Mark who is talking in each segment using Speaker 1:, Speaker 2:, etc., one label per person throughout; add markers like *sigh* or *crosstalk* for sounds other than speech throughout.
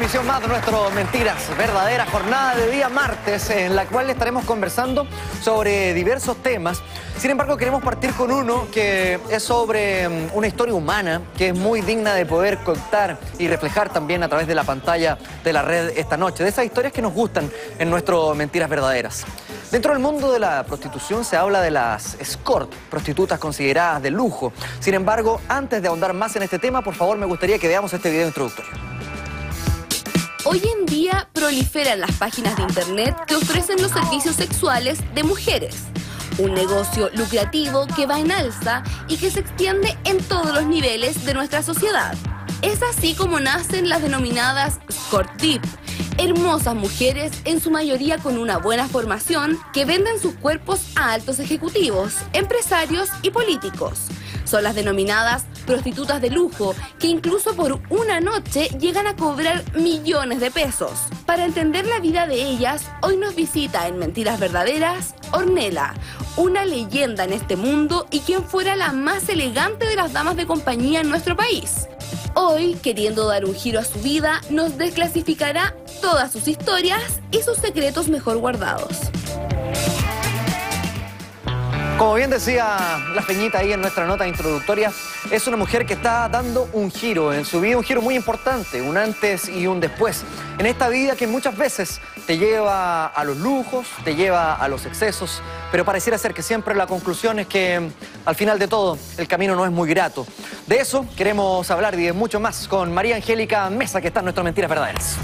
Speaker 1: emisión más de nuestro Mentiras Verdaderas, jornada de día martes, en la cual estaremos conversando sobre diversos temas. Sin embargo, queremos partir con uno que es sobre mm, una historia humana que es muy digna de poder contar y reflejar también a través de la pantalla de la red esta noche, de esas historias que nos gustan en nuestro Mentiras Verdaderas. Dentro del mundo de la prostitución se habla de las escort, prostitutas consideradas de lujo. Sin embargo, antes de ahondar más en este tema, por favor me gustaría que veamos este video introductorio.
Speaker 2: Hoy en día proliferan las páginas de internet que ofrecen los servicios sexuales de mujeres. Un negocio lucrativo que va en alza y que se extiende en todos los niveles de nuestra sociedad. Es así como nacen las denominadas Escort Deep, hermosas mujeres, en su mayoría con una buena formación, que venden sus cuerpos a altos ejecutivos, empresarios y políticos. Son las denominadas prostitutas de lujo, que incluso por una noche llegan a cobrar millones de pesos. Para entender la vida de ellas, hoy nos visita en Mentiras Verdaderas Ornella, una leyenda en este mundo y quien fuera la más elegante de las damas de compañía en nuestro país. Hoy, queriendo dar un giro a su vida, nos desclasificará todas sus historias y sus secretos mejor guardados.
Speaker 1: Como bien decía la Peñita ahí en nuestra nota introductoria, es una mujer que está dando un giro en su vida, un giro muy importante, un antes y un después. En esta vida que muchas veces te lleva a los lujos, te lleva a los excesos, pero pareciera ser que siempre la conclusión es que al final de todo el camino no es muy grato. De eso queremos hablar y de mucho más con María Angélica Mesa, que está en nuestras Mentiras Verdaderas.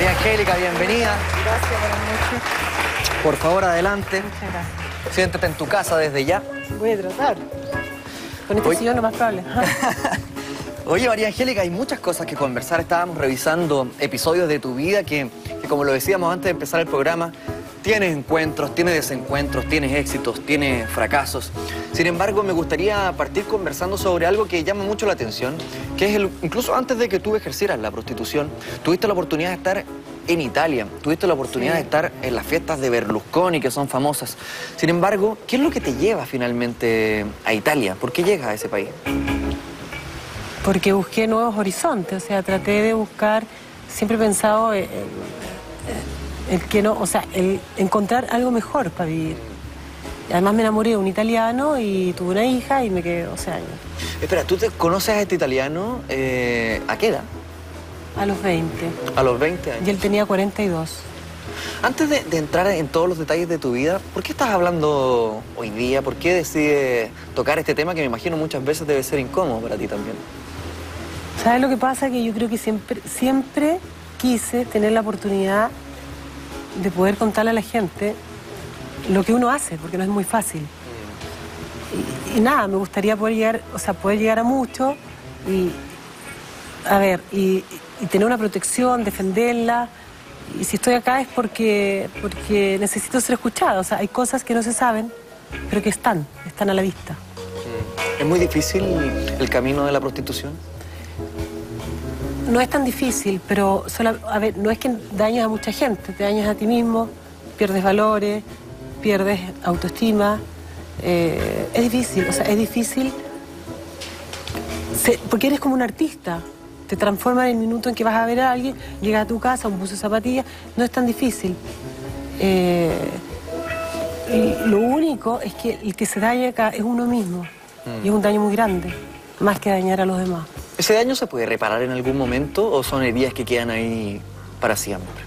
Speaker 1: María Angélica, bienvenida.
Speaker 3: Gracias, buenas noches.
Speaker 1: Por favor, adelante.
Speaker 3: Muchas gracias.
Speaker 1: Siéntate en tu casa desde ya.
Speaker 3: Voy a tratar. Con este sillón lo más probable. *laughs*
Speaker 1: Oye, María Angélica, hay muchas cosas que conversar. Estábamos revisando episodios de tu vida que, que, como lo decíamos antes de empezar el programa, tienes encuentros, tienes desencuentros, tienes éxitos, tienes fracasos. Sin embargo, me gustaría partir conversando sobre algo que llama mucho la atención, que es el, incluso antes de que tú ejercieras la prostitución, tuviste la oportunidad de estar en Italia, tuviste la oportunidad
Speaker 3: Sí.
Speaker 1: de estar en las fiestas de Berlusconi, que son famosas. Sin embargo, ¿qué es lo que te lleva finalmente a Italia? ¿Por qué llegas a ese país?
Speaker 3: Porque busqué nuevos horizontes, o sea, traté de buscar, siempre he pensado en, en- el que no, o sea, el encontrar algo mejor para vivir. Además me enamoré de un italiano y tuve una hija y me quedé 12 años,
Speaker 1: Espera, ¿tú te conoces a este italiano eh, a qué edad?
Speaker 3: a los 20.
Speaker 1: A los 20 años.
Speaker 3: Y él tenía 42.
Speaker 1: Antes de, de entrar en todos los detalles de tu vida, ¿por qué estás hablando hoy día? ¿Por qué decides tocar este tema que me imagino muchas veces debe ser incómodo para ti también?
Speaker 3: ¿Sabes lo que pasa? Que yo creo que siempre, siempre quise tener la oportunidad de poder contarle a la gente lo que uno hace, porque no es muy fácil. Y, nada, me gustaría poder llegar, o sea, poder llegar a mucho y, a ver, y, y tener una protección, defenderla. Y si estoy acá es porque, porque necesito ser escuchada. O sea, hay cosas que no se saben, pero que están, están a la vista.
Speaker 1: ¿Es muy difícil el camino de la prostitución?
Speaker 3: No es tan difícil, pero sola- a no es que dañes a mucha gente, te dañas a ti mismo, pierdes valores, pierdes autoestima. eh, es difícil, o sea, es difícil porque eres como un artista. Te transforma en el minuto en que vas a ver a alguien, llegas a tu casa, un buzo de zapatillas, no es tan difícil. Eh, lo único es que el que se daña acá es uno mismo. Y es un daño muy grande, más que dañar a los demás.
Speaker 1: ¿Ese daño se puede reparar en algún momento o son heridas que quedan ahí para siempre?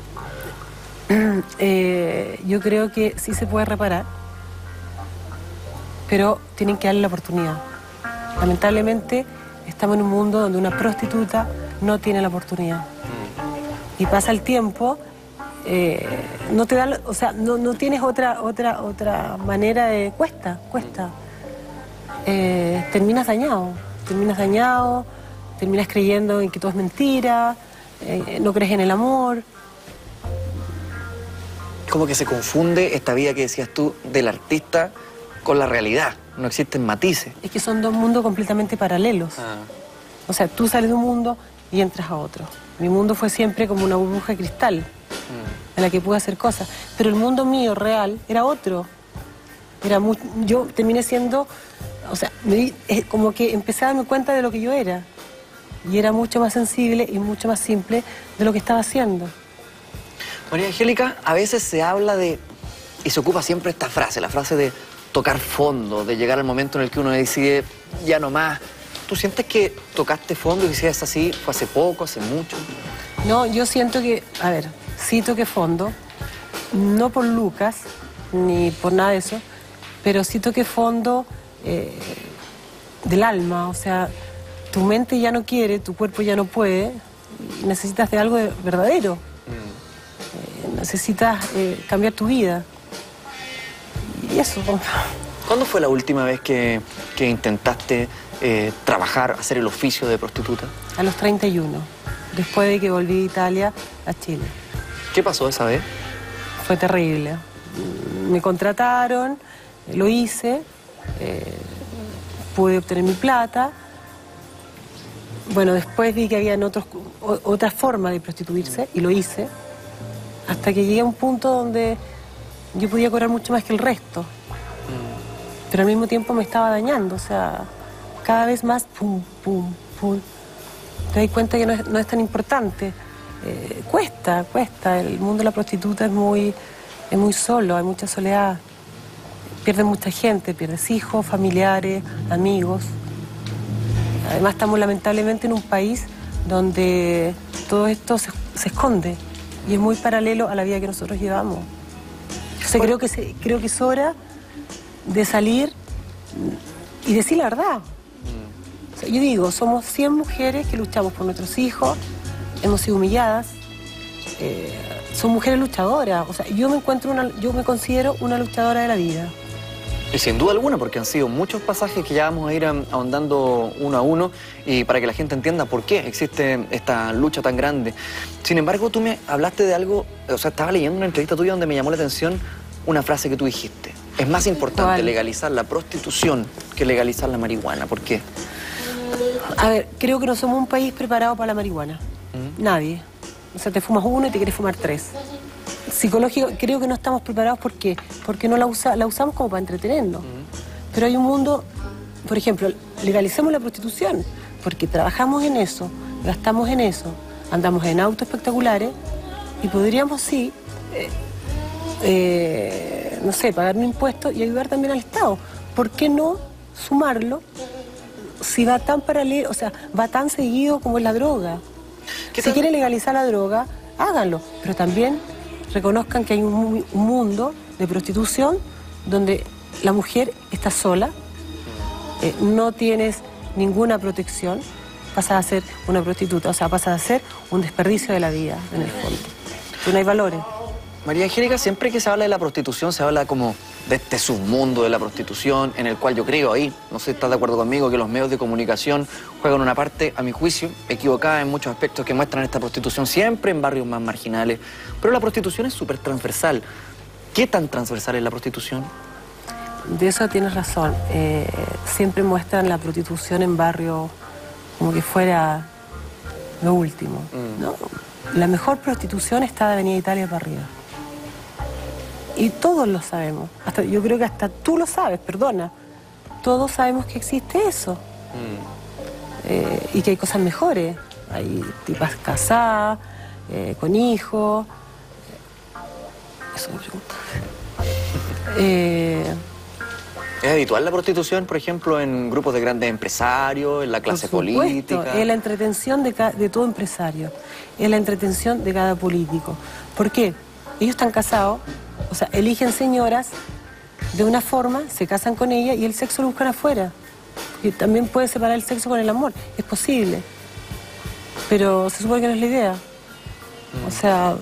Speaker 1: *clears throat*
Speaker 3: Eh, yo creo que sí se puede reparar, pero tienen que darle la oportunidad. Lamentablemente estamos en un mundo donde una prostituta no tiene la oportunidad. Y pasa el tiempo, eh, no te dan, o sea, no, no tienes otra, otra, otra manera de. cuesta, cuesta. Eh, terminas dañado, terminas dañado, terminas creyendo en que todo es mentira, eh, no crees en el amor.
Speaker 1: Como que se confunde esta vida que decías tú del artista con la realidad. No existen matices.
Speaker 3: Es que son dos mundos completamente paralelos. O sea, tú sales de un mundo y entras a otro. Mi mundo fue siempre como una burbuja de cristal en la que pude hacer cosas. Pero el mundo mío real era otro. Era muy- yo terminé siendo, o sea, me es como que empecé a darme cuenta de lo que yo era. y era mucho más sensible y mucho más simple de lo que estaba haciendo.
Speaker 1: María Angélica, a veces se habla de, y se ocupa siempre esta frase, la frase de tocar fondo, de llegar al momento en el que uno decide ya no más. ¿Tú sientes que tocaste fondo y si es así, fue hace poco, hace mucho?
Speaker 3: No, yo siento que, a ver, sí toqué fondo, no por Lucas, ni por nada de eso, pero sí toqué fondo eh, del alma, o sea, tu mente ya no quiere, tu cuerpo ya no puede, y necesitas de algo de verdadero, Eh, necesitas eh, cambiar tu vida. Y eso.
Speaker 1: ¿Cuándo fue la última vez que, que intentaste trabajar, hacer el oficio de prostituta?
Speaker 3: A los 31, después de que volví de Italia a Chile.
Speaker 1: ¿Qué pasó esa vez?
Speaker 3: Fue terrible. Me contrataron, lo hice, eh, pude obtener mi plata. Bueno, después vi que había otros, o- otra forma de prostituirse y lo hice, hasta que llegué a un punto donde yo podía cobrar mucho más que el resto. Pero al mismo tiempo me estaba dañando, o sea, cada vez más, pum, pum, pum. Te das cuenta que no es, tan importante. Eh, cuesta, cuesta. El mundo de la prostituta es muy, es muy solo, hay mucha soledad. Pierdes mucha gente, pierdes hijos, familiares, amigos. Además estamos lamentablemente en un país donde todo esto se, se esconde y es muy paralelo a la vida que nosotros llevamos. O sea, creo que, se- creo que es hora de salir y decir la verdad. O sea, yo digo, somos 100 mujeres que luchamos por nuestros hijos, hemos sido humilladas, eh, son mujeres luchadoras. O sea, yo me encuentro una, yo me considero una luchadora de la vida.
Speaker 1: Y sin duda alguna, porque han sido muchos pasajes que ya vamos a ir ahondando uno a uno y para que la gente entienda por qué existe esta lucha tan grande. Sin embargo, tú me hablaste de algo, o sea, estaba leyendo una entrevista tuya donde me llamó la atención una frase que tú dijiste. Es más importante
Speaker 3: ¿Cuál?
Speaker 1: legalizar la prostitución que legalizar la marihuana. ¿Por qué?
Speaker 3: A ver, creo que no somos un país preparado para la marihuana. Nadie. O sea, te fumas uno y te quieres fumar tres. Psicológico, creo que no estamos preparados ¿por qué? porque no la, usa, la usamos como para entretenernos. Pero hay un mundo, por ejemplo, legalicemos la prostitución, porque trabajamos en eso, gastamos en eso, andamos en autos espectaculares y podríamos sí, eh, eh, no sé, pagar un impuesto y ayudar también al Estado. ¿Por qué no sumarlo si va tan paralelo, o sea, va tan seguido como es la droga.
Speaker 1: ¿Qué
Speaker 3: Si
Speaker 1: tal?
Speaker 3: quieren legalizar la droga, háganlo, pero también reconozcan que hay un, mu- un mundo de prostitución donde la mujer está sola, eh, no tienes ninguna protección, pasas a ser una prostituta, o sea, pasas a ser un desperdicio de la vida, en el fondo. No hay valores.
Speaker 1: María Angélica, siempre que se habla de la prostitución, se habla como de este submundo de la prostitución, en el cual yo creo ahí, no sé si estás de acuerdo conmigo, que los medios de comunicación juegan una parte, a mi juicio, equivocada en muchos aspectos que muestran esta prostitución siempre en barrios más marginales. Pero la prostitución es súper transversal. ¿Qué tan transversal es la prostitución?
Speaker 3: De eso tienes razón. Eh, siempre muestran la prostitución en barrios como que fuera lo último. ¿no? La mejor prostitución está de Avenida Italia para arriba. Y todos lo sabemos. Hasta, yo creo que hasta tú lo sabes, perdona. Todos sabemos que existe eso. Eh, y que hay cosas mejores. Hay tipas casadas, eh, con hijos. Eso me pregunta. *laughs* Eh,
Speaker 1: ¿Es habitual la prostitución, por ejemplo, en grupos de grandes empresarios, en la clase
Speaker 3: Por supuesto,
Speaker 1: política?
Speaker 3: Es la entretención de, de todo empresario, es la entretención de cada político. ¿Por qué? Ellos están casados, o sea, eligen señoras de una forma, se casan con ella y el sexo lo buscan afuera. Y también puede separar el sexo con el amor, es posible. Pero se supone que no es la idea. O sea,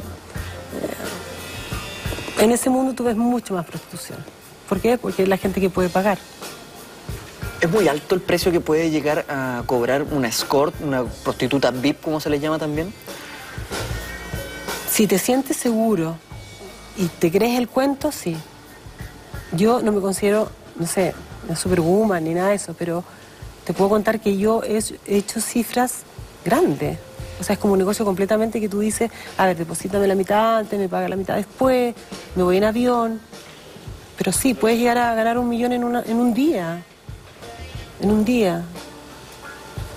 Speaker 3: eh, en ese mundo tú ves mucho más prostitución. ¿Por qué? Porque es la gente que puede pagar.
Speaker 1: ¿Es muy alto el precio que puede llegar a cobrar una escort, una prostituta VIP, como se le llama también?
Speaker 3: Si te sientes seguro y te crees el cuento, sí. Yo no me considero, no sé, una superwoman ni nada de eso, pero te puedo contar que yo he hecho- he hecho cifras grandes. O sea, es como un negocio completamente que tú dices, a ver, deposítame la mitad antes, me paga la mitad después, me voy en avión. Pero sí, puedes llegar a ganar un millón en, una- en un día. En un día.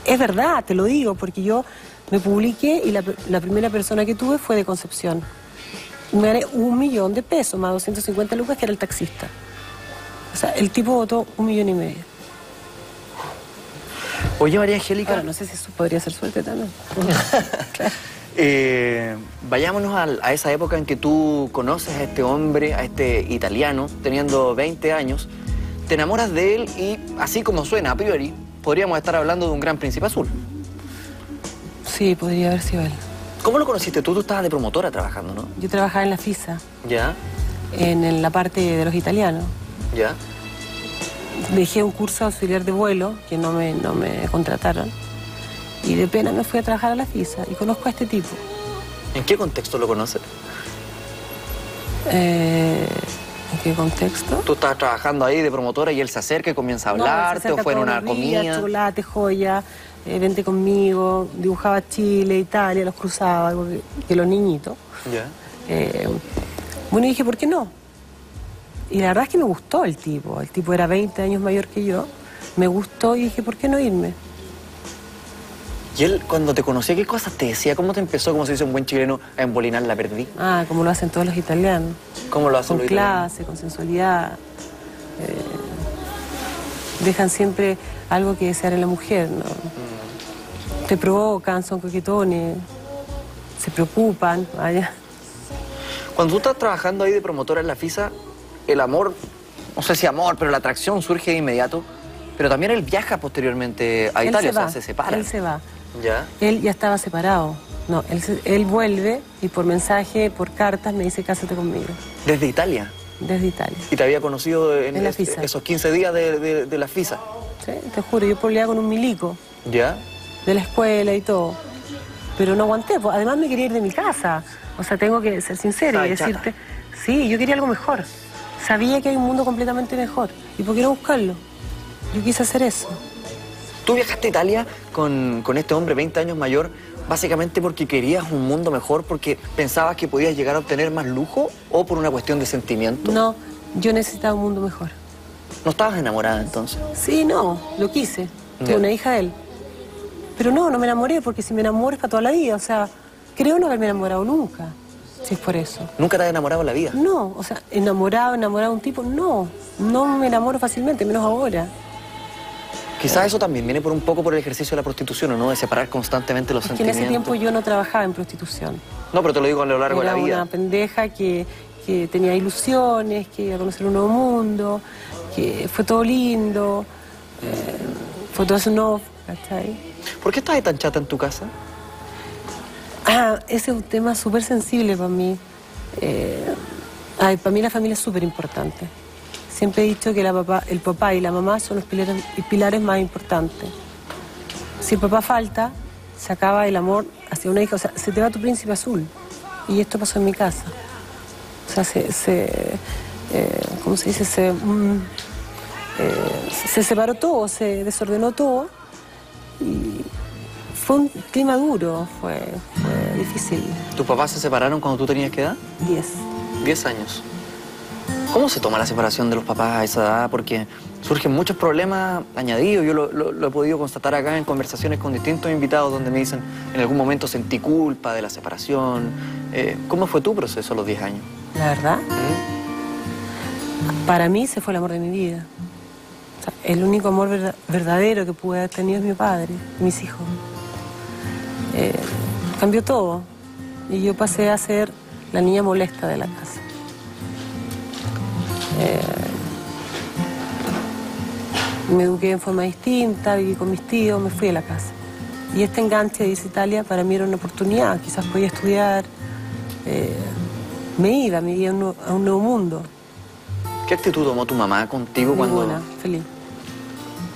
Speaker 3: Es verdad, te lo digo, porque yo me publiqué y la, la primera persona que tuve fue de Concepción. Me gané un millón de pesos, más 250 lucas, que era el taxista. O sea, el tipo votó un millón y medio.
Speaker 1: Oye, María Angélica,
Speaker 3: Ahora, no sé si eso podría ser suerte también. *laughs* Claro.
Speaker 1: eh, vayámonos al- a, esa época en que tú conoces a este hombre, a este italiano, teniendo 20 años, te enamoras de él y, así como suena a priori, podríamos estar hablando de un gran príncipe azul.
Speaker 3: Sí, podría haber sido él.
Speaker 1: ¿Cómo lo conociste tú? Tú estabas de promotora trabajando, ¿no?
Speaker 3: Yo trabajaba en la FISA,
Speaker 1: Ya,
Speaker 3: en, en la parte de los italianos.
Speaker 1: ya.
Speaker 3: Dejé un curso auxiliar de vuelo, que no me, no me contrataron. Y de pena me fui a trabajar a la FISA y conozco a este tipo.
Speaker 1: ¿En qué contexto lo conoces?
Speaker 3: Eh, ¿En qué contexto?
Speaker 1: Tú estabas trabajando ahí de promotora y él se acerca y comienza a
Speaker 3: No, él se
Speaker 1: hablarte,
Speaker 3: acerca
Speaker 1: o fue en
Speaker 3: todos
Speaker 1: una comida.
Speaker 3: chocolate, joya, eh, vente conmigo, dibujaba Chile, Italia, los cruzaba, algo que, que los niñitos. Eh, bueno, y dije, ¿por qué no? Y la verdad es que me gustó el tipo. El tipo era 20 años mayor que yo. Me gustó y dije, ¿por qué no irme?
Speaker 1: Y él, cuando te conocía, ¿qué cosas te decía? ¿Cómo te empezó, como se dice un buen chileno, a embolinar la perdí?
Speaker 3: Ah, como lo hacen todos los italianos.
Speaker 1: ¿Cómo lo hacen
Speaker 3: Con
Speaker 1: los italianos?
Speaker 3: clase, con sensualidad. Eh, dejan siempre algo que desear en la mujer, ¿no? Te provocan, son coquetones, se preocupan, vaya.
Speaker 1: Cuando tú estás trabajando ahí de promotora en la FISA, el amor, no sé si amor, pero la atracción surge de inmediato. Pero también él viaja posteriormente a
Speaker 3: Él
Speaker 1: Italia,
Speaker 3: se
Speaker 1: o sea,
Speaker 3: va,
Speaker 1: se separa.
Speaker 3: Él se va.
Speaker 1: Ya.
Speaker 3: Él ya estaba separado. No, él, él vuelve y por mensaje, por cartas, me dice, cásate conmigo,
Speaker 1: Desde Italia.
Speaker 3: desde Italia.
Speaker 1: Y te había conocido en,
Speaker 3: En la
Speaker 1: es-
Speaker 3: FISA.
Speaker 1: esos 15 días de, de- de la FISA.
Speaker 3: ¿Sí? Te juro, yo peleaba con un milico
Speaker 1: ¿Ya?
Speaker 3: De la escuela y todo. Pero no aguanté, pues, además me quería ir de mi casa. O sea, tengo que ser sincera y decirte, sí, yo quería algo mejor. Sabía que hay un mundo completamente mejor. ¿Y por qué no buscarlo? Yo quise hacer eso.
Speaker 1: Tú viajaste a Italia con, con este hombre 20 años mayor, básicamente porque querías un mundo mejor, porque pensabas que podías llegar a obtener más lujo o por una cuestión de sentimiento.
Speaker 3: No, yo necesitaba un mundo mejor.
Speaker 1: ¿No estabas enamorada entonces?
Speaker 3: Sí, no, lo quise.
Speaker 1: Ya.
Speaker 3: una hija de él. Pero no, no me enamoré, porque si me enamoro es para toda la vida. O sea, creo no haberme enamorado nunca, si es por eso.
Speaker 1: ¿Nunca te has enamorado en la vida?
Speaker 3: No, o sea, enamorado, enamorado de un tipo, no. No me enamoro fácilmente, menos ahora.
Speaker 1: Quizás eso también viene por un poco por el ejercicio de la prostitución, ¿o no? De separar constantemente los
Speaker 3: Es que en
Speaker 1: sentimientos.
Speaker 3: ese tiempo yo no trabajaba en prostitución.
Speaker 1: No, pero te lo digo a lo largo
Speaker 3: Era
Speaker 1: de la vida.
Speaker 3: una pendeja que, que tenía ilusiones, que iba a conocer un nuevo mundo, que fue todo lindo, eh, fue todo snob, ¿cachai?
Speaker 1: ¿Por qué estás tan chata en tu casa?
Speaker 3: Ah, ese es un tema súper sensible para mí. Eh, ay, para mí la familia es súper importante. Siempre he dicho que la papá, el papá y la mamá son los pilares, pilares más importantes. Si el papá falta, se acaba el amor hacia una hija. O sea, se te va tu príncipe azul. Y esto pasó en mi casa. O sea, se, se, eh, ¿cómo se dice? Se, mm, eh, se separó todo, se desordenó todo. Y fue un clima duro, fue, fue difícil.
Speaker 1: ¿Tus papás se separaron cuando tú tenías qué edad?
Speaker 3: Diez.
Speaker 1: 10 años. ¿Cómo se toma la separación de los papás a esa edad? Porque surgen muchos problemas añadidos. Yo lo, lo- lo he podido constatar acá en conversaciones con distintos invitados donde me dicen, en algún momento sentí culpa de la separación. Eh, ¿Cómo fue tu proceso a los 10 años?
Speaker 3: La verdad,
Speaker 1: ¿Mm?
Speaker 3: para mí se fue el amor de mi vida. El único amor verda- verdadero que pude haber tenido es mi padre, mis hijos. Eh, cambió todo. Y yo pasé a ser la niña molesta de la casa. Eh, me eduqué en forma distinta, viví con mis tíos, me fui a la casa. Y este enganche de a Italia para mí era una oportunidad. Quizás podía estudiar. eh, me iba, me iba a un, a un nuevo mundo.
Speaker 1: ¿Qué actitud tomó tu mamá contigo cuando...
Speaker 3: Ninguna, feliz.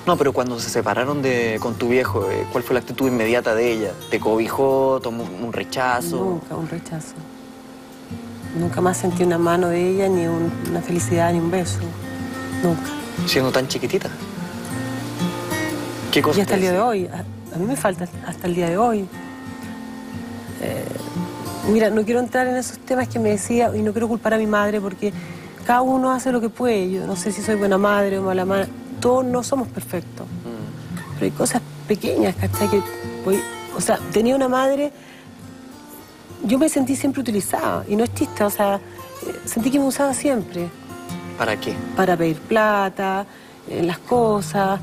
Speaker 1: No, pero cuando se separaron de, con tu viejo, eh, ¿cuál fue la actitud inmediata de ella? ¿Te cobijó? ¿Tomó un rechazo?
Speaker 3: Nunca, un rechazo. Nunca más sentí una mano de ella, ni un- una felicidad, ni un beso. Nunca.
Speaker 1: Siendo tan chiquitita. ¿Qué cosa
Speaker 3: Y hasta el día de hoy, a, a mí me falta hasta el día de hoy. Eh, mira, no quiero entrar en esos temas que me decía y no quiero culpar a mi madre porque cada uno hace lo que puede. Yo no sé si soy buena madre o mala madre. Todos no somos perfectos.
Speaker 1: Mm.
Speaker 3: Pero hay cosas pequeñas, ¿cachai? Que voy- o sea, tenía una madre, yo me sentí siempre utilizada, y no es chiste, o sea, eh, sentí que me usaba siempre
Speaker 1: ¿Para qué?
Speaker 3: para pedir plata, en las cosas,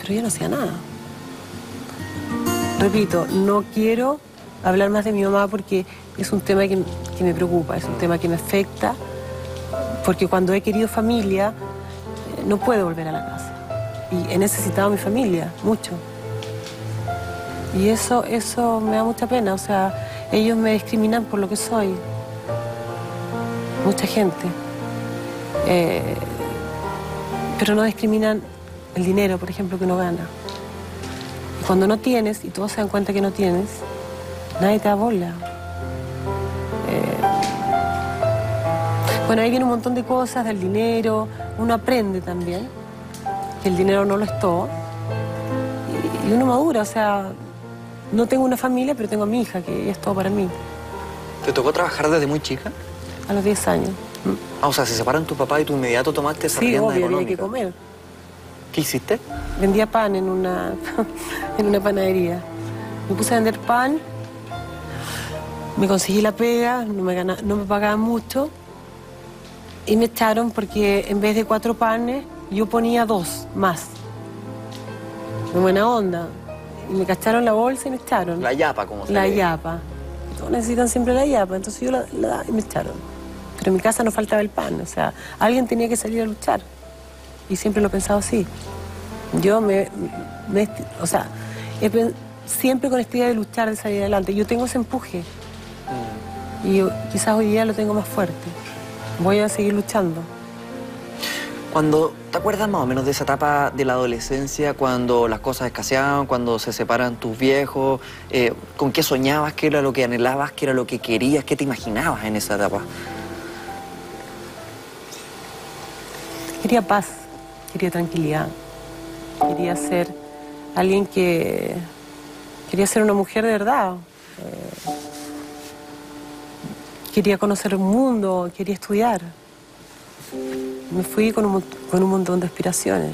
Speaker 3: pero yo no hacía nada. Repito, no quiero hablar más de mi mamá porque es un tema que, que me preocupa, es un tema que me afecta, porque cuando he querido familia, eh, no puedo volver a la casa. Y he necesitado a mi familia, mucho. Y eso, eso me da mucha pena, o sea, ellos me discriminan por lo que soy. Mucha gente. Eh, pero no discriminan el dinero, por ejemplo, que uno gana. Y cuando no tienes, y todos se dan cuenta que no tienes, nadie te da bola. Eh, bueno, ahí viene un montón de cosas del dinero, uno aprende también el dinero no lo es todo. Y, y uno madura, o sea, no tengo una familia, pero tengo a mi hija, que es todo para mí,
Speaker 1: ¿Te tocó trabajar desde muy chica?
Speaker 3: a los 10 años.
Speaker 1: Ah, o sea, se separan tu papá y tú inmediato tomaste esa
Speaker 3: Sí, obvio, había que
Speaker 1: económica.
Speaker 3: comer.
Speaker 1: ¿Qué hiciste?
Speaker 3: Vendía pan en una, *laughs* en una panadería. Me puse a vender pan, me conseguí la pega, no me, gana- no me pagaban mucho y me echaron porque en vez de cuatro panes yo ponía dos más. De buena onda. Y me cacharon la bolsa y me echaron.
Speaker 1: La yapa, como se
Speaker 3: La yapa. Todos necesitan siempre la yapa, entonces yo la, la y me echaron. Pero en mi casa no faltaba el pan, o sea, alguien tenía que salir a luchar. Y siempre lo he pensado así. Yo me, o sea, he siempre con esta idea de luchar, de salir adelante. Yo tengo ese empuje. Y yo- quizás hoy día lo tengo más fuerte. Voy a seguir luchando.
Speaker 1: Cuando, ¿te acuerdas más o menos de esa etapa de la adolescencia, cuando las cosas escaseaban, cuando se separan tus viejos? Eh, ¿Con qué soñabas? ¿Qué era lo que anhelabas? ¿Qué era lo que querías? ¿Qué te imaginabas en esa etapa?
Speaker 3: Quería paz, quería tranquilidad, quería ser alguien que... Quería ser una mujer de verdad. Eh, quería conocer el mundo, quería estudiar. Me fui con un, con un montón de aspiraciones.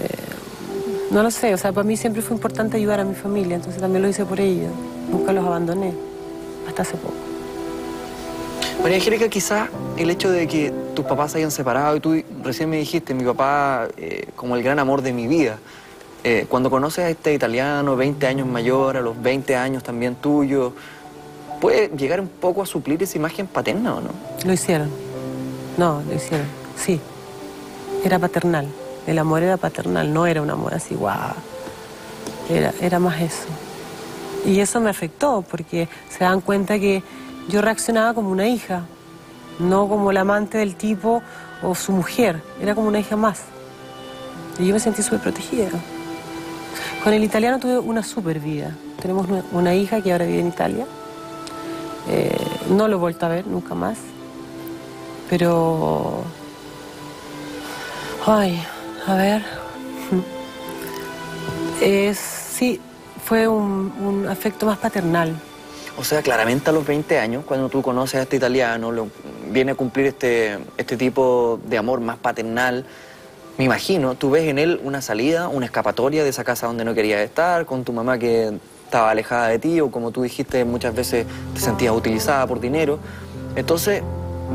Speaker 3: Eh, no lo sé, o sea, para mí siempre fue importante ayudar a mi familia, entonces también lo hice por ellos. Nunca los abandoné, hasta hace poco.
Speaker 1: María Angélica, quizás el hecho de que tus papás se hayan separado y tú recién me dijiste, mi papá eh, como el gran amor de mi vida. Eh, cuando conoces a este italiano, 20 años mayor, a los 20 años también tuyo, ¿puede llegar un poco a suplir esa imagen paterna o no?
Speaker 3: Lo hicieron. No, lo hicieron. Sí. Era paternal. El amor era paternal, no era un amor así, guau. Era, era más eso. Y eso me afectó porque se dan cuenta que yo reaccionaba como una hija, no como la amante del tipo o su mujer. Era como una hija más. Y yo me sentí súper protegida. Con el italiano tuve una súper vida. Tenemos una- hija que ahora vive en Italia. Eh, no lo he vuelto a ver nunca más. Pero. Ay, a ver. Es. Sí, fue un, afecto más paternal.
Speaker 1: O sea, claramente a los 20 años, cuando tú conoces a este italiano, viene a cumplir este, este tipo de amor más paternal, me imagino, tú ves en él una salida, una escapatoria de esa casa donde no querías estar, con tu mamá que estaba alejada de ti, o como tú dijiste, muchas veces te sentías utilizada por dinero. Entonces,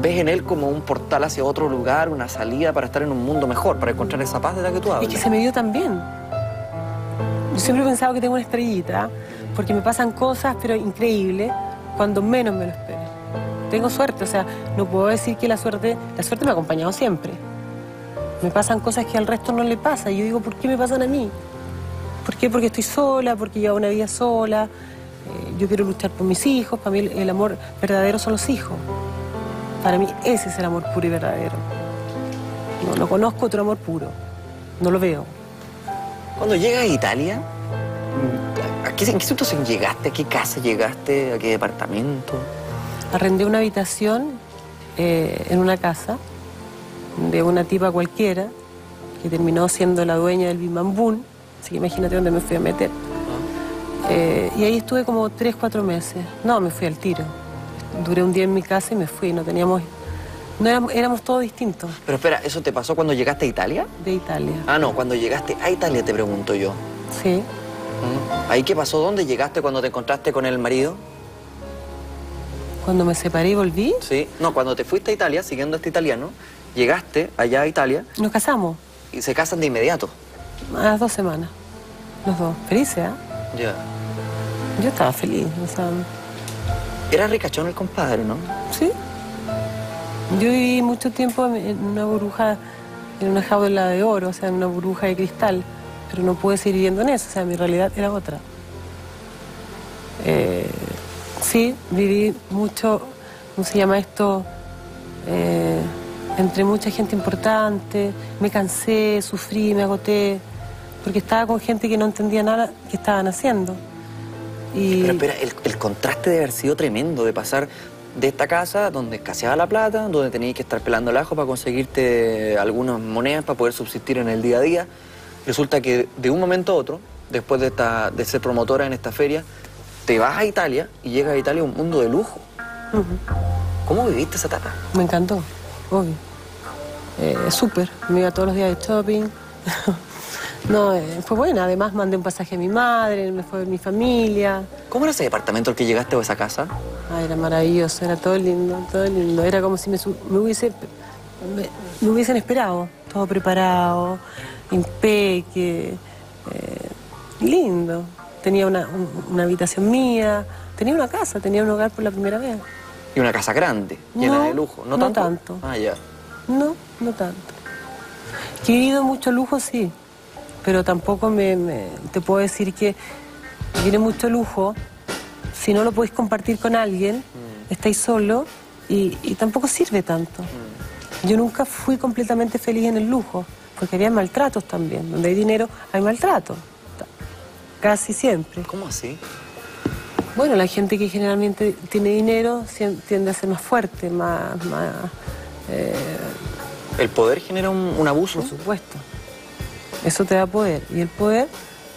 Speaker 1: ves en él como un portal hacia otro lugar, una salida para estar en un mundo mejor, para encontrar esa paz de la que tú
Speaker 3: Y
Speaker 1: hablas.
Speaker 3: que se me dio también. Yo siempre he pensado que tengo una estrellita, porque me pasan cosas, pero increíbles, cuando menos me lo espero. Tengo suerte, o sea, no puedo decir que la suerte, la suerte me ha acompañado siempre. Me pasan cosas que al resto no le pasa. Y yo digo, ¿por qué me pasan a mí? ¿Por qué? Porque estoy sola, porque llevo una vida sola. Eh, yo quiero luchar por mis hijos. Para mí el, el amor verdadero son los hijos. Para mí ese es el amor puro y verdadero. No, no conozco otro amor puro. No lo veo.
Speaker 1: Cuando llegas a Italia, ¿a qué, ¿en qué situación llegaste? ¿A qué casa llegaste? ¿A qué departamento?
Speaker 3: Arrendé una habitación eh, en una casa de una tipa cualquiera que terminó siendo la dueña del Bimambún. Así que imagínate dónde me fui a meter. Eh, y ahí estuve como tres, cuatro meses. No, me fui al tiro. Duré un día en mi casa y me fui. No teníamos No éramos, éramos todos distintos
Speaker 1: Pero espera, ¿eso te pasó cuando llegaste a Italia?
Speaker 3: de Italia.
Speaker 1: Ah, no, cuando llegaste a Italia te pregunto yo.
Speaker 3: Sí.
Speaker 1: ¿Mm? ¿Ahí qué pasó? ¿Dónde llegaste cuando te encontraste con el marido?
Speaker 3: Cuando me separé y volví,
Speaker 1: Sí. No, cuando te fuiste a Italia, siguiendo a este italiano, llegaste allá a Italia
Speaker 3: nos casamos
Speaker 1: y se casan de inmediato.
Speaker 3: a las dos semanas. Los dos. Felices, ¿ah?
Speaker 1: Ya.
Speaker 3: Yo estaba feliz, o sea,
Speaker 1: Era ricachón el compadre, ¿no?
Speaker 3: sí. Yo viví mucho tiempo en- una burbuja, en una jaula de oro, o sea, en una burbuja de cristal, pero no pude seguir viviendo en eso, o sea, mi realidad era otra. Eh, sí, viví mucho, ¿cómo se llama esto? Eh, entre mucha gente importante, me cansé, sufrí, me agoté, porque estaba con gente que no entendía nada que estaban haciendo. Y
Speaker 1: Pero espera, el, el contraste de haber sido tremendo, de pasar de esta casa donde escaseaba la plata, donde tenías que estar pelando el ajo para conseguirte algunas monedas para poder subsistir en el día a día. Resulta que de un momento a otro, después de, esta, de ser promotora en esta feria, te vas a Italia y llegas a Italia a un mundo de lujo. ¿Cómo viviste esa etapa?
Speaker 3: Me encantó, obvio. Eh, Súper, me iba todos los días de shopping. No, eh, fue buena. Además mandé un pasaje a mi madre, me fue mi familia.
Speaker 1: ¿Cómo era ese departamento al que llegaste o esa casa?
Speaker 3: Ay, era maravilloso, era todo lindo, todo lindo. Era como si me, me hubiese, me, me hubiesen esperado. Todo preparado, impeque, eh, lindo. Tenía una, un- una habitación mía, tenía una casa, tenía un hogar por la primera vez.
Speaker 1: Y una casa grande, llena
Speaker 3: No,
Speaker 1: de lujo. ¿No,
Speaker 3: no
Speaker 1: tanto?
Speaker 3: tanto.
Speaker 1: Ah, ya.
Speaker 3: No, no tanto. Que he vivido mucho lujo, sí. Pero tampoco me, me- te puedo decir que tiene mucho lujo. Si no lo podéis compartir con alguien, estáis solo y, y tampoco sirve tanto. Yo nunca fui completamente feliz en el lujo, porque había maltratos también. Donde hay dinero, hay maltrato. Casi siempre.
Speaker 1: ¿Cómo así?
Speaker 3: Bueno, la gente que generalmente tiene dinero tiende a ser más fuerte, más... más eh,
Speaker 1: ¿El poder genera un, un abuso?
Speaker 3: Por supuesto. Eso te da poder. Y el poder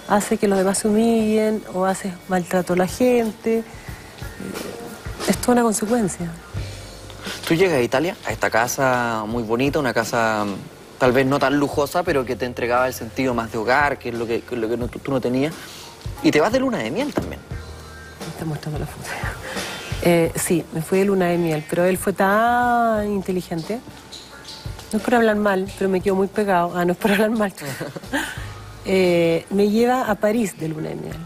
Speaker 3: hace que los demás se humillen o hace maltrato a la gente. Eh, Es toda una consecuencia.
Speaker 1: Tú llegas a Italia, a esta casa muy bonita, una casa mm, tal vez no tan lujosa, pero que te entregaba el sentido más de hogar, que es lo que, que es lo que no- tú no tenías. Y te vas de luna de miel también.
Speaker 3: Me está mostrando la foto. *laughs* Eh, sí, me fui de luna de miel, pero él fue tan inteligente. No es por hablar mal, pero me quedo muy pegado. Ah, no es por hablar mal. *laughs* Eh, me lleva a París de luna de miel.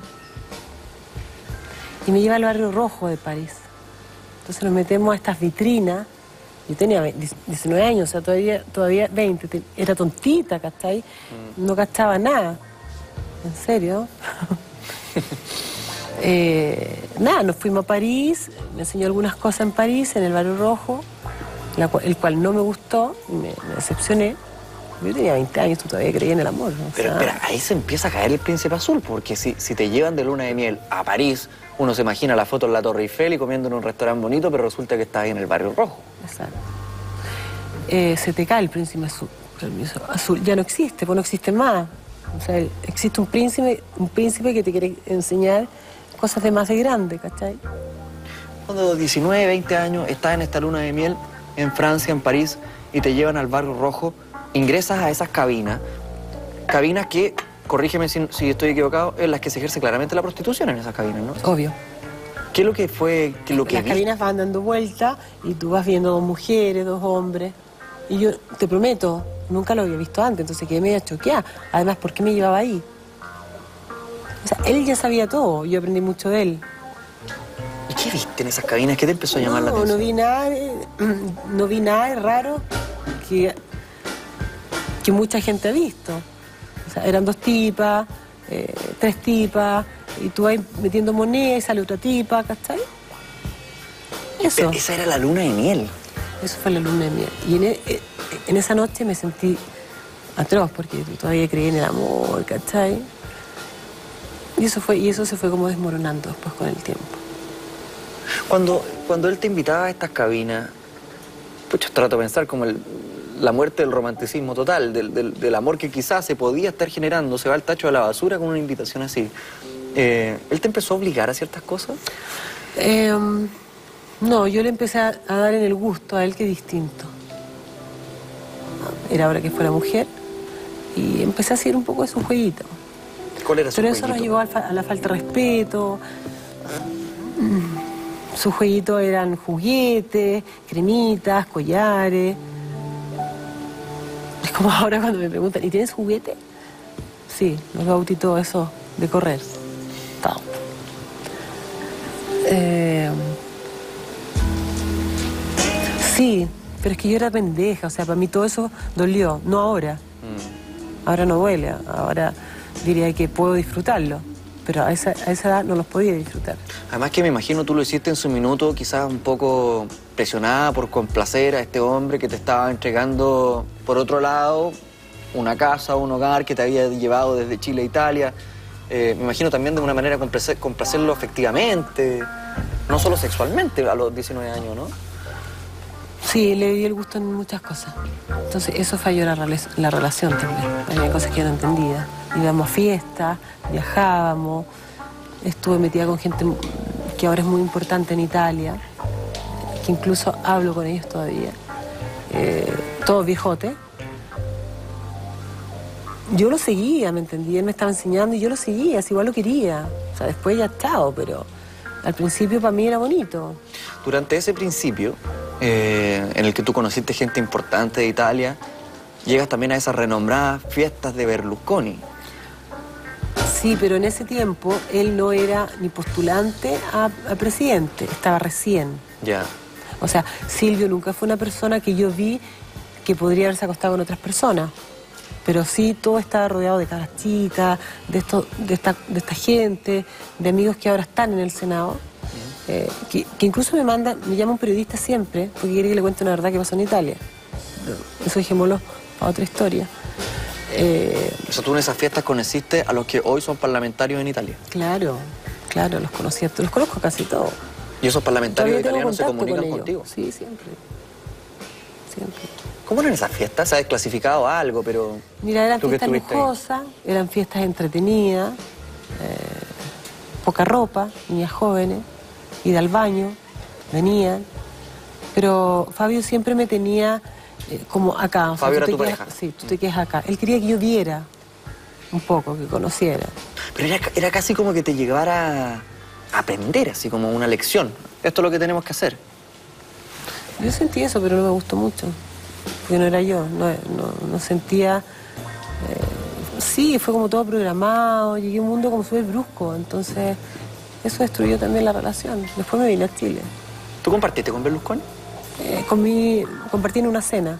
Speaker 3: Y me lleva al barrio rojo de París. Entonces nos metemos a estas vitrinas. Yo tenía ve- 19 años, o sea, todavía, todavía 20. te- Era tontita, ¿cachai? No cachaba nada. ¿En serio? *laughs* Eh, nada, nos fuimos a París, me enseñó algunas cosas en París, en el barrio rojo, la el cual no me gustó, me, me decepcioné. Yo tenía 20 años, tú todavía creías en el amor.
Speaker 1: Pero
Speaker 3: sea,
Speaker 1: espera, ahí se empieza a caer el príncipe azul, porque si, si te llevan de luna de miel a París, uno se imagina la foto en la Torre Eiffel y comiendo en un restaurante bonito, pero resulta que estás ahí en el barrio rojo.
Speaker 3: Exacto. Eh, se te cae el príncipe azul, permiso, azul, ya no existe, pues no existe más. O sea, existe un príncipe, un príncipe que te quiere enseñar cosas de más de grande, ¿cachai?
Speaker 1: Cuando 19, 20 años estás en esta luna de miel en Francia, en París, y te llevan al barrio rojo, ingresas a esas cabinas, cabinas que, corrígeme si, si estoy equivocado, en las que se ejerce claramente la prostitución en esas cabinas, ¿no?
Speaker 3: Obvio.
Speaker 1: ¿Qué es lo que fue, qué es lo que
Speaker 3: Las cabinas van dando vueltas y tú vas viendo dos mujeres, dos hombres. Y yo te prometo, nunca lo había visto antes, entonces quedé media choqueada. Además, ¿por qué me llevaba ahí? O sea, él ya sabía todo, yo aprendí mucho de él.
Speaker 1: ¿Y qué viste en esas cabinas? ¿Qué te empezó a llamar la atención? *clears throat*
Speaker 3: no vi nada, no vi nada raro que, que mucha gente ha visto. O sea, eran dos tipas, eh, tres tipas, y tú vas metiendo moneda y sale otra tipa, ¿cachai? Eso.
Speaker 1: Pero esa era la luna de miel.
Speaker 3: Eso fue la luna de miel. Y en, e- eh, en esa noche me sentí atroz porque todavía creí en el amor, ¿cachai? Y eso, fue, y eso se fue como desmoronando después con el tiempo.
Speaker 1: Cuando, cuando él te invitaba a estas cabinas, pues yo trato de pensar como el- la muerte del romanticismo total, del, del- del amor que quizás se podía estar generando, se va al tacho de la basura con una invitación así. Eh, ¿Él te empezó a obligar a ciertas cosas?
Speaker 3: Eh, no, yo le empecé a, a dar en el gusto a él que es distinto. era hora que fuera mujer. Y empecé a hacer un poco de su jueguito.
Speaker 1: ¿Cuál era su
Speaker 3: Pero eso nos llevó a la falta de respeto. Mm. Sus jueguitos eran juguetes, cremitas, collares. Es como ahora cuando me preguntan, ¿y tienes juguete? Sí, los todo eso de correr. Eh, sí, pero es que yo era pendeja, o sea, para mí todo eso dolió, no ahora. Ahora no duele, ahora diría que puedo disfrutarlo, pero a esa, a edad no los podía disfrutar.
Speaker 1: Además que me imagino tú lo hiciste en su minuto, quizás un poco presionada por complacer a este hombre que te estaba entregando, por otro lado, una casa, un hogar que te había llevado desde Chile a Italia. Eh, me imagino también de una manera complacer- complacerlo efectivamente, no solo sexualmente a los 19 años, ¿no?
Speaker 3: Sí, le di el gusto en muchas cosas. Entonces eso falló la, la relación también. Había cosas que yo no entendía. Íbamos a fiestas, viajábamos, estuve metida con gente que ahora es muy importante en Italia, que incluso hablo con ellos todavía. Eh, todos viejotes. Yo lo seguía, ¿me entendí? Él me estaba enseñando y yo lo seguía, si igual lo quería. O sea, después ya chao, pero al principio para mí era bonito.
Speaker 1: Durante ese principio, eh, en el que tú conociste gente importante de Italia, llegas también a esas renombradas fiestas de Berlusconi.
Speaker 3: Sí, pero en ese tiempo él no era ni postulante a, a presidente, estaba recién.
Speaker 1: Ya.
Speaker 3: O sea, Silvio nunca fue una persona que yo vi que podría haberse acostado con otras personas. Pero sí, todo estaba rodeado de caras chicas, de, esto, de, esta, de esta gente, de amigos que ahora están en el Senado. Eh, que, que incluso me manda, me llama un periodista siempre, porque quiere que le cuente una verdad que pasó en Italia. Eso dejémoslo para otra historia. Eh,
Speaker 1: O sea, tú en esas fiestas conociste a los que hoy son parlamentarios en Italia.
Speaker 3: Claro, claro, los conocía, los conozco casi todos.
Speaker 1: Y esos parlamentarios italianos se comunican
Speaker 3: con
Speaker 1: contigo.
Speaker 3: Sí, siempre. Siempre.
Speaker 1: ¿Cómo eran esas fiestas? Se ha desclasificado algo, pero.
Speaker 3: Mira, eran fiestas lujosas, eran fiestas entretenidas, eh, poca ropa, niñas jóvenes, ida al baño, venían. Pero Fabio siempre me tenía eh, como acá. o sea,
Speaker 1: Fabio era tu
Speaker 3: quedas-
Speaker 1: pareja.
Speaker 3: Sí, tú te quedas acá. Él quería que yo viera un poco, que conociera.
Speaker 1: Pero era, era casi como que te llevara a aprender, así como una lección. Esto es lo que tenemos que hacer.
Speaker 3: Yo sentí eso, pero no me gustó mucho. Porque no era yo, no, no- no sentía... eh, sí, fue como todo programado, llegué a un mundo como súper brusco, entonces eso destruyó también la relación. Después me vine a Chile.
Speaker 1: ¿Tú compartiste con Berlusconi?
Speaker 3: Eh, comí, compartí en una cena,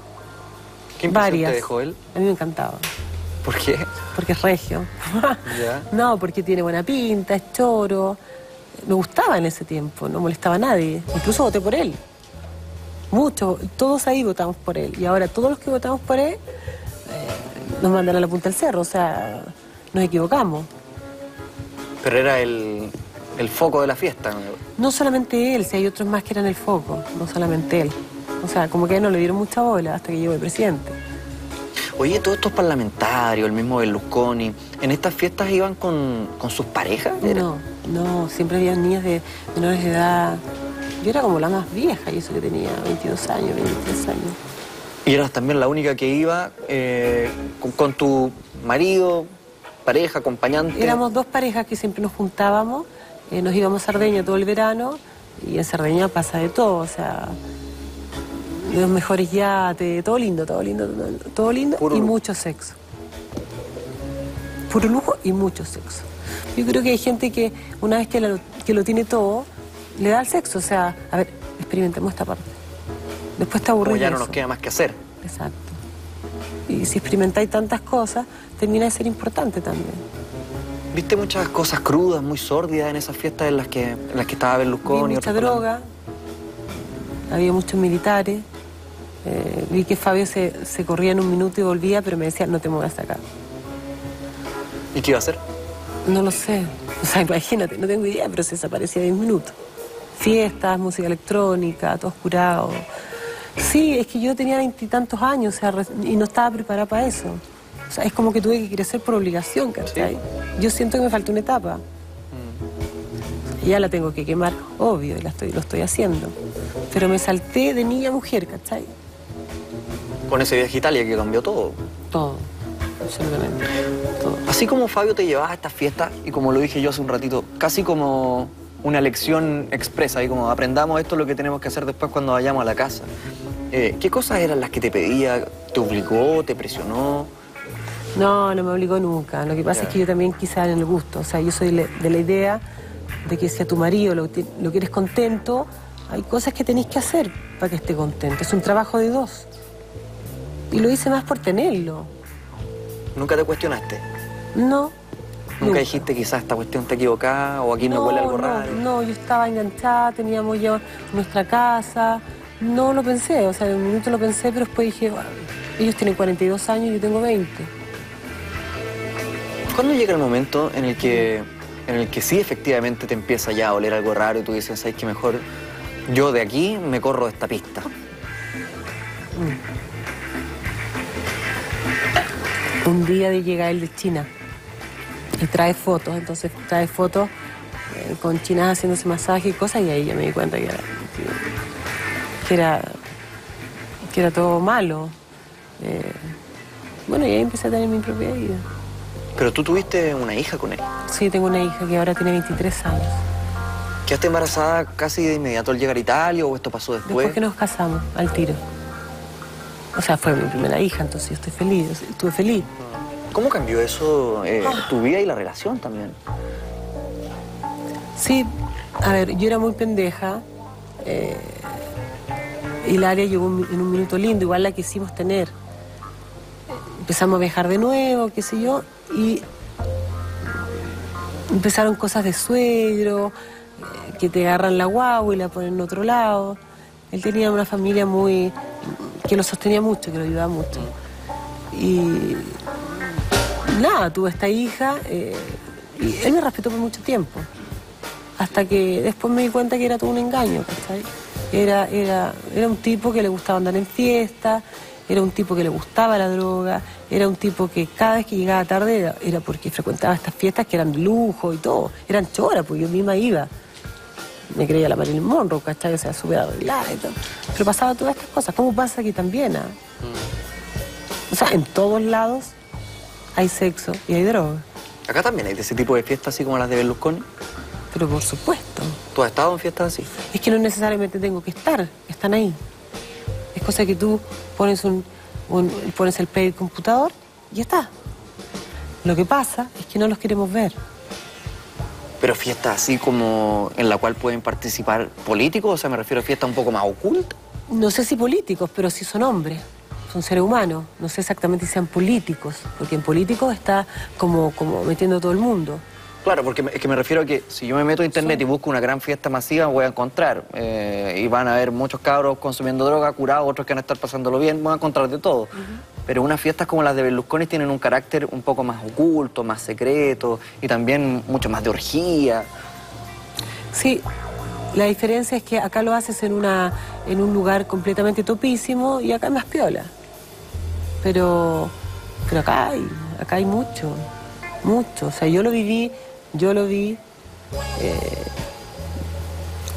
Speaker 1: ¿Qué impresión te dejó él?
Speaker 3: A mí me encantaba,
Speaker 1: ¿Por qué?
Speaker 3: porque es regio.
Speaker 1: Ya. *laughs*
Speaker 3: No, porque tiene buena pinta, es choro. Me gustaba en ese tiempo, no molestaba a nadie. Incluso voté por él. Mucho, todos ahí votamos por él. Y ahora todos los que votamos por él eh, nos mandan a la punta del cerro, o sea, nos equivocamos.
Speaker 1: Pero era el, el foco de la fiesta.
Speaker 3: No solamente él, si hay otros más que eran el foco, no solamente él. O sea, como que a él no le dieron mucha bola hasta que llegó el presidente.
Speaker 1: Oye, todos estos parlamentarios, el mismo Berlusconi, ¿en estas fiestas iban con, con sus parejas? ¿Era?
Speaker 3: No, no, siempre había niñas de menores de edad. Yo era como la más vieja, y eso que tenía 22 años, 23 años.
Speaker 1: Y eras también la única que iba eh, con, con tu marido, pareja, acompañante.
Speaker 3: Éramos dos parejas que siempre nos juntábamos, eh, nos íbamos a Sardeña todo el verano y en Sardeña pasa de todo, o sea, los mejores yates, todo lindo, todo lindo, todo, todo lindo
Speaker 1: Puro
Speaker 3: y
Speaker 1: lujo.
Speaker 3: mucho sexo. Puro lujo y mucho sexo. Yo creo que hay gente que una vez que lo, que lo tiene todo, le da el sexo, o sea, a ver, experimentemos esta parte. Después te
Speaker 1: Como
Speaker 3: aburres
Speaker 1: ya
Speaker 3: de
Speaker 1: no nos queda más que hacer.
Speaker 3: Exacto. Y si experimentáis tantas cosas, termina de ser importante también.
Speaker 1: ¿Viste muchas cosas crudas, muy sórdidas en esas fiestas en las que, en las que estaba Berlusconi?
Speaker 3: Vi mucha droga, había muchos militares. eh, vi que Fabio se, se corría en un minuto y volvía, pero me decía, no te muevas acá.
Speaker 1: ¿Y qué iba a hacer?
Speaker 3: No lo sé. O sea, *laughs* imagínate, no tengo idea, pero se desaparecía 10 minutos. Fiestas, música electrónica, todo oscurado. Sí, es que yo tenía veintitantos años o sea, re- y no estaba preparada para eso. O sea, es como que tuve que crecer por obligación, ¿cachai? Yo siento que me faltó una etapa. Ya la tengo que quemar, obvio, y la estoy, lo estoy haciendo. Pero me salté de niña a mujer, ¿cachai?
Speaker 1: Con ese viaje a Italia que cambió todo.
Speaker 3: Todo, absolutamente. Todo.
Speaker 1: Así como Fabio te llevaba a estas fiestas, y como lo dije yo hace un ratito, casi como una lección expresa, y como aprendamos esto es lo que tenemos que hacer después cuando vayamos a la casa. Eh, ¿Qué cosas eran las que te pedía? ¿Te obligó? ¿Te presionó?
Speaker 3: No, no me obligó nunca. Lo que pasa es que yo también quise en el gusto. O sea, yo soy de la idea de que si a tu marido lo, lo quieres contento, hay cosas que tenéis que hacer para que esté contento. Es un trabajo de dos. Y lo hice más por tenerlo.
Speaker 1: ¿Nunca te cuestionaste?
Speaker 3: No.
Speaker 1: ¿Nunca dijiste quizás esta cuestión está equivocada o aquí me
Speaker 3: no,
Speaker 1: huele algo
Speaker 3: no,
Speaker 1: raro?
Speaker 3: No, yo estaba enganchada, teníamos ya nuestra casa. No lo pensé, o sea, en un minuto lo pensé, pero después dije, "Bueno, ellos tienen 42 años y yo tengo 20.
Speaker 1: ¿Cuándo llega el momento en el que, en el que sí efectivamente te empieza ya a oler algo raro y tú dices, ¿sabes qué mejor? Yo de aquí me corro de esta pista.
Speaker 3: un día de llega él de China y trae fotos, entonces trae fotos eh, con chinas haciéndose masaje y cosas y ahí ya me di cuenta que era, que era, que era todo malo. Eh, bueno, y ahí empecé a tener mi propia vida.
Speaker 1: Pero tú tuviste una hija con él.
Speaker 3: Sí, tengo una hija que ahora tiene 23 años.
Speaker 1: ¿Quedaste embarazada casi de inmediato al llegar a Italia o esto pasó después?
Speaker 3: Después que nos casamos, al tiro. O sea, fue mi primera hija, entonces yo estoy feliz, estuve feliz.
Speaker 1: ¿Cómo cambió eso eh,
Speaker 3: Ah.
Speaker 1: tu vida y la relación también?
Speaker 3: Sí, a ver, yo era muy pendeja. Eh, Hilaria llegó en un minuto lindo, igual la quisimos tener. Empezamos a viajar de nuevo, qué sé yo, y empezaron cosas de suegro, eh, que te agarran la guagua y la ponen en otro lado. Él tenía una familia muy. que lo sostenía mucho, que lo ayudaba mucho. Y nada, tuve esta hija eh, y él me respetó por mucho tiempo. Hasta que después me di cuenta que era todo un engaño, ¿cachai? Era, era, era un tipo que le gustaba andar en fiesta, era un tipo que le gustaba la droga, era un tipo que cada vez que llegaba tarde era, era porque frecuentaba estas fiestas que eran de lujo y todo. Eran choras, porque yo misma iba. Me creía la Marilyn Monroe, ¿cachai? O sea, súper arreglada y todo. Pero pasaba todas estas cosas. ¿Cómo pasa aquí también? ah? O sea, en todos lados hay sexo y hay droga.
Speaker 1: Acá también hay de ese tipo de fiestas así como las de Berlusconi.
Speaker 3: Pero por supuesto.
Speaker 1: ¿Tú has estado en fiestas así?
Speaker 3: Es que no necesariamente tengo que estar, están ahí. Es cosa que tú pones un, un- pones el play del computador y ya está. Lo que pasa es que no los queremos ver.
Speaker 1: Pero fiestas así como en la cual pueden participar políticos, o sea, me refiero a fiestas un poco más ocultas.
Speaker 3: No sé si políticos, pero sí son hombres, son seres humanos. No sé exactamente si sean políticos, porque en políticos está como, como metiendo a todo el mundo.
Speaker 1: Claro, porque me- es que me refiero a que si yo me meto a internet y busco una gran fiesta masiva, voy a encontrar. eh, y van a haber muchos cabros consumiendo droga, curados, otros que van a estar pasándolo bien, voy a encontrar de todo. Pero unas fiestas como las de Berlusconi tienen un carácter un poco más oculto, más secreto y también mucho más de orgía.
Speaker 3: Sí, la diferencia es que acá lo haces en, una, en un lugar completamente topísimo y acá es más piola. Pero, pero acá hay, acá hay mucho, mucho. O sea, yo lo viví, yo lo vi. eh,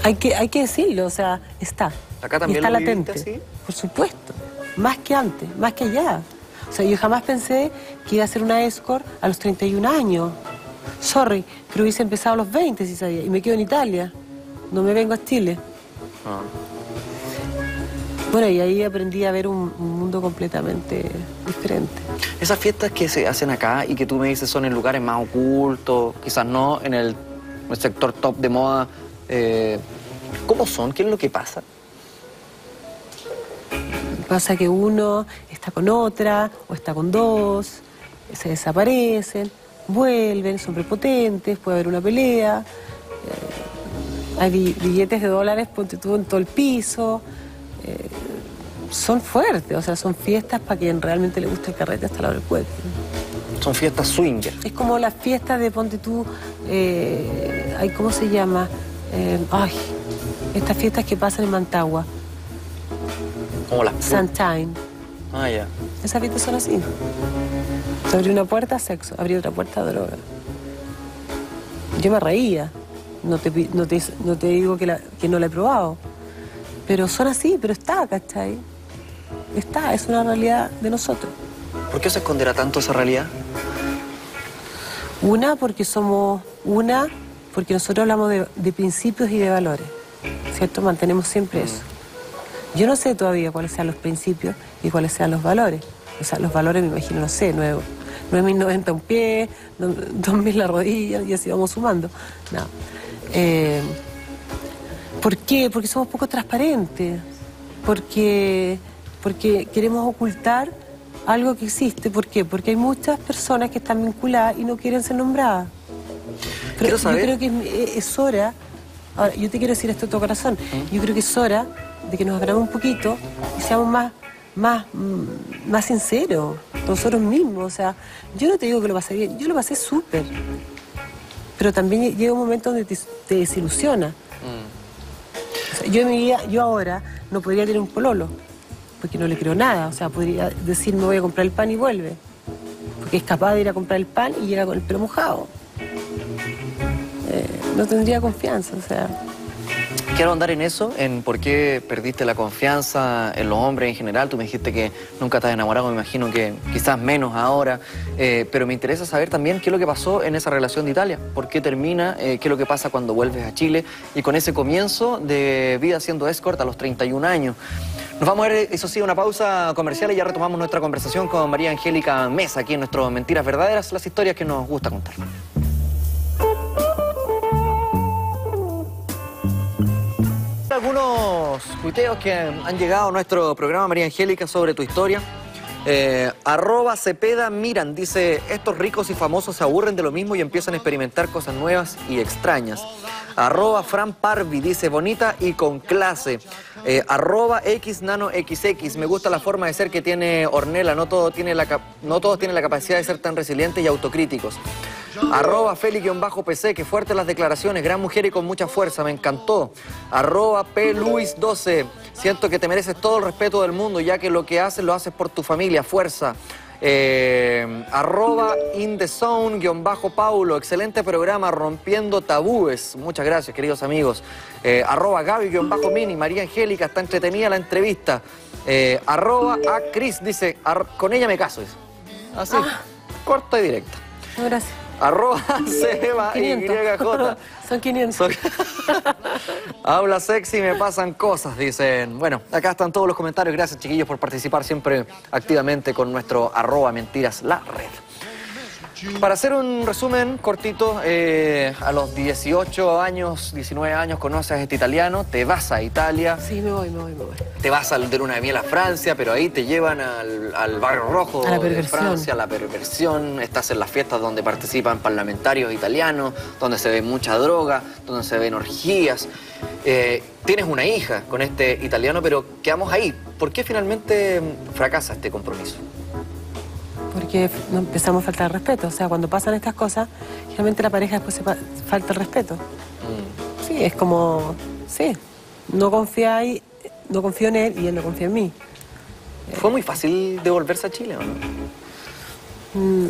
Speaker 3: hay, que, hay que decirlo, o sea, está.
Speaker 1: ¿Acá
Speaker 3: Y
Speaker 1: también
Speaker 3: está
Speaker 1: lo viviste
Speaker 3: latente. Por supuesto, más que antes, más que allá. O sea, yo jamás pensé que iba a ser una escort a los 31 años. Sorry, pero hubiese empezado a los 20 si sabía. Y me quedo en Italia. No me vengo a Chile.
Speaker 1: Ah.
Speaker 3: Bueno, y ahí aprendí a ver un, un mundo completamente diferente.
Speaker 1: Esas fiestas que se hacen acá y que tú me dices son en lugares más ocultos, quizás no en el, el sector top de moda, eh, ¿cómo son? ¿Qué es lo que pasa?
Speaker 3: Pasa que uno está con otra o está con dos, se desaparecen, vuelven, son prepotentes, puede haber una pelea. eh, hay bi- billetes de dólares, ponte tú en todo el piso. eh, son fuertes, o sea, son fiestas para quien realmente le gusta el carrete hasta la hora del cuerpo.
Speaker 1: Son fiestas swinger.
Speaker 3: Es como las fiestas de Ponte tú, eh, ay, ¿cómo se llama? Eh, ay, estas fiestas que pasan en Mantagua,
Speaker 1: Como las...
Speaker 3: Sunshine.
Speaker 1: Ah, ya.
Speaker 3: Esas fiestas son así. Se abrió una puerta, sexo, abrió otra puerta, droga. Yo me reía. No te, no te, no te digo que, la- que no la he probado. Pero son así, pero está, ¿cachai? Está, es una realidad de nosotros.
Speaker 1: ¿Por qué se esconderá tanto esa realidad?
Speaker 3: Una, porque somos una, porque nosotros hablamos de, de principios y de valores, ¿cierto? Mantenemos siempre eso. Yo no sé todavía cuáles sean los principios y cuáles sean los valores. O sea, los valores me imagino, no sé, nuevo. 9.090 un pie, 2.000 la rodilla y así vamos sumando. No. Eh, ¿Por qué? Porque somos poco transparentes, porque, porque queremos ocultar algo que existe. ¿Por qué? Porque hay muchas personas que están vinculadas y no quieren ser nombradas. Pero yo creo que es, hora, ahora yo te quiero decir esto de tu corazón, yo creo que es hora de que nos abramos un poquito y seamos más, más, mm, más sinceros nosotros mismos. O sea, yo no te digo que lo pasé bien, yo lo pasé súper. Pero también llega un momento donde te, desilusiona. Mm. yo en mi vida, yo ahora no podría tener un pololo, porque no le creo nada. O sea, podría decir me voy a comprar el pan y vuelve. Porque es capaz de ir a comprar el pan y llega con el pelo mojado. Eh, no tendría confianza, o sea.
Speaker 1: Quiero andar en eso, en por qué perdiste la confianza en los hombres en general. Tú me dijiste que nunca estás enamorado, me imagino que quizás menos ahora. Eh, pero me interesa saber también qué es lo que pasó en esa relación de Italia. ¿Por qué termina? Eh, ¿Qué es lo que pasa cuando vuelves a Chile? Y con ese comienzo de vida siendo escort a los 31 años. Nos vamos a ver, eso sí, una pausa comercial y ya retomamos nuestra conversación con María Angélica Mesa aquí en nuestro Mentiras Verdaderas, las historias que nos gusta contar. algunos tuiteos que han llegado a nuestro programa, María Angélica, sobre tu historia. Eh, arroba Cepeda Miran dice, estos ricos y famosos se aburren de lo mismo y empiezan a experimentar cosas nuevas y extrañas. Arroba Fran Parvi dice, bonita y con clase. Eh, arroba X Nano XX, me gusta la forma de ser que tiene Ornella, no, todo tiene la, no todos tienen la capacidad de ser tan resilientes y autocríticos. Arroba Feli-PC, que fuertes las declaraciones, gran mujer y con mucha fuerza, me encantó. Arroba P. Luis 12, siento que te mereces todo el respeto del mundo, ya que lo que haces lo haces por tu familia, fuerza. Eh, arroba in the zone, guion bajo Paulo, excelente programa, rompiendo tabúes. Muchas gracias, queridos amigos. Eh, arroba Gaby, guion bajo Mini, María Angélica, está entretenida la entrevista. Eh, arroba a Cris, dice, con ella me caso. Así, ah. corta y directa.
Speaker 3: Gracias.
Speaker 1: Arroba *laughs* Seba YJ. *laughs*
Speaker 3: Son 500. *laughs*
Speaker 1: Habla sexy, me pasan cosas, dicen. Bueno, acá están todos los comentarios. Gracias, chiquillos, por participar siempre activamente con nuestro arroba mentiras la red. Para hacer un resumen cortito, eh, a los 18 años, 19 años conoces a este italiano, te vas a Italia.
Speaker 3: Sí, me voy, me voy, me voy.
Speaker 1: Te vas al de luna de miel a Francia, pero ahí te llevan al, barrio rojo de Francia, a la perversión. Estás en las fiestas donde participan parlamentarios italianos, donde se ve mucha droga, donde se ven orgías. Eh, tienes una hija con este italiano, pero quedamos ahí. ¿Por qué finalmente fracasa este compromiso?
Speaker 3: Porque empezamos a faltar respeto. O sea, cuando pasan estas cosas, realmente la pareja después se falta el respeto. Mm. Sí, es como, sí, no confiáis, no confío en él y él no confía en mí.
Speaker 1: ¿Fue muy fácil devolverse a Chile o no?
Speaker 3: Mm,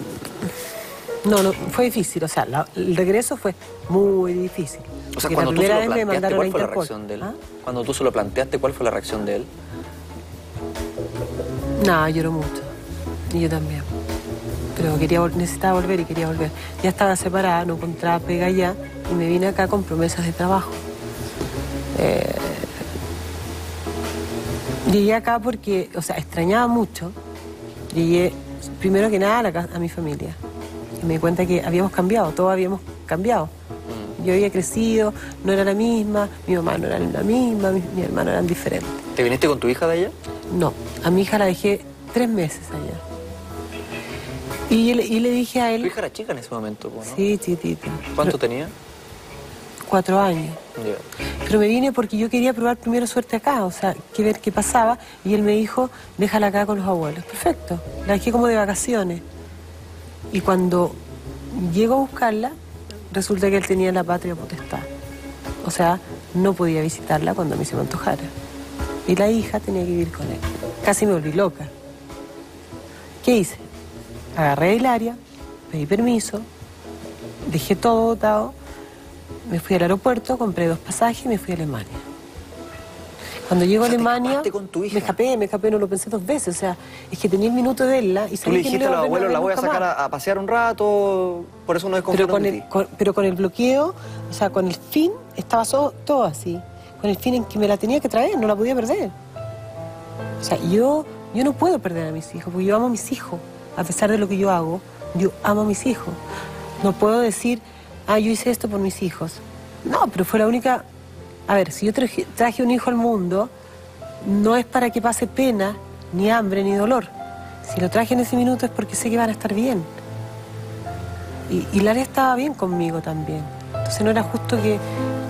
Speaker 3: no, no, fue difícil. O sea, el regreso fue muy difícil.
Speaker 1: O sea, cuando tú se lo planteaste, ¿cuál fue la reacción de él? ¿Ah? Cuando tú se lo planteaste, ¿cuál fue la reacción de él?
Speaker 3: Nada, lloró mucho. Y yo también pero quería, necesitaba volver y quería volver. Ya estaba separada, no encontraba pega ya y me vine acá con promesas de trabajo. Eh, llegué acá porque, o sea, extrañaba mucho. Llegué primero que nada a, mi familia. Y me di cuenta que habíamos cambiado, todos habíamos cambiado. Mm. Yo había crecido, no era la misma, mi mamá no era la misma, mi, mi hermano eran diferentes.
Speaker 1: ¿Te viniste con tu hija de allá?
Speaker 3: No, a mi hija la dejé tres meses allá. Y, le dije a él...
Speaker 1: Tu hija era chica en ese momento, ¿no?
Speaker 3: Sí, titita.
Speaker 1: ¿Cuánto tenía?
Speaker 3: Cuatro años. Pero me vine porque yo quería probar primero suerte acá, o sea, que ver qué pasaba. Y él me dijo, déjala acá con los abuelos. Perfecto. La dejé como de vacaciones. Y cuando llego a buscarla, resulta que él tenía la patria potestad. O sea, no podía visitarla cuando a mí se me antojara. Y la hija tenía que vivir con él. Casi me volví loca. ¿Qué hice? Agarré el área, pedí permiso, dejé todo botado, me fui al aeropuerto, compré dos pasajes y me fui a Alemania. Cuando llego
Speaker 1: O
Speaker 3: a
Speaker 1: sea,
Speaker 3: Alemania,
Speaker 1: con tu hija.
Speaker 3: me escapé, me escapé, no lo pensé dos veces. O sea, es que tenía el minuto de verla y
Speaker 1: Tú le
Speaker 3: que no
Speaker 1: dijiste a los abuelos, la voy a sacar a, a pasear un rato, por eso no
Speaker 3: pero
Speaker 1: desconfiaron
Speaker 3: con, el, con- pero con el bloqueo, o sea, con el fin, estaba so- todo así. Con el fin en que me la tenía que traer, no la podía perder. O sea, yo, yo no puedo perder a mis hijos, porque yo amo a mis hijos. A pesar de lo que yo hago, yo amo a mis hijos. No puedo decir, ah, yo hice esto por mis hijos. No, pero fue la única... A ver, si yo traje, un hijo al mundo, no es para que pase pena, ni hambre, ni dolor. Si lo traje en ese minuto es porque sé que van a estar bien. Y, y Lara estaba bien conmigo también. Entonces no era justo que,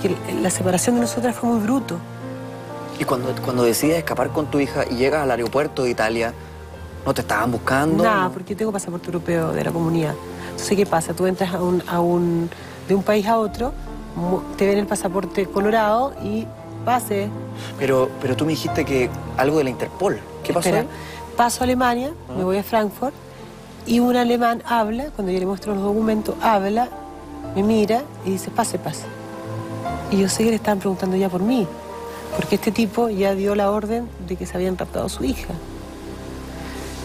Speaker 3: que la separación de nosotras fue muy bruto.
Speaker 1: Y cuando, cuando decides escapar con tu hija y llegas al aeropuerto de Italia, ¿no te estaban buscando?
Speaker 3: Nada, porque yo tengo pasaporte europeo de la comunidad. Entonces, ¿qué pasa? Tú entras a un, a un, de un país a otro, te ven el pasaporte colorado y pase.
Speaker 1: Pero, pero tú me dijiste que algo de la Interpol. ¿Qué pasó?
Speaker 3: Espera, paso a Alemania, me voy a Frankfurt y un alemán habla, cuando yo le muestro los documentos, habla, me mira y dice, pase, pase. Y yo sé que le estaban preguntando ya por mí, porque este tipo ya dio la orden de que se habían raptado a su hija.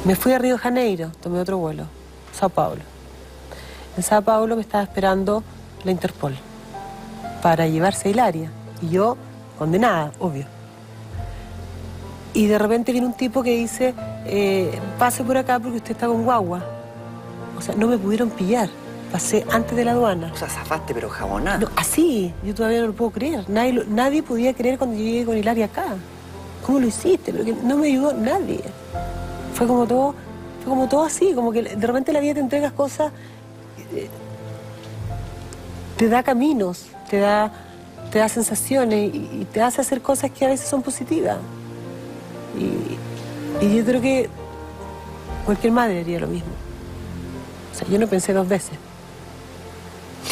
Speaker 3: Me fui a Río de Janeiro, tomé otro vuelo, Sao Paulo. En Sao Paulo me estaba esperando la Interpol para llevarse a Hilaria. Y yo, condenada, obvio. Y de repente viene un tipo que dice, eh, pase por acá porque usted está con guagua. O sea, no me pudieron pillar. Pasé antes de la aduana.
Speaker 1: O sea, zafaste, pero jabonada.
Speaker 3: No, así, yo todavía no lo puedo creer. Nadie, lo- nadie podía creer cuando yo llegué con Hilaria acá. ¿Cómo lo hiciste? Pero que no me ayudó nadie. Fue como todo, fue como todo así, como que de repente la vida te entregas cosas, eh, te da caminos, te da, te da sensaciones y, y te hace hacer cosas que a veces son positivas. Y, y yo creo que cualquier madre haría lo mismo. O sea, yo no pensé dos veces.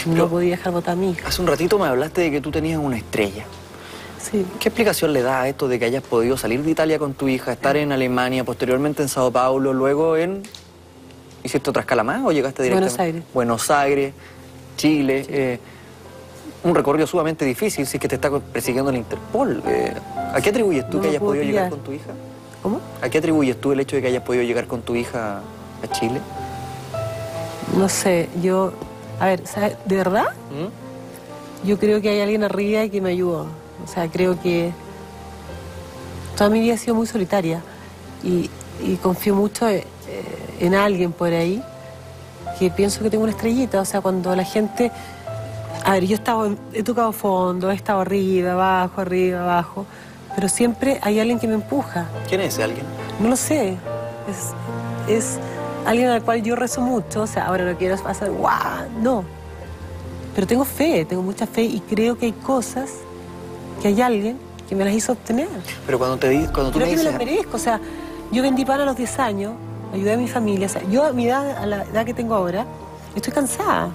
Speaker 3: No
Speaker 1: Pero-
Speaker 3: podía dejar votar a mi hija.
Speaker 1: Hace un ratito me hablaste de que tú tenías una estrella.
Speaker 3: Sí.
Speaker 1: ¿Qué explicación le da a esto de que hayas podido salir de Italia con tu hija, estar en Alemania, posteriormente en Sao Paulo, luego en... ¿Hiciste otra escala más o llegaste directamente?
Speaker 3: Buenos Aires.
Speaker 1: Buenos Aires, Chile. eh, un recorrido sumamente difícil si es que te está persiguiendo la Interpol. eh, ¿A qué atribuyes tú
Speaker 3: No
Speaker 1: que hayas podido llegar con tu hija?
Speaker 3: ¿Cómo?
Speaker 1: ¿A qué atribuyes tú el hecho de que hayas podido llegar con tu hija a Chile?
Speaker 3: No sé, yo... A ver, ¿sabes? ¿de verdad?
Speaker 1: ¿Mm?
Speaker 3: Yo creo que hay alguien arriba que me ayudó. O sea, creo que toda mi vida ha sido muy solitaria y, y confío mucho eh, en alguien por ahí que pienso que tengo una estrellita. O sea, cuando la gente... A ver, yo he, estado he tocado fondo, he estado arriba, abajo, arriba, abajo, pero siempre hay alguien que me empuja.
Speaker 1: ¿Quién es ese alguien?
Speaker 3: No lo sé. Es, es alguien al cual yo rezo mucho. O sea, ahora no quiero hacer guau, no. Pero tengo fe, tengo mucha fe y creo que hay cosas que hay alguien que me las hizo obtener.
Speaker 1: Pero cuando, te cuando tú
Speaker 3: Creo
Speaker 1: me
Speaker 3: que me
Speaker 1: dices...
Speaker 3: las merezco. O sea, yo vendí pan a los 10 años, ayudé a mi familia. O sea, yo a mi edad, a la edad que tengo ahora, estoy cansada.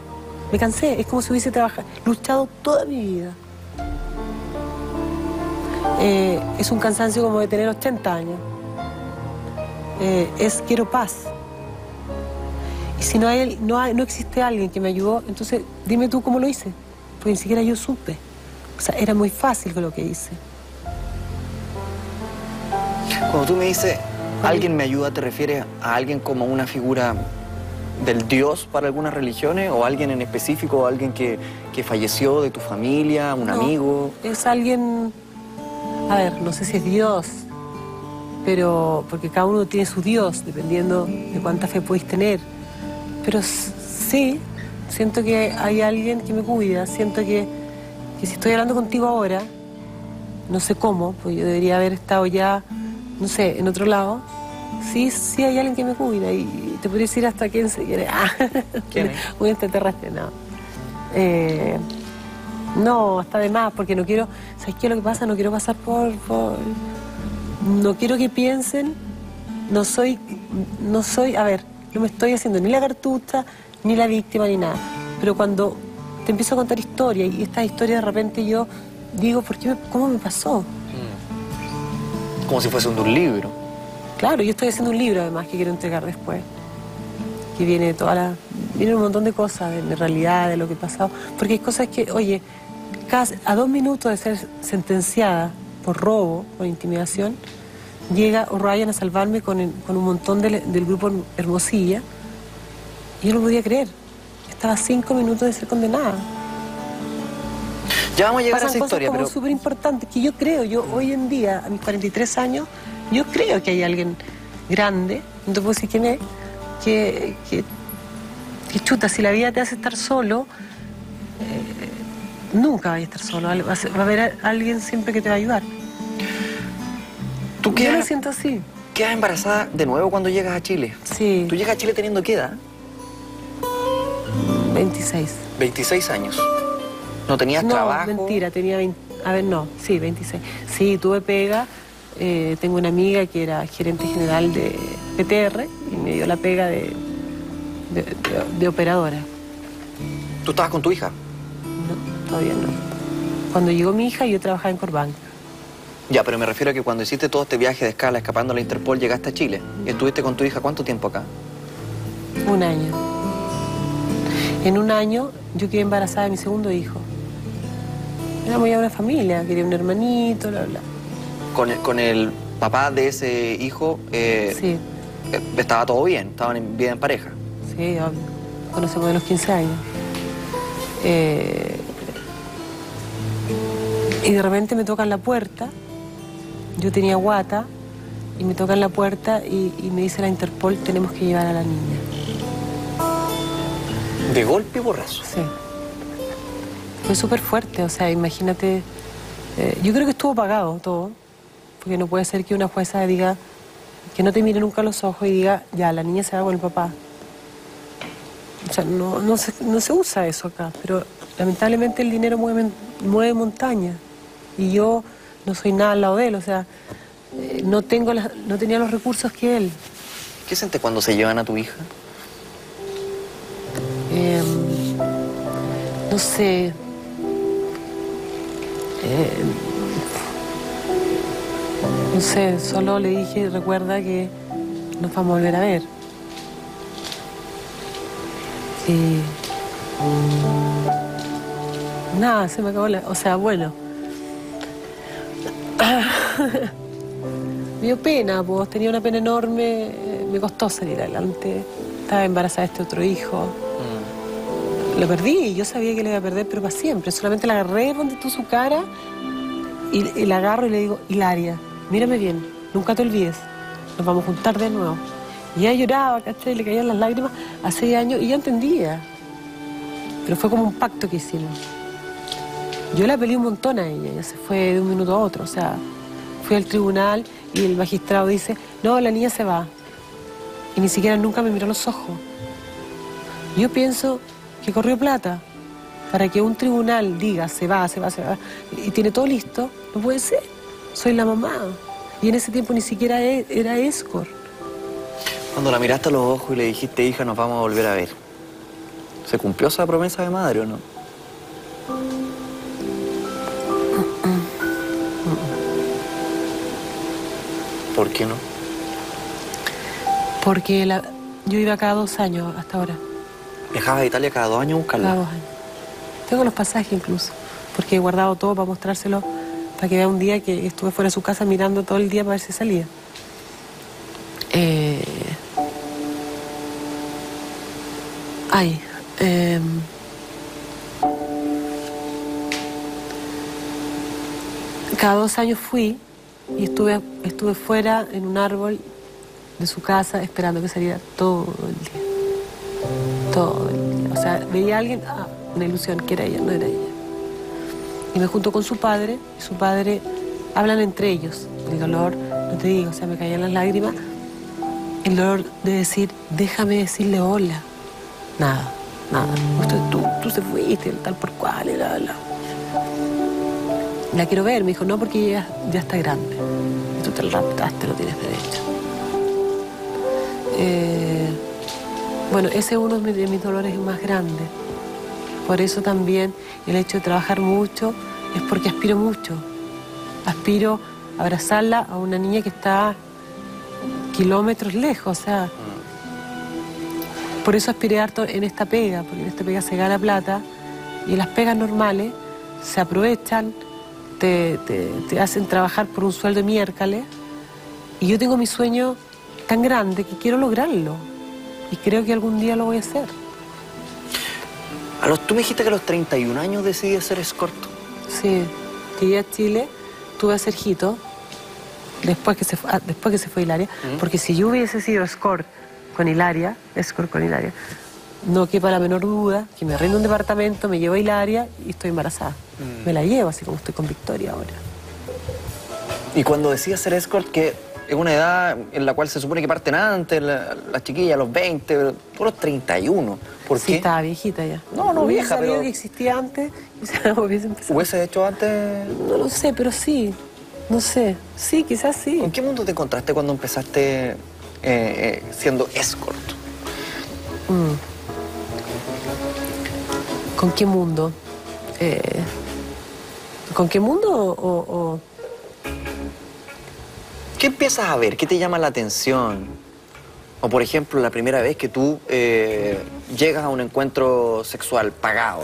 Speaker 3: Me cansé. Es como si hubiese trabajado, luchado toda mi vida. Eh, es un cansancio como de tener 80 años. Eh, es quiero paz. Y si no, hay, no, hay- no existe alguien que me ayudó, entonces dime tú cómo lo hice. Porque ni siquiera yo supe. O sea, era muy fácil lo que hice.
Speaker 1: Cuando tú me dices, alguien me ayuda, ¿te refieres a alguien como una figura del Dios para algunas religiones o alguien en específico, o alguien que, que falleció de tu familia, un
Speaker 3: No,
Speaker 1: amigo?
Speaker 3: Es alguien, a ver, no sé si es Dios, pero porque cada uno tiene su Dios, dependiendo de cuánta fe podéis tener. Pero sí, siento que hay alguien que me cuida, siento que, que si estoy hablando contigo ahora, no sé cómo, pues yo debería haber estado ya, no sé, en otro lado. Sí, sí hay alguien que me cuida y te podría decir hasta quién se quiere. *laughs* Ah,
Speaker 1: ¿Quién es?
Speaker 3: Un extraterrestre, no. Eh, no, está de más, porque no quiero. ¿Sabes qué es lo que pasa? No quiero pasar por, por- No quiero que piensen. No soy. No soy. A ver, no me estoy haciendo ni la cartucha, ni la víctima, ni nada. Pero cuando te empiezo a contar historias y esta historia de repente yo digo, ¿por qué me- ¿cómo me pasó?
Speaker 1: Como si fuese un, libro.
Speaker 3: Claro, yo estoy haciendo un libro además que quiero entregar después. Que viene toda la. Viene un montón de cosas de mi realidad, de lo que he pasado. Porque hay cosas que, oye, a dos minutos de ser sentenciada por robo, por intimidación, llega O'Ryan a salvarme con, el- con un montón del, del grupo Hermosilla. Y yo no podía creer. Estaba cinco minutos de ser condenada.
Speaker 1: Ya vamos a llegar a esa historia, pero
Speaker 3: súper importantes que yo creo, yo hoy en día, a mis 43 años, yo creo que hay alguien grande, no te puedo decir quién es, que, que, que chuta, si la vida te hace estar solo, eh, nunca vas a estar solo, va a haber a- alguien siempre que te va a ayudar.
Speaker 1: tú
Speaker 3: Yo
Speaker 1: quedas,
Speaker 3: me siento así,
Speaker 1: quedas embarazada de nuevo cuando llegas a Chile.
Speaker 3: sí,
Speaker 1: Tú llegas a Chile teniendo qué edad?
Speaker 3: 26.
Speaker 1: 26 años. ¿No tenías
Speaker 3: No,
Speaker 1: trabajo?
Speaker 3: mentira, tenía 20, a ver, no, sí, 26. Sí, tuve pega, eh, tengo una amiga que era gerente general de PTR y me dio la pega de, de, de- de operadora.
Speaker 1: ¿Tú estabas con tu hija?
Speaker 3: No, todavía no. Cuando llegó mi hija yo trabajaba en Corbank.
Speaker 1: Ya, pero me refiero a que cuando hiciste todo este viaje de escala escapando a la Interpol, llegaste a Chile. ¿Y estuviste con tu hija cuánto tiempo acá?
Speaker 3: Un año. En un año yo quedé embarazada de mi segundo hijo. Éramos ya una familia, quería un hermanito, bla, bla.
Speaker 1: Con el, con el papá de ese hijo, eh,
Speaker 3: Sí,
Speaker 1: eh, estaba todo bien, estaban en, bien en pareja.
Speaker 3: sí, obvio. Conocemos de los 15 años. Eh, y de repente me tocan la puerta. Yo tenía guata y me tocan la puerta y, y me dice la Interpol, tenemos que llevar a la niña.
Speaker 1: De golpe y borrazo.
Speaker 3: Sí. Fue súper fuerte, o sea, imagínate. eh, yo creo que estuvo pagado todo, porque no puede ser que una jueza diga que no te mire nunca a los ojos y diga, ya, la niña se va con el papá. O sea, no, no, se, no se usa eso acá, pero lamentablemente el dinero mueve, mueve montaña. Y yo no soy nada al lado de él, o sea, eh, no, tengo las- no tenía los recursos que él.
Speaker 1: ¿Qué sientes cuando se llevan a tu hija?
Speaker 3: Eh, no sé. Eh, no sé, solo le dije, recuerda que nos vamos a volver a ver. Nada, se me acabó la. O sea, bueno. *laughs* Me dio pena, pues tenía una pena enorme, eh, me costó salir adelante. Estaba embarazada de este otro hijo. Lo perdí, yo sabía que le iba a perder, pero para siempre. Solamente la agarré, donde tú su cara, y, y la agarro y le digo, Hilaria, mírame bien, nunca te olvides, nos vamos a juntar de nuevo. Y ella lloraba, ¿cachai? Le caían las lágrimas seis años y yo entendía. Pero fue como un pacto que hicimos. Yo la peleé un montón a ella, se fue de un minuto a otro. O sea, fui al tribunal y el magistrado dice, no, la niña se va. Y ni siquiera nunca me miró los ojos. Yo pienso que corrió plata para que un tribunal diga se va, se va, se va y tiene todo listo. No puede ser. Soy la mamá. Y en ese tiempo ni siquiera e- era escort.
Speaker 1: Cuando la miraste a los ojos y le dijiste, hija, nos vamos a volver a ver. ¿Se cumplió esa promesa de madre o no? ¿Por qué no?
Speaker 3: Porque la- yo iba cada dos años hasta ahora.
Speaker 1: Viajabas a Italia cada dos años a buscarla.
Speaker 3: Cada dos años. Tengo los pasajes incluso. Porque he guardado todo para mostrárselo. Para que vea un día que estuve fuera de su casa mirando todo el día para ver si salía. Eh, Ay. em, Cada dos años fui y estuve, estuve fuera en un árbol de su casa esperando que saliera todo el día. Todo. O sea, veía a alguien, ah, una ilusión, que era ella, no era ella. Y me junto con su padre, y su padre hablan entre ellos. El dolor, no te digo, o sea, me caían las lágrimas. El dolor de decir, déjame decirle hola. Nada, nada. Usted, tú, tú se fuiste, tal por cual, y la, la. La quiero ver, me dijo, no, porque ella ya está grande. Tú te la raptaste, no tienes derecho. Eh, bueno, ese es uno de mis- dolores más grandes. Por eso también el hecho de trabajar mucho es porque aspiro mucho. Aspiro a abrazarla a una niña que está kilómetros lejos, o sea. Por eso aspiré harto en esta pega, porque en esta pega se gana plata y las pegas normales se aprovechan te, te- te hacen trabajar por un sueldo de miércoles. Y yo tengo mi sueño tan grande que quiero lograrlo. Y creo que algún día lo voy a hacer.
Speaker 1: A los, tú me dijiste que a los 31 años decidí ser escort.
Speaker 3: Sí, llegué a Chile, tuve a Sergito, después que se fue, ah, después que se fue Hilaria, porque si yo hubiese sido escort con Hilaria, escort con Hilaria, no quepa la menor duda que me arrendo un departamento, me llevo a Hilaria y estoy embarazada. Me la llevo, así como estoy con Victoria ahora.
Speaker 1: Y cuando decides ser escort, que es una edad en la cual se supone que parten antes, la- las chiquillas a los 20, pero tú los 31. ¿Por
Speaker 3: Sí,
Speaker 1: qué?
Speaker 3: estaba viejita ya.
Speaker 1: No, no
Speaker 3: Hubiese
Speaker 1: vieja,
Speaker 3: sabido
Speaker 1: pero-
Speaker 3: que existía antes y se hubiese empezado.
Speaker 1: ¿Hubiese hecho antes?
Speaker 3: No lo sé, pero sí. No sé. Sí, quizás sí.
Speaker 1: ¿Con qué mundo te encontraste cuando empezaste eh, eh, siendo escort?
Speaker 3: Mm. ¿Con qué mundo? Eh, ¿Con qué mundo o-
Speaker 1: ¿Qué empiezas a ver? ¿Qué te llama la atención? O por ejemplo, la primera vez que tú eh, llegas a un encuentro sexual pagado.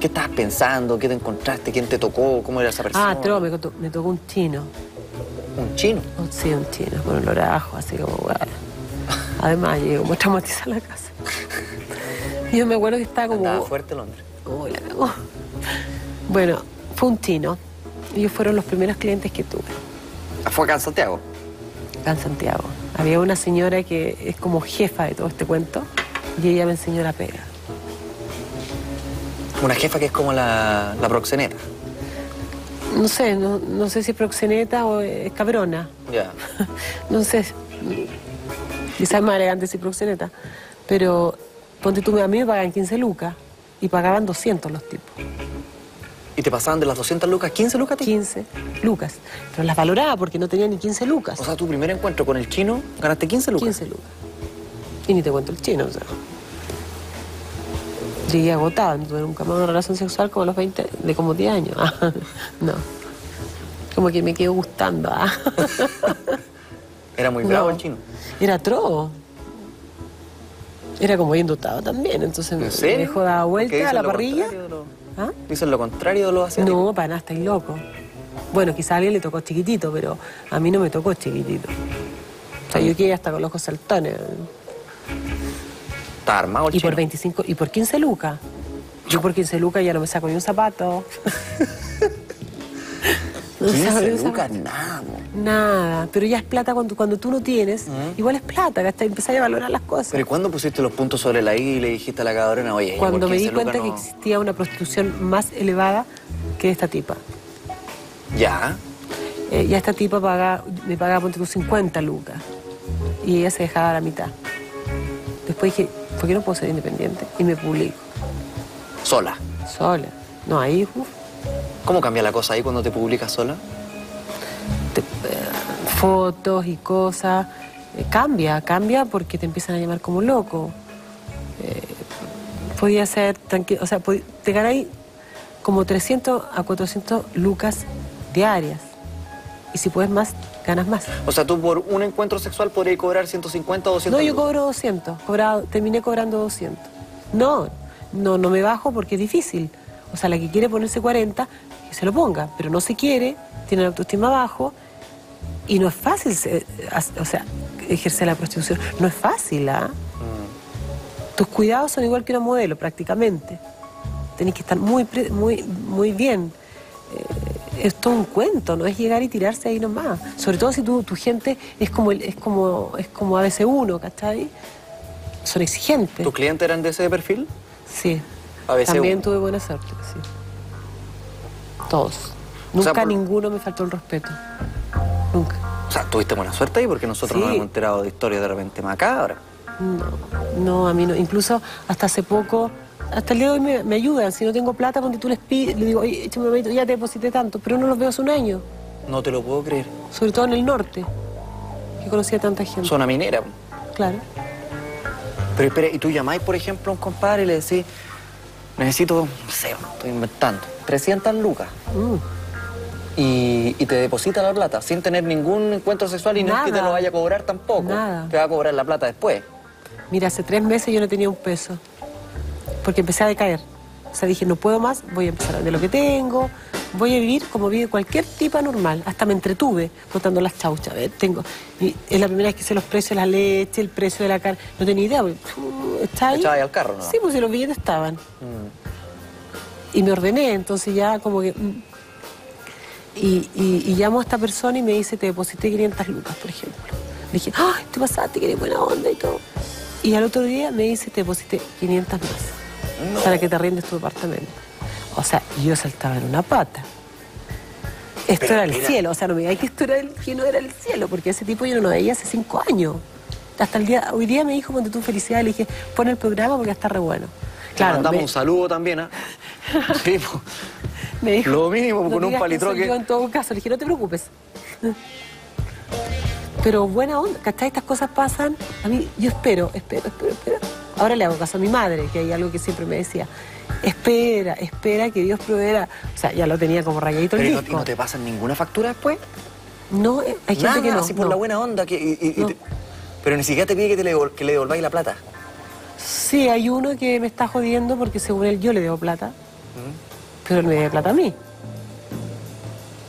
Speaker 1: ¿Qué estabas pensando? ¿Qué te encontraste? ¿Quién te tocó? ¿Cómo era esa persona?
Speaker 3: Ah, tro, me, to- me tocó un chino.
Speaker 1: Un chino.
Speaker 3: Oh, sí, un chino, con olor a ajo, así como, bueno. Además, llegué como traumatizada a la casa. *laughs* Yo me acuerdo que estaba como...
Speaker 1: Fuerte el hombre.
Speaker 3: La cagó. Bueno, fue un chino. Ellos fueron los primeros clientes que tuve.
Speaker 1: Fue acá en Santiago.
Speaker 3: acá en Santiago. Había una señora que es como jefa de todo este cuento y ella me enseñó la pega.
Speaker 1: Una jefa que es como la, la proxeneta.
Speaker 3: No sé, no, no sé si es proxeneta o es cabrona.
Speaker 1: Ya. *laughs*
Speaker 3: No sé. Quizás es más elegante si proxeneta. Pero ponte tú, a mí me pagan 15 lucas y pagaban 200 los tipos.
Speaker 1: ¿Y te pasaban de las 200 lucas 15 lucas? ti?
Speaker 3: 15 lucas. Pero las valoraba porque no tenía ni 15 lucas.
Speaker 1: O sea, tu primer encuentro con el chino ganaste 15 lucas.
Speaker 3: 15 lucas. Y ni te cuento el chino, o sea. Llegué agotada, no tuve nunca más una relación sexual como a los 20, de como 10 años. Ah, *laughs* no. Como que me quedó gustando. ah. *laughs*
Speaker 1: Era muy bravo
Speaker 3: No.
Speaker 1: el chino.
Speaker 3: Era tro. Era como bien dotado también, entonces me,
Speaker 1: ¿En
Speaker 3: me dejó dar vuelta a la parrilla.
Speaker 1: contrario
Speaker 3: ¿Ah?
Speaker 1: Dicen lo contrario de los asiáticos.
Speaker 3: No, para nada, estáis loco. Bueno, quizá a alguien le tocó chiquitito, pero a mí no me tocó chiquitito. O sea, yo quedé hasta con los ojos saltones.
Speaker 1: Está armado el
Speaker 3: Y por
Speaker 1: chino.
Speaker 3: 25, y por 15 lucas. Yo por 15 lucas ya no me saco ni un zapato. *laughs* No saco ni
Speaker 1: 15
Speaker 3: un
Speaker 1: lucas,
Speaker 3: zapato.
Speaker 1: nada.
Speaker 3: Nada, pero ya es plata cuando, cuando tú no tienes. Igual es plata, ¿cachai? Empezás a valorar las cosas.
Speaker 1: Pero ¿y cuándo pusiste los puntos sobre la I y le dijiste a la cabrona, oye,
Speaker 3: cuando me di
Speaker 1: 15 lucas
Speaker 3: cuenta que existía una prostitución más elevada que esta tipa.
Speaker 1: Ya.
Speaker 3: Eh, ya esta tipa paga, me pagaba, ponte tú, 50 lucas. Y ella se dejaba a la mitad. Después dije, ¿por qué no puedo ser independiente? Y me publico,
Speaker 1: Sola.
Speaker 3: sola. No, ahí, uf,
Speaker 1: ¿Cómo cambia la cosa ahí cuando te publicas sola?
Speaker 3: te- eh, fotos y cosas. Eh, cambia, cambia porque te empiezan a llamar como loco. Eh, podía ser tranquilo, o sea, te ganáis como 300 a 400 lucas diarias. Y si puedes más, ganas más.
Speaker 1: O sea, tú por un encuentro sexual podrías cobrar 150 o 200
Speaker 3: No, yo cobro 200, cobrado, terminé cobrando 200. No, no, no me bajo porque es difícil. O sea, la que quiere ponerse 40, que se lo ponga, pero no se quiere, tiene la autoestima bajo y no es fácil, as- o sea, ejercer la prostitución. No es fácil, ¿ah? Tus cuidados son igual que una modelo, prácticamente. Tenés que estar muy, muy, muy bien. Eh, es todo un cuento, no es llegar y tirarse ahí nomás. Sobre todo si tu, tu gente es como, el- es como, es como ABC1, ¿cachai? Son exigentes.
Speaker 1: ¿Tus clientes eran de ese perfil?
Speaker 3: Sí.
Speaker 1: ABC1.
Speaker 3: También tuve buena suerte, sí. Todos.
Speaker 1: O sea,
Speaker 3: Nunca
Speaker 1: por-
Speaker 3: ninguno me faltó el respeto. Nunca.
Speaker 1: O sea, tuviste buena suerte ahí porque nosotros nos
Speaker 3: Sí.
Speaker 1: hemos enterado de historias de repente macabras.
Speaker 3: No, no, a mí no. Incluso hasta hace poco, hasta el día de hoy me, me ayudan. Si no tengo plata, cuando tú les pides, le digo, oye, échame un momento, ya te deposité tanto, pero no los veo hace un año.
Speaker 1: No te lo puedo creer.
Speaker 3: Sobre todo en el norte, que conocía a tanta gente.
Speaker 1: Zona minera.
Speaker 3: Claro.
Speaker 1: Pero espera, y tú llamáis, por ejemplo, a un compadre y le decís, necesito, no sé, estoy inventando, 300 lucas.
Speaker 3: Mm.
Speaker 1: Y, y te deposita la plata sin tener ningún encuentro sexual y no es que te
Speaker 3: Nada.
Speaker 1: lo vaya a cobrar tampoco.
Speaker 3: Nada.
Speaker 1: Te va a cobrar la plata después.
Speaker 3: Mira, hace tres meses yo no tenía un peso, porque empecé a decaer. O sea, dije, no puedo más, voy a empezar a vender lo que tengo, voy a vivir como vive cualquier tipa normal. Hasta me entretuve contando las chauchas. Ver, tengo, y es la primera vez que sé los precios de la leche, el precio de la carne. No tenía idea, porque, está ahí.
Speaker 1: Echaba ahí al carro, ¿no?
Speaker 3: Sí, pues si los billetes estaban.
Speaker 1: Mm.
Speaker 3: Y me ordené, entonces ya como que... mm. Y, y- y llamo a esta persona y me dice, te deposité 500 lucas, por ejemplo. Le dije, ¡ay, te pasaste, que eres buena onda y todo! Y al otro día me dice, te deposité 500 más para que te arriendes tu departamento. O sea, yo saltaba en una pata. Esto
Speaker 1: Pero
Speaker 3: era el cielo, o sea, no me digas que esto era el, que no era el cielo, porque ese tipo yo no lo veía hace cinco años. Hasta el día, hoy día me dijo, ponte tu felicidad, le dije, pon el programa porque está re bueno.
Speaker 1: Claro, mandamos
Speaker 3: me-
Speaker 1: un saludo también, ¿ah? *laughs* Sí.
Speaker 3: Me dijo,
Speaker 1: Lo mínimo,
Speaker 3: "No
Speaker 1: con un palitroque".
Speaker 3: Yo en todo caso, le dije, no te preocupes. Pero buena onda, ¿cachai? Estas cosas pasan. A mí, yo espero, espero, espero, espero. Ahora le hago caso a mi madre, que hay algo que siempre me decía. Espera, espera que Dios proveerá. O sea, ya lo tenía como rayadito el
Speaker 1: Pero ¿y no,
Speaker 3: disco.
Speaker 1: y no te pasan ninguna factura después?
Speaker 3: No, eh, hay gente
Speaker 1: Nada,
Speaker 3: que no.
Speaker 1: así por
Speaker 3: no.
Speaker 1: la buena onda. Que, y- y- y
Speaker 3: No.
Speaker 1: te- pero ni siquiera te pide que, te le, que le devolváis la plata.
Speaker 3: Sí, hay uno que me está jodiendo porque según él yo le debo plata, pero él me debe plata a mí.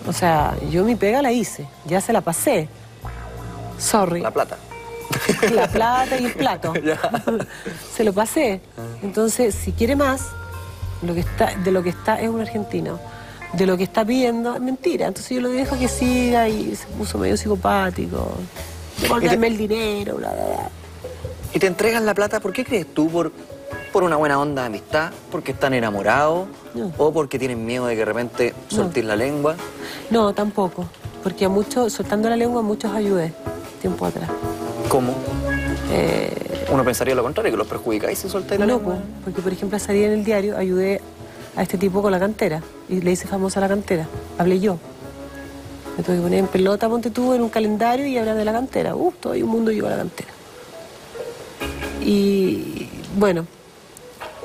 Speaker 3: O sea, yo mi pega la hice, ya se la pasé. Sorry.
Speaker 1: La plata. *laughs*
Speaker 3: La plata y el plato. *laughs* Se lo pasé. Entonces, si quiere más, lo que está, de lo que está es un argentino. De lo que está pidiendo es mentira. Entonces yo lo dejo que siga y se puso medio psicopático. Devolverme el dinero, bla, bla, bla.
Speaker 1: Y te entregan la plata, ¿por qué crees tú? ¿Por, por una buena onda de amistad? ¿Porque están enamorados?
Speaker 3: No.
Speaker 1: ¿O porque tienen miedo de que de repente soltéis la lengua?
Speaker 3: No, tampoco. Porque a muchos, soltando la lengua, a muchos ayudé tiempo atrás.
Speaker 1: ¿Cómo?
Speaker 3: Eh,
Speaker 1: Uno pensaría lo contrario, que los perjudicáis si soltáis la
Speaker 3: no,
Speaker 1: lengua.
Speaker 3: pues, porque por ejemplo, a salir en el diario ayudé a este tipo con la cantera y le hice famosa la cantera. Hablé yo. Me tuve que poner en pelota, ponte tú, en un calendario y hablar de la cantera. Uf, todo hay un mundo llegó a la cantera. Y bueno,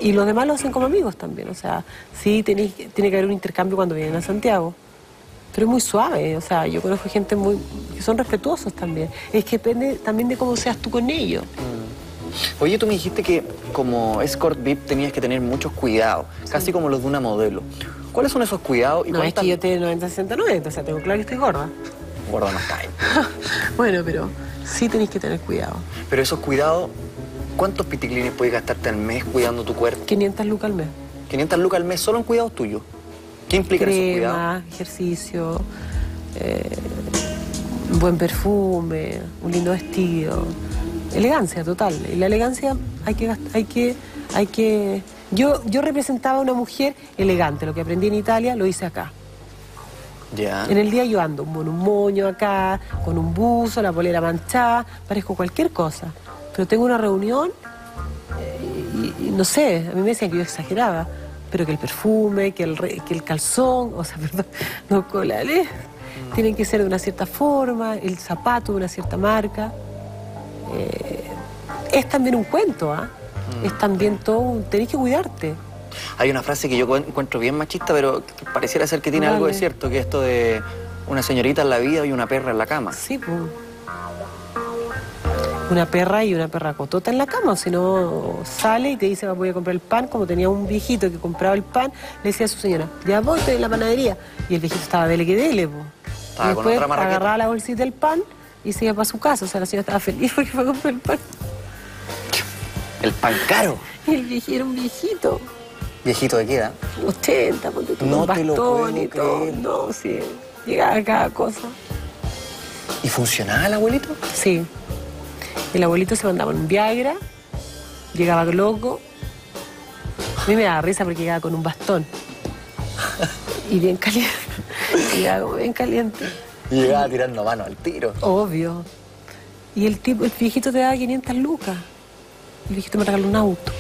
Speaker 3: y los demás lo hacen como amigos también. O sea, sí tenéis- tiene que haber un intercambio cuando vienen a Santiago. Pero es muy suave, o sea, yo conozco gente muy que son respetuosos también. Es que depende también de cómo seas tú con ellos.
Speaker 1: Oye, tú me dijiste que como escort VIP tenías que tener muchos cuidados, casi como los de una modelo. ¿Cuáles son esos cuidados y
Speaker 3: No, es
Speaker 1: cuántas...
Speaker 3: que yo tengo 90, 60, 90, o sea, tengo claro que estoy gorda.
Speaker 1: Gorda no está ahí. *laughs*
Speaker 3: bueno, pero sí tenéis que tener cuidado.
Speaker 1: Pero esos cuidados, ¿cuántos piticlines puedes gastarte al mes cuidando tu cuerpo?
Speaker 3: 500 lucas al mes.
Speaker 1: 500 lucas al mes solo en cuidados tuyos. ¿Qué esos cuidados?
Speaker 3: Crema, ejercicio, eh, un buen perfume, un lindo vestido. Elegancia total. Y la elegancia hay que hay que, hay que. Yo, yo representaba a una mujer elegante. Lo que aprendí en Italia lo hice acá.
Speaker 1: Ya.
Speaker 3: En el día yo ando con un moño acá, con un buzo, la polera manchada, parezco cualquier cosa. Pero tengo una reunión eh, y, y no sé, a mí me decían que yo exageraba, pero que el perfume, que el, re- que el calzón, o sea, *laughs* perdón, no colales, tienen que ser de una cierta forma, el zapato de una cierta marca. Eh, es también un cuento, ¿ah? Es también todo, un, tenés que cuidarte.
Speaker 1: Hay una frase que yo cu- encuentro bien machista, pero pareciera ser que tiene algo de cierto, que esto de una señorita en la vida y una perra en la cama.
Speaker 3: Sí, pues. Una perra y una perra cotota en la cama, o si no sale y te dice voy a comprar el pan, como tenía un viejito que compraba el pan, le decía a su señora, ya voy, estoy en la panadería. Y el viejito estaba dele que dele, po. Y después agarraba la bolsita del pan y se iba para su casa, o sea, la señora estaba feliz *laughs* porque fue a comprar el pan.
Speaker 1: El pan caro.
Speaker 3: Y el viejito era un viejito,
Speaker 1: Viejito de qué edad?
Speaker 3: 80, ponte tú,
Speaker 1: No te lo
Speaker 3: bastón
Speaker 1: puedo
Speaker 3: y todo.
Speaker 1: creer.
Speaker 3: No, sí, llegaba a cada cosa.
Speaker 1: ¿Y funcionaba el abuelito?
Speaker 3: Sí. El abuelito se mandaba un Viagra, llegaba loco. A mí me daba risa porque llegaba con un bastón. Y bien caliente. *laughs* Llegaba bien caliente.
Speaker 1: Y llegaba tirando mano al tiro.
Speaker 3: Obvio. Y el tipo, el viejito te daba 500 lucas. El viejito me regaló un auto.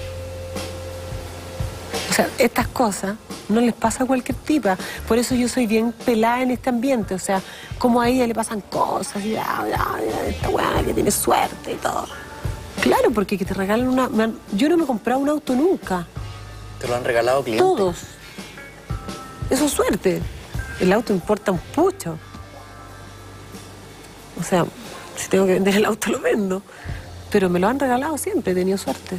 Speaker 3: Sea, estas cosas no les pasa a cualquier tipa. Por eso yo soy bien pelada en este ambiente. O sea, como a ella le pasan cosas y ah, ah, esta weá que tiene suerte y todo. Claro, porque que te regalan una. yo no me he comprado un auto nunca.
Speaker 1: ¿Te lo han regalado clientes?
Speaker 3: Todos. Eso es suerte. El auto importa un pucho. O sea, si tengo que vender el auto, lo vendo. Pero me lo han regalado siempre, he tenido suerte.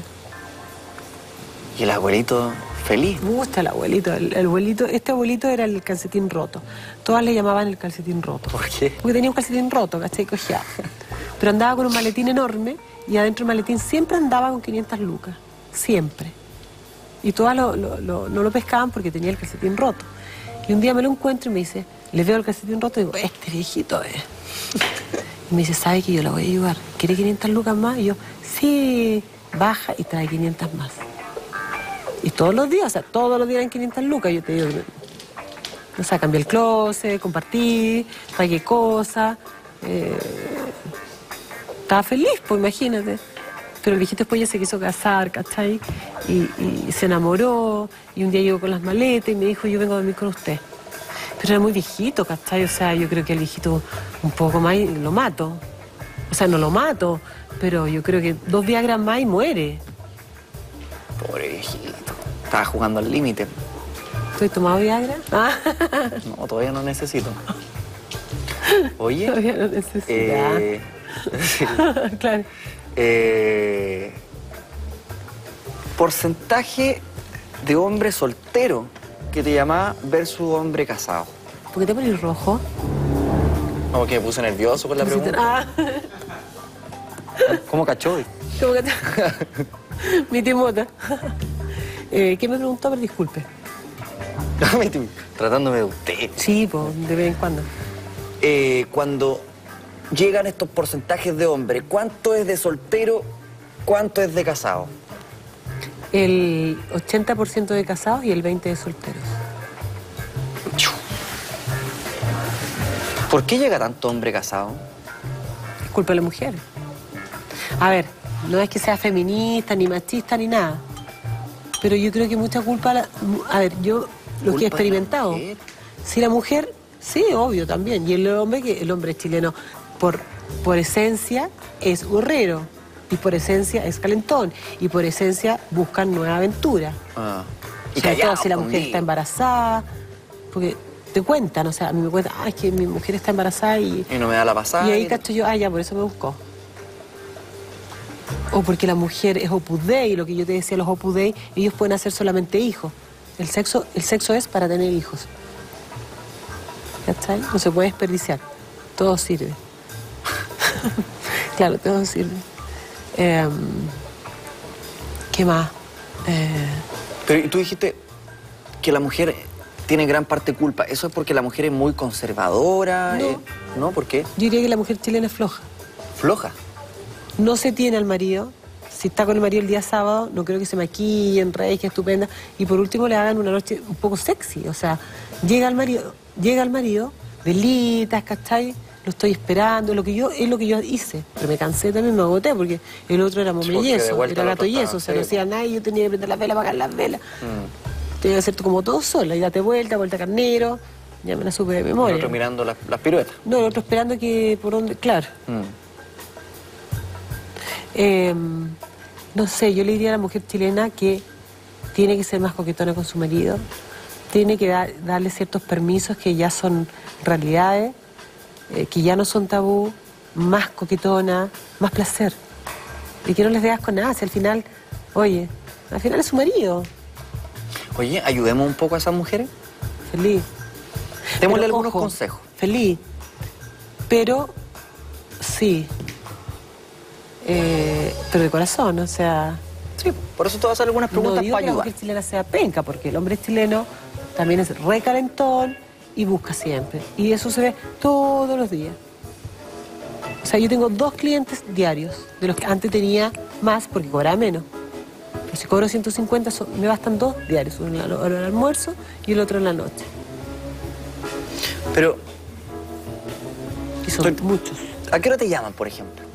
Speaker 1: Y el abuelito Feliz.
Speaker 3: Me gusta el abuelito. El, el abuelito, este abuelito era el calcetín roto. Todas le llamaban el calcetín roto.
Speaker 1: ¿Por qué?
Speaker 3: Porque tenía un calcetín roto, ¿cachai? Cojeado. Pero andaba con un maletín enorme y adentro del maletín siempre andaba con 500 lucas. Siempre. Y todas lo- lo- lo- no lo pescaban porque tenía el calcetín roto. Y un día me lo encuentro y me dice, le veo el calcetín roto y digo, este viejito es. Y me dice, ¿sabe que yo la voy a ayudar? ¿Quiere 500 lucas más? Y yo, sí, baja y trae 500 más. Y todos los días, o sea, todos los días eran 500 lucas. Yo te digo, o sea, cambié el closet, compartí, pagué cosas. eh, estaba feliz, pues imagínate. Pero el viejito después ya se quiso casar, ¿cachai? Y, se enamoró. Y un día llegó con las maletas y me dijo, yo vengo a dormir con usted. Pero era muy viejito, ¿cachai? O sea, yo creo que el viejito un poco más lo mato. O sea, no lo mato, pero yo creo que dos Viagra más y muere.
Speaker 1: Pobre viejito. Estaba jugando al límite.
Speaker 3: ¿Estoy tomado Viagra? Ah, *laughs*
Speaker 1: No, todavía no necesito. *laughs* Oye,
Speaker 3: todavía no necesito.
Speaker 1: eh, *laughs*
Speaker 3: claro.
Speaker 1: eh, porcentaje de hombre soltero que te llamaba versus hombre casado.
Speaker 3: ¿Por qué te pones rojo?
Speaker 1: Como que me puse nervioso con la pregunta.
Speaker 3: Ah,
Speaker 1: ¿Cómo cachó?
Speaker 3: ¿cómo te... Mi timota. Eh, ¿Qué me preguntó? Ver, disculpe. *laughs*
Speaker 1: Tratándome de usted.
Speaker 3: Sí, pues, de vez en cuando.
Speaker 1: Eh, cuando llegan estos porcentajes de hombre, ¿cuánto es de soltero? ¿Cuánto es de casado?
Speaker 3: El 80% de casados y el 20% de solteros.
Speaker 1: ¿Por qué llega tanto hombre casado?
Speaker 3: Es culpa de la mujer. A ver, no es que sea feminista, ni machista, ni nada. Pero yo creo que mucha culpa... la- A ver, yo lo
Speaker 1: ¿Culpa
Speaker 3: que he experimentado... Si la mujer, sí, obvio también. Y el hombre, que el hombre chileno, por, por esencia, es guerrero. Y por esencia es calentón. Y por esencia buscan nueva aventura.
Speaker 1: Ah.
Speaker 3: Y Sobre todo si la mujer está embarazada. Porque te cuentan, o sea, a mí me cuentan, ay, es que mi mujer está embarazada y,
Speaker 1: Y no me da la pasada.
Speaker 3: y ahí
Speaker 1: y-
Speaker 3: cacho yo, ah, ya, por eso me buscó. O porque la mujer es Opus Dei, lo que yo te decía, los Opus Dei, ellos pueden hacer solamente hijos. El sexo, el sexo es para tener hijos. ¿Cachai? No se puede desperdiciar. Todo sirve. *laughs* claro, todo sirve. Em, ¿Qué más? Eh,
Speaker 1: Pero tú dijiste que la mujer tiene gran parte culpa. ¿Eso es porque la mujer es muy conservadora?
Speaker 3: No.
Speaker 1: Eh, ¿No? ¿Por qué?
Speaker 3: yo diría que la mujer chilena es floja.
Speaker 1: Floja.
Speaker 3: No se tiene al marido. Si está con el marido el día sábado, no creo que se maquillen, rey, que estupenda. Y por último le hagan una noche un poco sexy. O sea, llega el marido, llega el marido, velitas, ¿cachai? Lo estoy esperando, lo que yo, es lo que yo hice. Pero me cansé también, me agoté, porque el otro era mombre yeso, era
Speaker 1: al
Speaker 3: gato yeso, o sea, no hacía nada y yo tenía que prender las velas, apagar las velas.
Speaker 1: Mm.
Speaker 3: Tenía que hacer como todo sola, y date vuelta, vuelta carnero, ya me la supe de
Speaker 1: El
Speaker 3: memoria.
Speaker 1: otro mirando las, las piruetas.
Speaker 3: No, el otro esperando que por donde, claro.
Speaker 1: Mm.
Speaker 3: Eh, no sé, yo le diría a la mujer chilena que tiene que ser más coquetona con su marido, tiene que dar- darle ciertos permisos que ya son realidades, eh, que ya no son tabú, más coquetona, más placer. Y que no les deas con nada, si al final, oye, al final es su marido,
Speaker 1: Oye, ayudemos un poco a esas mujeres.
Speaker 3: feliz.
Speaker 1: Démosle algunos
Speaker 3: ojo,
Speaker 1: consejos.
Speaker 3: Feliz. Pero, sí. Eh, pero de corazón, o sea...
Speaker 1: Sí, por eso te voy a hacer algunas
Speaker 3: No
Speaker 1: preguntas
Speaker 3: digo
Speaker 1: para
Speaker 3: que la
Speaker 1: ayudar.
Speaker 3: mujer chilena sea penca, porque el hombre chileno también es recalentón y busca siempre. Y eso se ve todos los días. O sea, yo tengo dos clientes diarios, de los que antes tenía más porque cobraba menos. Pero si cobro 150, son- me bastan dos diarios, uno en la del almuerzo y el otro en la noche.
Speaker 1: Pero,
Speaker 3: Y son
Speaker 1: Estoy-
Speaker 3: muchos.
Speaker 1: ¿a qué hora te llaman, por ejemplo?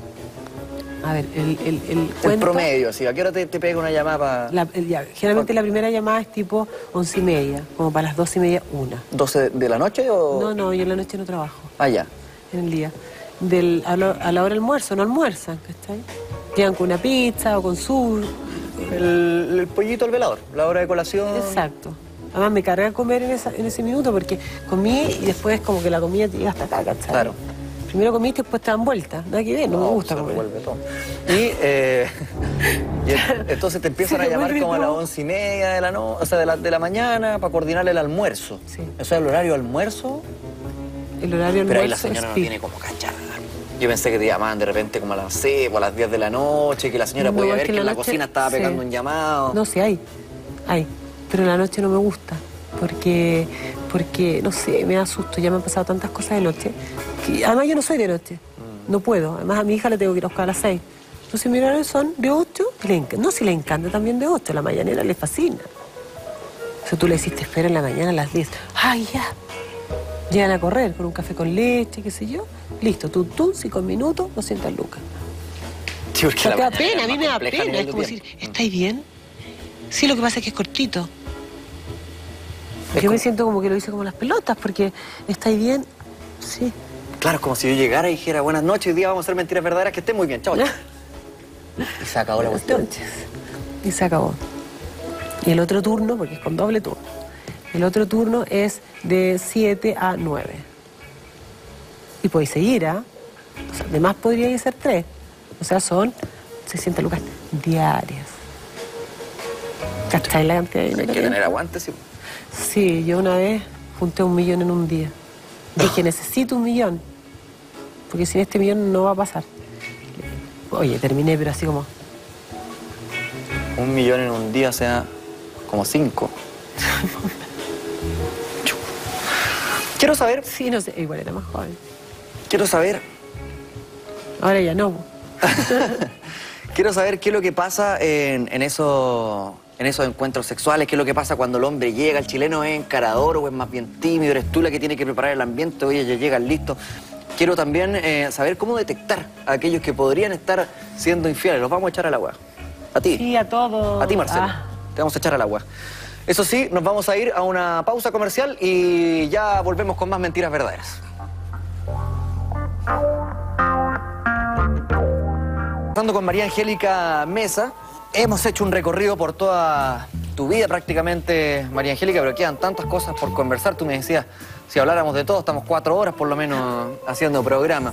Speaker 3: A ver, el, el, el
Speaker 1: El
Speaker 3: cuento-
Speaker 1: promedio, así. ¿A qué hora te, te pega una llamada para
Speaker 3: la- el- ya, generalmente la primera llamada es tipo once y media, como para las doce y media, una.
Speaker 1: 12 de la noche o...?
Speaker 3: No, no, yo en la noche no trabajo.
Speaker 1: Ah, ya.
Speaker 3: en el día. Del, a, la, a la hora del almuerzo, no almuerzan, ¿cachai? Llegan con una pizza o con su...
Speaker 1: El, el pollito al velador, la hora de colación.
Speaker 3: Exacto. Además me carga comer en, esa- en ese minuto porque comí y después como que la comida llega hasta acá, ¿cachai?
Speaker 1: Claro.
Speaker 3: Primero comiste, después te dan vuelta. Nada que ver, no, me gusta
Speaker 1: se
Speaker 3: comer.
Speaker 1: todo. Y, eh, *laughs* y entonces te empiezan *laughs* a llamar como a las once y media de la, no, o sea, de, la, de la mañana para coordinar el almuerzo.
Speaker 3: Sí.
Speaker 1: ¿Eso es el horario almuerzo?
Speaker 3: El horario
Speaker 1: Pero ahí la
Speaker 3: almuerzo
Speaker 1: señora no tiene como cachar. Yo pensé que te llamaban de repente como a las 6 o a las 10 de la noche, que la señora
Speaker 3: No,
Speaker 1: podía ver
Speaker 3: que en la
Speaker 1: cocina estaba
Speaker 3: sí.
Speaker 1: pegando un llamado.
Speaker 3: No, sí hay. Hay. Pero en la noche no me gusta. Porque, porque, no sé, me da susto. Ya me han pasado tantas cosas de noche. Que, además, yo no soy de noche.
Speaker 1: Mm.
Speaker 3: No puedo. Además, a mi hija le tengo que ir a buscar a las 6. Entonces, mi horario son de 8. y le enc- no, si le encanta también de 8. La mañanera le fascina. O sea, tú le hiciste espera en la mañana a las 10. ¡Ay, ya! Llegan a correr con un café con leche, qué sé yo. Listo, tú, tú, cinco minutos, 200 lucas.
Speaker 1: Sí, porque
Speaker 3: O sea,
Speaker 1: la
Speaker 3: te da
Speaker 1: mañana
Speaker 3: pena, a mí me da pena. Es como
Speaker 1: tiempo.
Speaker 3: decir, ¿estáis bien? Sí, lo que pasa es que es cortito.
Speaker 1: Es
Speaker 3: Yo me siento como que lo hice como las pelotas, porque ¿estáis bien? Sí.
Speaker 1: Claro, es como si yo llegara y dijera buenas noches, hoy día vamos a hacer mentiras verdaderas, que estén muy bien, chao. *laughs* Y se acabó la cuestión.
Speaker 3: Y se acabó. Y el otro turno, porque es con doble turno, el otro turno es de 7 a 9. Y podéis seguir, ¿ah? O sea, además podría ser 3. O sea, son 600 lucas diarias. ¿Cachai la cantidad de
Speaker 1: Hay
Speaker 3: dinero?
Speaker 1: que
Speaker 3: que
Speaker 1: tener aguante, sí.
Speaker 3: Sí, yo una vez junté un millón en un día. Dije, necesito un millón. Porque sin este millón no va a pasar. Oye, terminé, pero así como...
Speaker 1: Un millón en un día, o sea, como cinco. *laughs* Quiero saber,
Speaker 3: Sí, no sé, igual era más joven.
Speaker 1: quiero saber,
Speaker 3: Ahora ya no. *laughs*
Speaker 1: quiero saber qué es lo que pasa en, en eso- en esos encuentros sexuales, qué es lo que pasa cuando el hombre llega, el chileno es encarador o es más bien tímido, eres tú la que tiene que preparar el ambiente, oye, ya llegan listos. Quiero también eh, saber cómo detectar a aquellos que podrían estar siendo infieles. Los vamos a echar al agua. A ti.
Speaker 3: Sí, a todos.
Speaker 1: A ti, Marcelo.
Speaker 3: Ah,
Speaker 1: Te vamos a echar al agua. Eso sí, nos vamos a ir a una pausa comercial y ya volvemos con más mentiras verdaderas. Pasando con María Angélica Mesa, hemos hecho un recorrido por toda tu vida prácticamente, María Angélica, pero quedan tantas cosas por conversar. Tú me decías, si habláramos de todo, estamos cuatro horas por lo menos haciendo programa.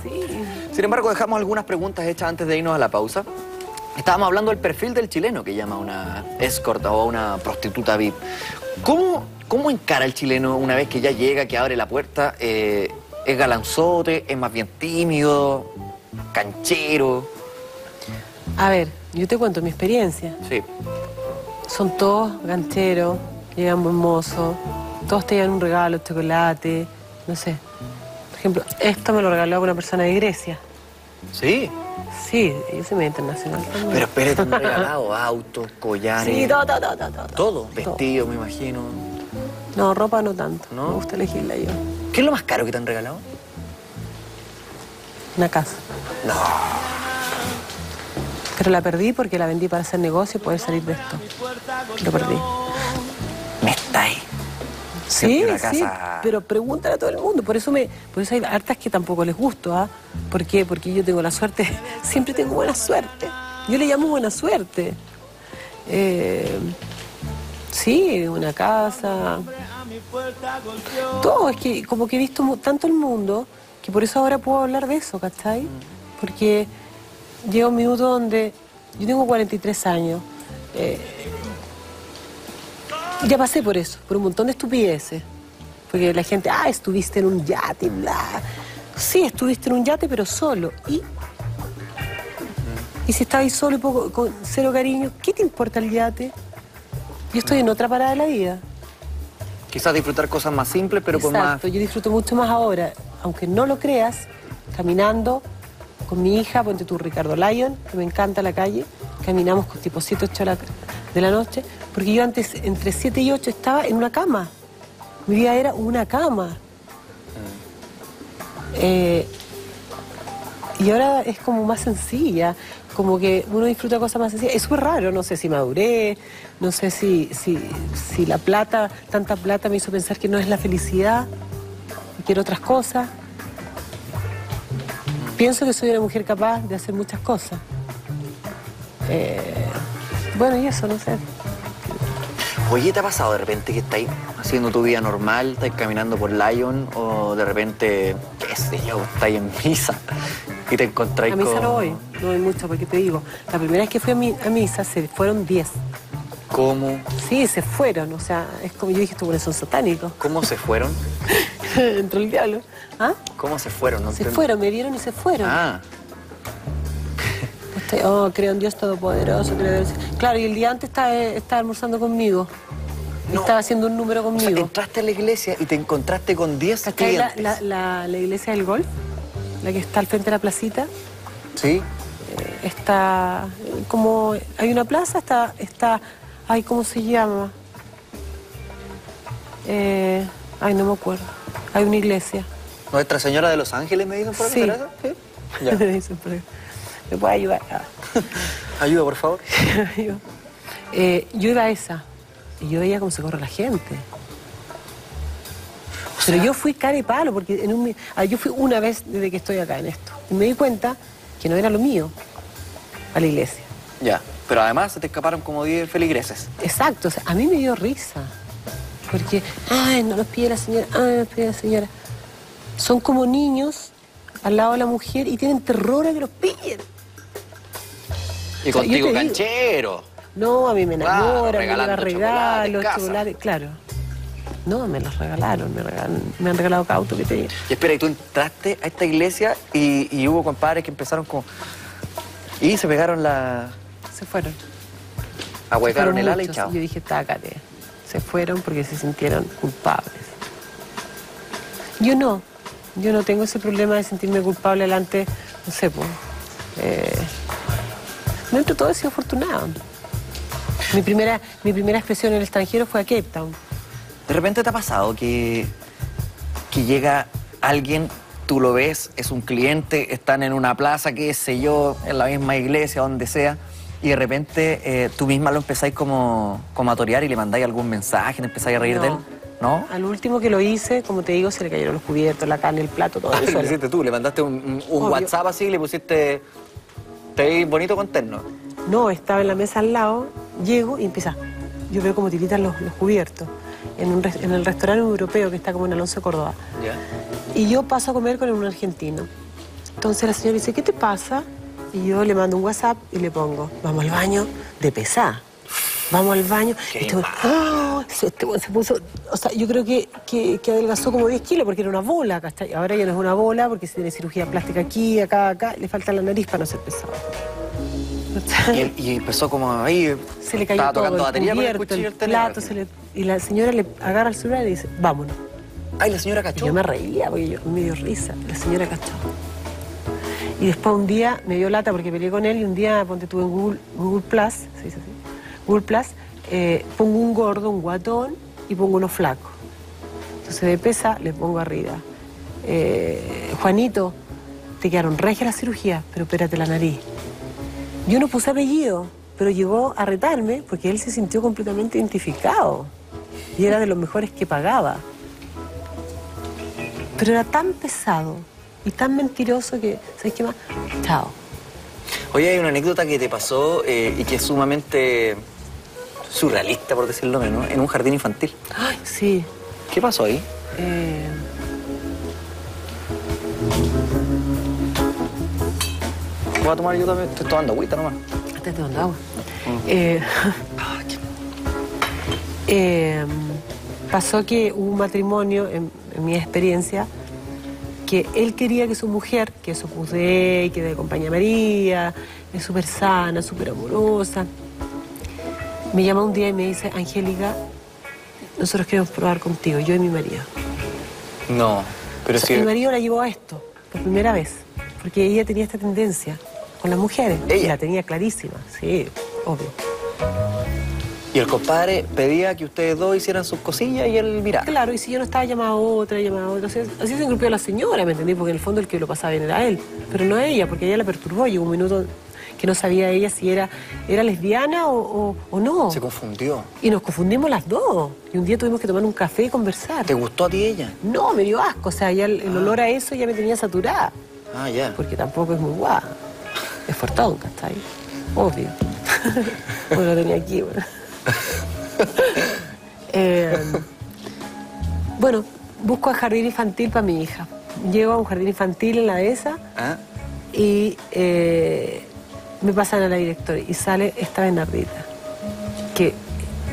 Speaker 1: Sin embargo, dejamos algunas preguntas hechas antes de irnos a la pausa. Estábamos hablando del perfil del chileno que llama una escort o una prostituta VIP. ¿Cómo, cómo encara el chileno una vez que ya llega, que abre la puerta? Eh, ¿Es galanzote? ¿Es más bien tímido? ¿Canchero?
Speaker 3: A ver, yo te cuento mi experiencia.
Speaker 1: Sí.
Speaker 3: Son todos gancheros, llegan buen mozo, todos te llevan un regalo, chocolate, no sé. Por ejemplo, esto me lo regaló una persona de Grecia.
Speaker 1: Sí.
Speaker 3: Sí, yo soy medio internacional también.
Speaker 1: Pero espérate, te han *laughs* regalado autos, collares.
Speaker 3: Sí, todo, todo, todo, todo. todo.
Speaker 1: Todo. Vestido, me imagino.
Speaker 3: No, ropa no tanto.
Speaker 1: ¿No?
Speaker 3: Me gusta elegirla yo.
Speaker 1: ¿Qué es lo más caro que te han regalado?
Speaker 3: Una casa.
Speaker 1: No.
Speaker 3: Pero la perdí porque la vendí para hacer negocio y poder salir de esto. Lo perdí.
Speaker 1: Me está ahí.
Speaker 3: Sí, sí, pero pregúntale a todo el mundo. Por eso me, por eso hay hartas que tampoco les gusto, ¿ah? ¿Por qué? Porque yo tengo la suerte, *laughs* siempre tengo buena suerte. Yo le llamo buena suerte. Eh, sí, una casa. Todo, es que como que he visto tanto el mundo que por eso ahora puedo hablar de eso, ¿cachai? Porque llega un minuto donde yo tengo 43 años. eh, ya pasé por eso, por un montón de estupideces. Porque la gente, ah, estuviste en un yate, bla. Sí, estuviste en un yate, pero solo. ¿Y? Y si estás ahí solo y poco, con cero cariño, ¿qué te importa el yate? Yo estoy en otra parada de la vida.
Speaker 1: Quizás disfrutar cosas más simples, pero con más...
Speaker 3: Exacto, yo disfruto mucho más ahora, aunque no lo creas, caminando con mi hija, ponte tú Ricardo Lyon, que me encanta la calle, caminamos con tipo 7, 8 de la, noche, porque yo antes entre 7 y 8 estaba en una cama. Mi vida era una cama. Eh, y ahora es como más sencilla, como que uno disfruta cosas más sencillas. Es súper raro, no sé si maduré, no sé si, si, si la plata, tanta plata me hizo pensar que no es la felicidad, que quiero otras cosas. Pienso que soy una mujer capaz de hacer muchas cosas. Eh, bueno, y eso, no sé.
Speaker 1: Oye, ¿te ha pasado de repente que estáis haciendo tu vida normal, estáis caminando por Lyon o de repente, qué sé yo, estáis en misa y te encontráis
Speaker 3: A misa
Speaker 1: con...
Speaker 3: no voy, no voy mucho, porque te digo, la primera vez que fui a, mi- a misa se fueron 10.
Speaker 1: ¿Cómo?
Speaker 3: Sí, se fueron, o sea, es como yo dije, estos son satánicos.
Speaker 1: ¿Cómo se fueron? *laughs* *laughs*
Speaker 3: Entró el diablo. ¿Ah?
Speaker 1: ¿Cómo se fueron? No
Speaker 3: Se fueron, me vieron y se fueron.
Speaker 1: Ah, *laughs*
Speaker 3: oh, creo en Dios Todopoderoso. Creo en... Claro, y el día antes estaba, estaba almorzando conmigo.
Speaker 1: No.
Speaker 3: Estaba haciendo un número
Speaker 1: o sea,
Speaker 3: conmigo.
Speaker 1: entraste a la iglesia y te encontraste con 10
Speaker 3: ¿Cachai la,
Speaker 1: clientes.
Speaker 3: la, la- la iglesia del golf? La que está al frente de la placita.
Speaker 1: ¿Sí?
Speaker 3: Eh, está eh, como... Hay una plaza, está... está ay, ¿cómo se llama? Eh, ay, no me acuerdo. Hay una iglesia.
Speaker 1: ¿Nuestra Señora de los Ángeles me dicen por acá,
Speaker 3: Sí.
Speaker 1: Sí. *laughs* Ya. *laughs*
Speaker 3: Me dicen por ahí. ¿Me puede ayudar? Ah. *laughs*
Speaker 1: Ayuda, por favor.
Speaker 3: yo, eh, yo iba a esa y yo veía cómo se corre la gente. Pero yo fui cara y palo, porque en un, ah, yo fui una vez desde que estoy acá en esto. Y me di cuenta que no era lo mío a la iglesia.
Speaker 1: Ya. Pero además se te escaparon como 10 feligreses.
Speaker 3: Exacto, o sea, a mí me dio risa. Porque, ay, no los pide la señora, ay, no los pide la señora. Son como niños al lado de la mujer y tienen terror a que los pillen.
Speaker 1: Y
Speaker 3: O sea, yo
Speaker 1: contigo canchero.
Speaker 3: No, a mí me
Speaker 1: Claro,
Speaker 3: enamoran, me
Speaker 1: regalando
Speaker 3: dan
Speaker 1: chocolate en
Speaker 3: regalos,
Speaker 1: casa.
Speaker 3: chocolate, claro. No, me los regalaron, me, regalan- me han regalado cada auto que tenía.
Speaker 1: Y espera, y tú entraste a esta iglesia y, y hubo compadres que empezaron como... Y se pegaron la...
Speaker 3: Se fueron.
Speaker 1: Ahuecaron el ala y chao.
Speaker 3: Yo dije, tácate. Se fueron porque se sintieron culpables. Yo no. Yo no tengo ese problema de sentirme culpable delante, no sé, pues. Eh, dentro de todo he sido afortunado. Mi primera, mi primera expresión en el extranjero fue a Cape Town.
Speaker 1: ¿De repente te ha pasado que, que llega alguien, tú lo ves, es un cliente, están en una plaza, qué sé yo, en la misma iglesia, donde sea, y de repente eh, tú misma lo empezáis como, como a torear y le mandáis algún mensaje, te empezáis a reír de él? ¿No?
Speaker 3: Al último que lo hice, como te digo, se le cayeron los cubiertos, la carne, el plato, todo
Speaker 1: Ah,
Speaker 3: eso.
Speaker 1: lo hiciste tú, le mandaste un. WhatsApp así y le pusiste, te veis bonito con terno.
Speaker 3: No, estaba en la mesa al lado, llego y empieza. Yo veo como tiritan los, los cubiertos en, un en el restaurante europeo que está como en Alonso Córdoba.
Speaker 1: ¿Ya?
Speaker 3: Y yo paso a comer con un argentino. Entonces la señora dice, ¿qué te pasa? Y yo le mando un WhatsApp y le pongo, vamos al baño de pesar. Vamos al baño. Este ¡ah! Se- este se puso, o sea, yo creo que, que, que adelgazó como 10 kilos porque era una bola, ¿cachai? Ahora ya no es una bola porque se tiene cirugía plástica aquí, acá, acá, le falta la nariz para no ser pesado.
Speaker 1: Y, y empezó como ahí,
Speaker 3: Se le cayó
Speaker 1: estaba
Speaker 3: todo,
Speaker 1: tocando
Speaker 3: el
Speaker 1: batería con el
Speaker 3: cubierto,
Speaker 1: cuchillo
Speaker 3: el plato, se le- y la señora le agarra el celular y dice, vámonos.
Speaker 1: Ay, la señora
Speaker 3: Y
Speaker 1: cachó.
Speaker 3: yo me reía porque yo, me dio risa, la señora cachó. Y después un día me dio lata porque peleé con él y un día, ponte tú en Google, Google Plus, se dice así, Google Plus, eh, pongo un gordo, un guatón y pongo uno flaco. Entonces de pesa le pongo arriba. Eh, Juanito, te quedaron regia la cirugía, pero espérate la nariz. Yo no puse apellido, pero llegó a retarme porque él se sintió completamente identificado. Y era de los mejores que pagaba. Pero era tan pesado y tan mentiroso que, ¿sabes qué más? Chao.
Speaker 1: Oye, hay una anécdota que te pasó eh, y que es sumamente surrealista, por decirlo menos, en un jardín infantil.
Speaker 3: Ay, sí.
Speaker 1: ¿Qué pasó ahí?
Speaker 3: eh,
Speaker 1: Voy a tomar yo también, estoy tomando agüita nomás.
Speaker 3: Mandaba agua. Eh, *laughs* eh, pasó que hubo un matrimonio, en, en mi experiencia, que él quería que su mujer, que es Opus Dei, que de compañía María, es súper sana, súper amorosa, me llama un día y me dice, Angélica, nosotros queremos probar contigo, yo y mi marido.
Speaker 1: No, pero
Speaker 3: O sea,
Speaker 1: sí.
Speaker 3: Mi marido la llevó a esto por primera vez, porque ella tenía esta tendencia con las mujeres.
Speaker 1: ¿Ella?
Speaker 3: Y la tenía clarísima, sí, obvio.
Speaker 1: Y el compadre pedía que ustedes dos hicieran sus cosillas y él miraba.
Speaker 3: Claro, y si yo no estaba llamada a otra, llamada otra. Así, así se engrupió la señora, ¿me entendí? Porque en el fondo el que lo pasaba bien era él, pero no ella, porque ella la perturbó. Llegó un minuto que no sabía ella si era, era lesbiana o, o- o no.
Speaker 1: Se confundió.
Speaker 3: Y nos confundimos las dos. Y un día tuvimos que tomar un café y conversar.
Speaker 1: ¿Te gustó a ti ella?
Speaker 3: No, me dio asco. O sea, ya el, el olor a eso ya me tenía saturada.
Speaker 1: Ah, ya.
Speaker 3: porque tampoco es muy guapa. Es fortón, ¿cachai? Obvio. *laughs* bueno, lo tenía aquí, bueno. *laughs* Eh, bueno, busco a jardín infantil para mi hija. Llego a un jardín infantil en la ESA
Speaker 1: ¿Ah?
Speaker 3: y eh, me pasan a la directora y sale esta Bernardita, que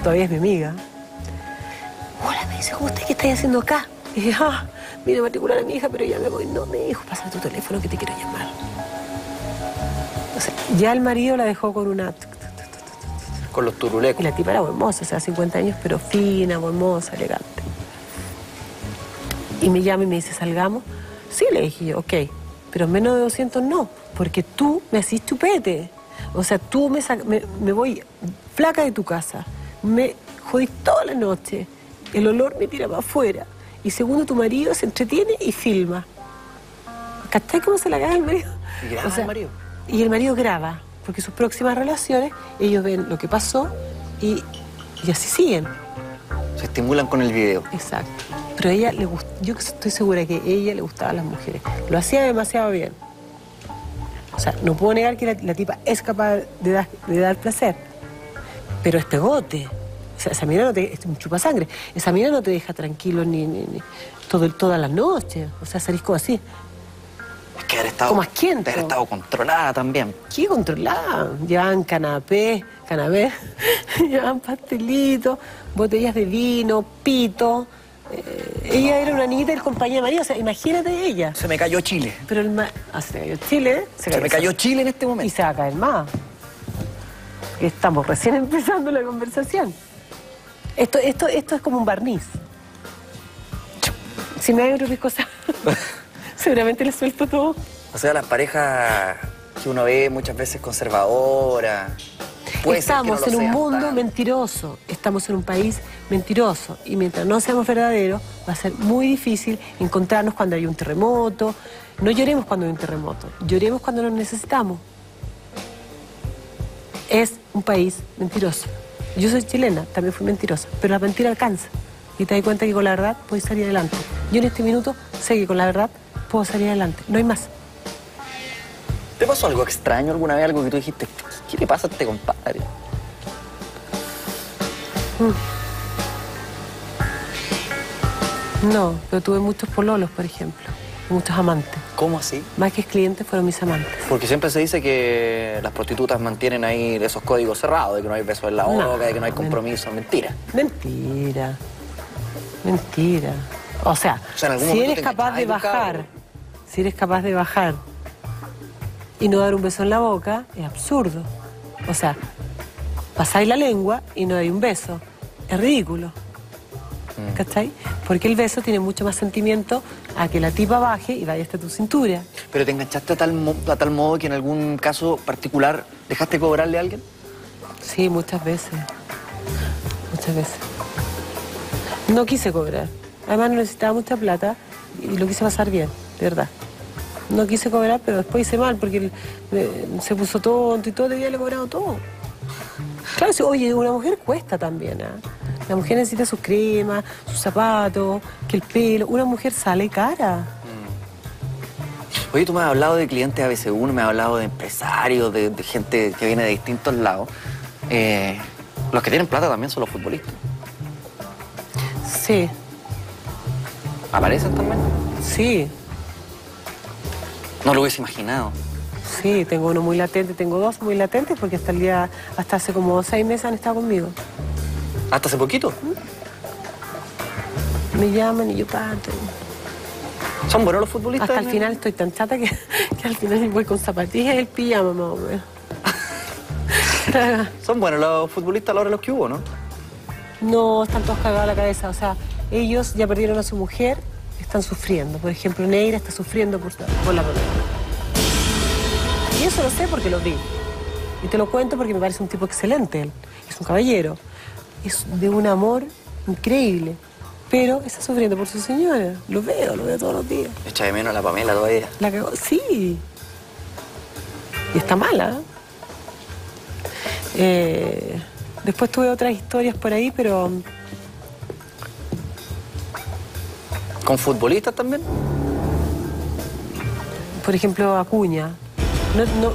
Speaker 3: todavía es mi amiga. Hola, me dice, ¿cómo estás? ¿Qué estás haciendo acá? Y dije, ah, vine a matricular a mi hija, pero ya me voy. No, me dijo, pásame tu teléfono que te quiero llamar. O sea, ya el marido la dejó con una...
Speaker 1: Con los
Speaker 3: Y
Speaker 1: turulecos.
Speaker 3: la tipa era hermosa, o sea, 50 años, pero fina, hermosa, elegante. Y me llama y me dice, ¿salgamos? Sí, le dije yo, ok, pero menos de 200 no, porque tú me hacís chupete. O sea, tú me, me, me voy flaca de tu casa, me jodís toda la noche, el olor me tira para afuera. Y segundo, tu marido se entretiene y filma. ¿Cachai cómo se la caga el marido?
Speaker 1: ¿Y graba el marido?
Speaker 3: Y el marido graba, porque sus próximas relaciones, ellos ven lo que pasó y, y así siguen.
Speaker 1: Se estimulan con el video.
Speaker 3: Exacto. Pero a ella le gust- yo estoy segura que a ella le gustaban las mujeres. Lo hacía demasiado bien. O sea, no puedo negar que la, la tipa es capaz de dar, de dar placer. Pero es pegote. O sea, esa mina no te, es un chupasangre. Esa mina no te deja tranquilo ni, ni, ni todo, todas las noches. O sea, salís como así.
Speaker 1: Es que haber estado,
Speaker 3: asquiento.
Speaker 1: haber estado controlada también.
Speaker 3: ¿Qué controlada? Llevaban canapé, canapé, *laughs* llevaban pastelitos, botellas de vino, pito. Eh, ella era una niñita del compañía de María, o sea, imagínate ella.
Speaker 1: Se me cayó Chile.
Speaker 3: Pero el ma- ah, se cayó Chile.
Speaker 1: Se me cayó Chile en este
Speaker 3: Y
Speaker 1: momento.
Speaker 3: se va a caer más. Estamos recién *laughs* empezando la conversación. Esto, esto, esto es como un barniz. Si me hay otro cosa, *laughs* seguramente le suelto todo.
Speaker 1: O sea, las parejas que uno ve muchas veces conservadoras. no
Speaker 3: Estamos
Speaker 1: lo
Speaker 3: en un mundo mentiroso, estamos en un país mentiroso y mientras no seamos verdaderos va a ser muy difícil encontrarnos cuando hay un terremoto. No lloremos cuando hay un terremoto, lloremos cuando nos necesitamos. Es un país mentiroso. Yo soy chilena, también fui mentirosa, pero la mentira alcanza. Y te das cuenta que con la verdad puedes salir adelante. Yo en este minuto sé que con la verdad puedo salir adelante, no hay más.
Speaker 1: ¿Te pasó algo extraño alguna vez? Algo que tú dijiste, ¿qué le pasa a este compadre?
Speaker 3: No, pero tuve muchos pololos, por ejemplo, muchos amantes.
Speaker 1: ¿Cómo así?
Speaker 3: Más que clientes fueron mis amantes.
Speaker 1: Porque siempre se dice que las prostitutas mantienen ahí esos códigos cerrados, de que no hay besos en la
Speaker 3: No,
Speaker 1: boca, de que no hay compromiso. Mentira.
Speaker 3: Mentira. Mentira. O sea,
Speaker 1: O sea,
Speaker 3: si eres capaz de bajar. Si eres capaz de bajar y no dar un beso en la boca, es absurdo. O sea, pasáis la lengua y no hay un beso. Es ridículo.
Speaker 1: Mm.
Speaker 3: ¿Cachai? Porque el beso tiene mucho más sentimiento a que la tipa baje y vaya hasta tu cintura.
Speaker 1: ¿Pero te enganchaste a tal, a tal modo que en algún caso particular dejaste de cobrarle a alguien?
Speaker 3: Sí, muchas veces. Muchas veces. No quise cobrar. Además no necesitaba mucha plata y lo quise pasar bien, de verdad. No quise cobrar, pero después hice mal porque eh, se puso tonto y todo, debía haberle cobrado todo. Claro, oye, una mujer cuesta también, ¿ah? La mujer necesita sus cremas, sus zapatos, que el pelo. Una mujer sale cara.
Speaker 1: Oye, tú me has hablado de clientes ABC1, me has hablado de empresarios, de, de gente que viene de distintos lados. Eh, los que tienen plata también son los futbolistas.
Speaker 3: Sí,
Speaker 1: ¿Aparecen también?
Speaker 3: sí,
Speaker 1: No lo hubiese imaginado.
Speaker 3: sí. Tengo uno muy latente, tengo dos muy latentes porque hasta el día, hasta hace como seis meses han estado conmigo.
Speaker 1: Hasta hace poquito.
Speaker 3: Me llaman y yo parto.
Speaker 1: ¿Son buenos los futbolistas?
Speaker 3: Hasta el final estoy tan chata que, que al final voy con zapatillas y el pijama más o menos. *laughs*
Speaker 1: Son buenos los futbolistas a la hora de los que hubo, ¿no?
Speaker 3: No, están todos cagados a la cabeza. O sea, ellos ya perdieron a su mujer, están sufriendo. Por ejemplo, Neira está sufriendo por, por la problema. Y eso lo sé porque lo vi. Y te lo cuento porque me parece un tipo excelente él. Es un caballero. Es de un amor increíble. Pero está sufriendo por su señora. Lo veo, lo veo todos los días.
Speaker 1: Echa de menos a la Pamela todavía.
Speaker 3: La cagó, sí. Y está mala. Eh, después tuve otras historias por ahí, pero
Speaker 1: ¿Con futbolistas también?
Speaker 3: por ejemplo Acuña. No, no.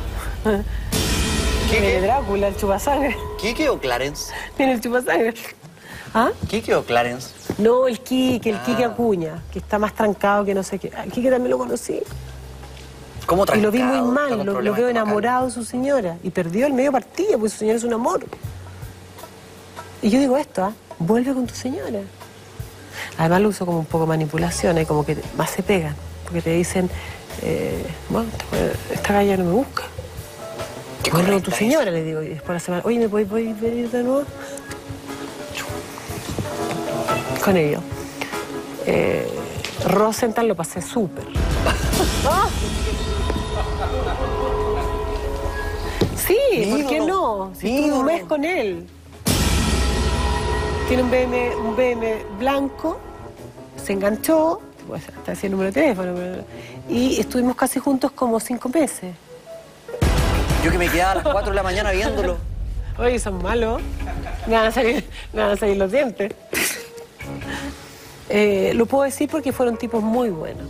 Speaker 1: ¿Qué,
Speaker 3: Viene
Speaker 1: qué?
Speaker 3: Drácula, el chupasangre.
Speaker 1: ¿Quique o Clarence?
Speaker 3: Viene el chupasangre. ¿Ah?
Speaker 1: ¿Kike o Clarence?
Speaker 3: No, el Quique, el Quique
Speaker 1: Ah.
Speaker 3: Acuña, que está más trancado que no sé qué. El Quique también lo conocí.
Speaker 1: ¿Cómo
Speaker 3: Y lo vi muy
Speaker 1: trancado?
Speaker 3: Mal, lo, lo veo enamorado de su señora. Y perdió el medio partido, porque su señora es un amor. Y yo digo esto, ¿ah? Vuelve con tu señora. Además lo uso como un poco manipulación, ¿eh? como que más se pegan. Porque te dicen, eh, bueno, esta- galla no me busca.
Speaker 1: Qué
Speaker 3: tu
Speaker 1: es.
Speaker 3: señora, le digo. Y después de la semana, oye, ¿me podéis venir de nuevo? Con ello. Eh, Rosenthal lo pasé súper. ¡Ah! *laughs* Sí, ¿por qué no? Si un mes con él. Tiene un BM, un BM blanco, se enganchó, pues, está así el número de teléfono, y estuvimos casi juntos como cinco meses.
Speaker 1: Yo que me quedaba a las 4 de la mañana viéndolo. *laughs*
Speaker 3: Oye, son malos. Me van a salir, me van a salir los dientes. *laughs* Eh, lo puedo decir porque fueron tipos muy buenos.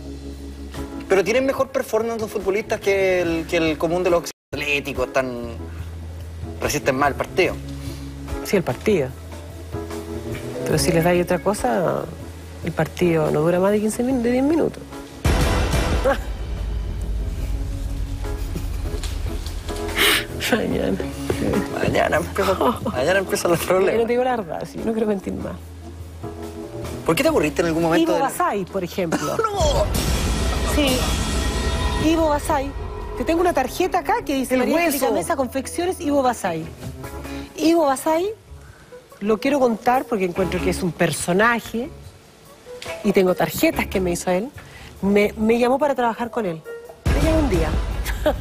Speaker 1: Pero tienen mejor performance los futbolistas que el, que el común de los atléticos, tan resisten más el partido.
Speaker 3: Sí, el partido. Pero si les dais otra cosa, el partido no dura más de 15 minutos, de 10 minutos. Mañana.
Speaker 1: Mañana empiezan, mañana empiezan los
Speaker 3: Yo no te
Speaker 1: problemas.
Speaker 3: digo la verdad, sí, no quiero mentir más.
Speaker 1: ¿Por qué te aburriste en algún momento?
Speaker 3: Ivo
Speaker 1: de
Speaker 3: Basay, por ejemplo. *laughs* Sí. Ivo Basay. Te tengo una tarjeta acá que dice
Speaker 1: El
Speaker 3: María
Speaker 1: hueso.
Speaker 3: Mesa Confecciones Ivo Basay. Ivo Basay lo quiero contar porque encuentro que es un personaje y tengo tarjetas que me hizo él. Me, me llamó para trabajar con él. Me llamó un día. *laughs*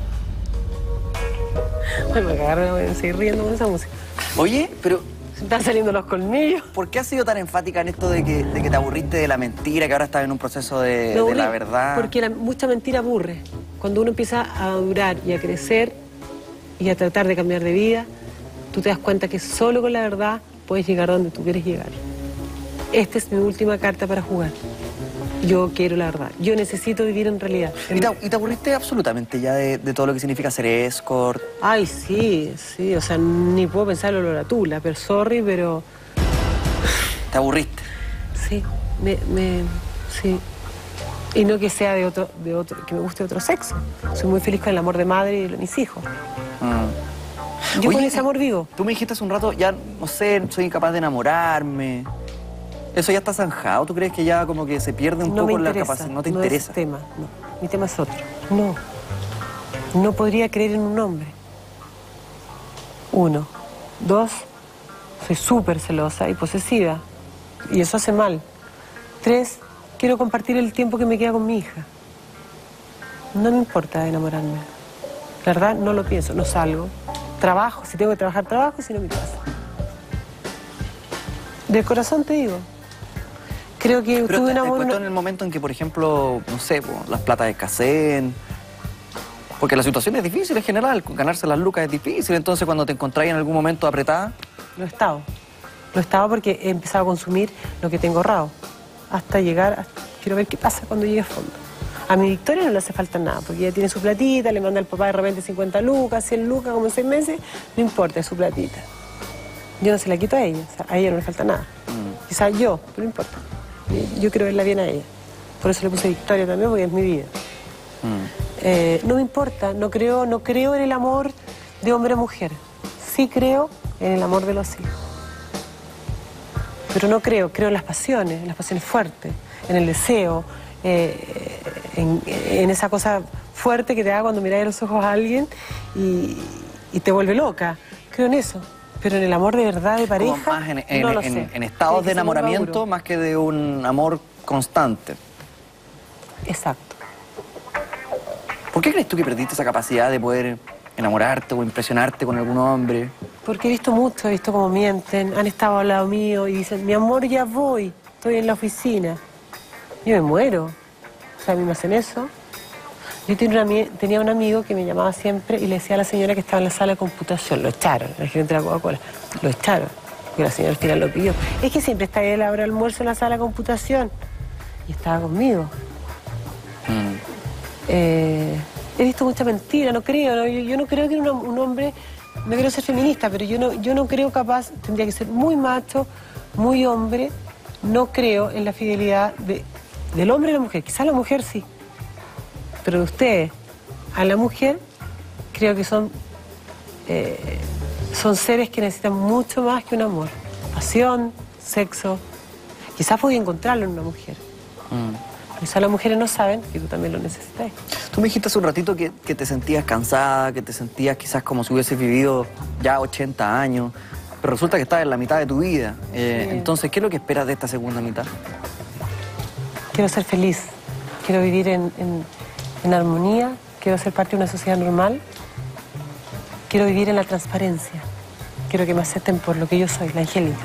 Speaker 3: Ay, me cagaron, voy a seguir riendo con esa música.
Speaker 1: Oye, pero
Speaker 3: están saliendo los colmillos.
Speaker 1: ¿por qué has sido tan enfática en esto de que, de que te aburriste de la mentira, que ahora estás en un proceso de, la verdad?
Speaker 3: Porque la- mucha mentira aburre. Cuando uno empieza a durar y a crecer y a tratar de cambiar de vida, tú te das cuenta que solo con la verdad puedes llegar donde tú quieres llegar. Esta es mi última carta para jugar. Yo quiero la verdad. Yo necesito vivir en realidad.
Speaker 1: ¿Y te, y te aburriste absolutamente ya de, de todo lo que significa ser escort?
Speaker 3: Ay, sí, sí. O sea, ni puedo pensar olor a tula, pero sorry, pero
Speaker 1: ¿Te aburriste?
Speaker 3: sí, me, me- sí. Y no que sea de otro, de otro, que me guste otro sexo. Soy muy feliz con el amor de madre y de mis hijos.
Speaker 1: Mm.
Speaker 3: Yo
Speaker 1: Oye,
Speaker 3: con ese amor vivo.
Speaker 1: Tú me dijiste hace un rato, ya no sé, soy incapaz de enamorarme. ¿Eso ya está zanjado? ¿Tú crees que ya como que se pierde un
Speaker 3: No
Speaker 1: poco la capacidad? No te
Speaker 3: es
Speaker 1: interesa.
Speaker 3: ese tema, no. Mi tema es otro. No. No podría creer en un hombre. Uno. Dos. Soy súper celosa y posesiva. Y eso hace mal. Tres. Quiero compartir el tiempo que me queda con mi hija. No me importa enamorarme. La verdad, no lo pienso. No salgo. Trabajo. Si tengo que trabajar, trabajo. Y si no, mi casa. Del corazón te digo. Creo que
Speaker 1: Pero
Speaker 3: tuve
Speaker 1: te,
Speaker 3: un
Speaker 1: te
Speaker 3: amor...
Speaker 1: puesto en el momento en que, por ejemplo, no sé, po, las platas escaseen. Porque la situación es difícil en general, ganarse las lucas es difícil, entonces cuando te encontráis en algún momento apretada,
Speaker 3: Lo he estado. Lo he estado porque he empezado a consumir lo que tengo ahorrado. Hasta llegar, a- quiero ver qué pasa cuando llegue a fondo. A mi Victoria no le hace falta nada, porque ella tiene su platita, le manda al papá de repente 50 lucas, 100 lucas, como en seis meses, no importa, es su platita. Yo no se la quito a ella, o sea, a ella no le falta nada. Quizás yo, pero no importa. Yo quiero verla bien a ella. Por eso le puse Victoria también, porque es mi vida. Eh, no me importa, no creo, no creo en el amor de hombre a mujer. Sí creo en el amor de los hijos. Pero no creo, creo en las pasiones, en las pasiones fuertes, en el deseo, eh, en, en esa cosa fuerte que te da cuando miras a los ojos a alguien y, y te vuelve loca. Creo en eso. Pero en el amor de verdad, de
Speaker 1: como
Speaker 3: pareja,
Speaker 1: más en, en-
Speaker 3: no lo
Speaker 1: en-
Speaker 3: sé.
Speaker 1: en estados de enamoramiento más que de un amor constante.
Speaker 3: Exacto.
Speaker 1: ¿Por qué crees tú que perdiste esa capacidad de poder enamorarte o impresionarte con algún hombre?
Speaker 3: Porque he visto mucho, he visto cómo mienten, han estado al lado mío y dicen, mi amor, ya voy, estoy en la oficina. Yo me muero. O sea, a mí me hacen eso. Yo tenía, un amigo que me llamaba siempre y le decía a la señora que estaba en la sala de computación, lo echaron, el gerente de la Coca-Cola, lo echaron. Porque la señora al final lo pidió. Es que siempre está ahí a la hora del almuerzo en la sala de computación. Y estaba conmigo.
Speaker 1: Mm.
Speaker 3: Eh, he visto mucha mentira, no creo, ¿no? Yo, yo no creo que un, un hombre, no quiero ser feminista, pero yo no, yo no creo capaz, tendría que ser muy macho muy hombre, no creo en la fidelidad de- del hombre a la mujer. Quizá la mujer sí, pero de ustedes a la mujer creo que son, eh, son seres que necesitan mucho más que un amor. Pasión, sexo. Quizás podía encontrarlo en una mujer. Quizás las mujeres no saben que tú también lo necesitas.
Speaker 1: Tú me dijiste hace un ratito que, que te sentías cansada, que te sentías quizás como si hubieses vivido ya 80 años, pero resulta que estás en la mitad de tu vida. Eh,
Speaker 3: Sí.
Speaker 1: Entonces, ¿qué es lo que esperas de esta segunda mitad?
Speaker 3: Quiero ser feliz, quiero vivir en, en- armonía, quiero ser parte de una sociedad normal, quiero vivir en la transparencia, quiero que me acepten por lo que yo soy, la Angélica.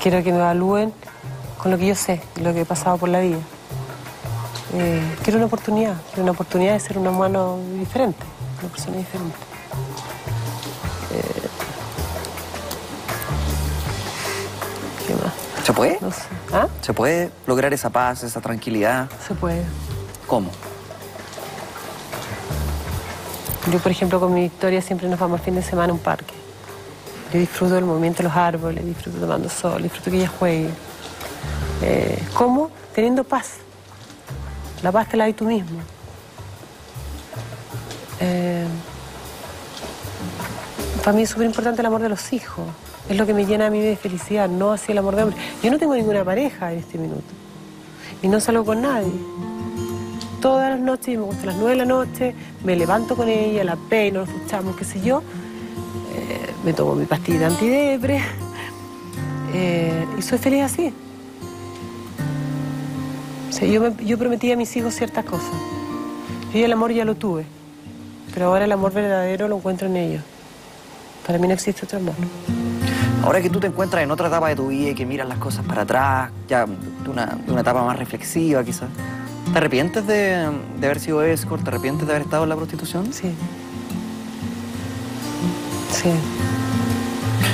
Speaker 3: Quiero que me evalúen con lo que yo sé, lo que he pasado por la vida. Eh, quiero una oportunidad, quiero una oportunidad de ser un humano diferente, una persona diferente.
Speaker 1: ¿Se puede?
Speaker 3: No sé. ¿Ah?
Speaker 1: ¿Se puede lograr esa paz, esa tranquilidad?
Speaker 3: Se puede.
Speaker 1: ¿Cómo?
Speaker 3: Yo, por ejemplo, con mi Victoria siempre nos vamos al fin de semana a un parque. Yo disfruto del movimiento de los árboles, disfruto tomando sol, disfruto que ella juegue. Eh, ¿Cómo? Teniendo paz. La paz te la hay tú mismo. Eh, para mí es súper importante el amor de los hijos. Es lo que me llena a mí de felicidad, no así el amor de hombre. Yo no tengo ninguna pareja en este minuto. Y no salgo con nadie todas las noches, me gusta las nueve de la noche, me levanto con ella, la peino, nos duchamos, qué sé yo, eh, me tomo mi pastilla antidepre eh, y soy feliz así. Yo, yo prometí a mis hijos ciertas cosas. Yo el amor ya lo tuve, pero ahora el amor verdadero lo encuentro en ellos. Para mí no existe otro amor.
Speaker 1: Ahora que tú te encuentras en otra etapa de tu vida y que miras las cosas para atrás, ya de una, de una etapa más reflexiva quizás, ¿te arrepientes de, de haber sido escort? ¿Te arrepientes de haber estado en la prostitución?
Speaker 3: Sí. Sí.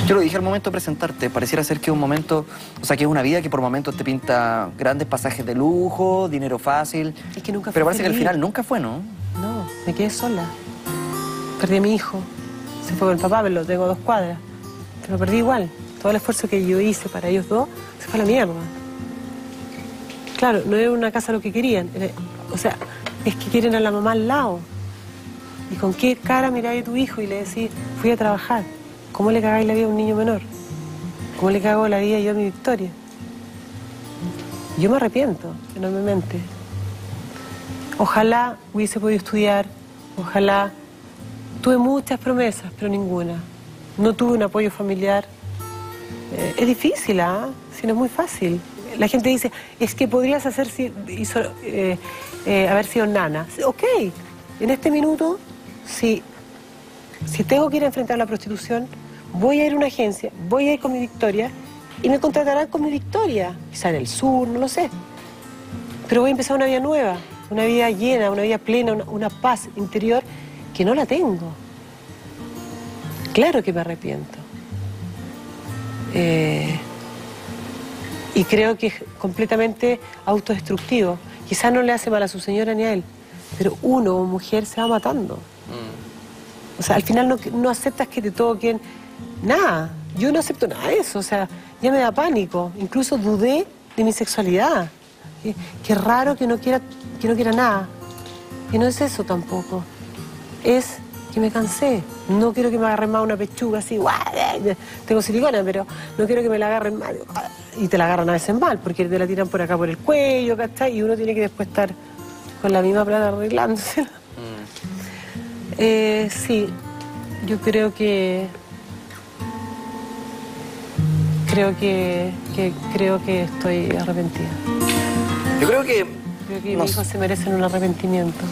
Speaker 1: Yo lo dije al momento de presentarte, pareciera ser que es un momento, o sea, que es una vida que por momentos te pinta grandes pasajes de lujo, dinero fácil.
Speaker 3: Es que nunca
Speaker 1: Pero
Speaker 3: fue
Speaker 1: parece que al final nunca fue, ¿no?
Speaker 3: No, me quedé sola. Perdí a mi hijo. Se fue con el papá, me lo tengo a dos cuadras. Pero lo perdí igual. Todo el esfuerzo que yo hice para ellos dos se fue a la mierda. Claro, no era una casa lo que querían. o sea, es que quieren a la mamá al lado. ¿Y con qué cara miráis a tu hijo y le decís, fui a trabajar? ¿Cómo le cagáis la vida a un niño menor? ¿Cómo le cago la vida yo a mi Victoria? Yo me arrepiento enormemente. Ojalá hubiese podido estudiar, ojalá. Tuve muchas promesas, pero ninguna. No tuve un apoyo familiar. Eh, es difícil, ¿ah? Si no es muy fácil. La gente dice, es que podrías hacer si- hizo, eh, eh, haber sido nana. Ok, en este minuto, si, si tengo que ir a enfrentar la prostitución, voy a ir a una agencia, voy a ir con mi Victoria y me contratarán con mi Victoria. Quizá en el sur, no lo sé. Pero voy a empezar una vida nueva, una vida llena, una vida plena, una paz interior que no la tengo. Claro que me arrepiento. Eh, y creo que es completamente autodestructivo. Quizás no le hace mal a su señora ni a él, pero uno como mujer se va matando. O sea, al final no, no aceptas que te toquen nada. Yo no acepto nada de eso. O sea, ya me da pánico. Incluso dudé de mi sexualidad. Qué, qué raro que no quiera, que no quiera nada. Y no es eso tampoco. Es me cansé. No quiero que me agarren más una pechuga así. ¡guau! Tengo silicona, pero no quiero que me la agarren mal. Y te la agarran a veces mal, porque te la tiran por acá por el cuello, ¿cachai? Y uno tiene que después estar con la misma plata arreglándose. Eh, sí, yo creo que creo que, que- creo que estoy arrepentida.
Speaker 1: Yo creo que
Speaker 3: Creo que mis hijos se merecen un arrepentimiento.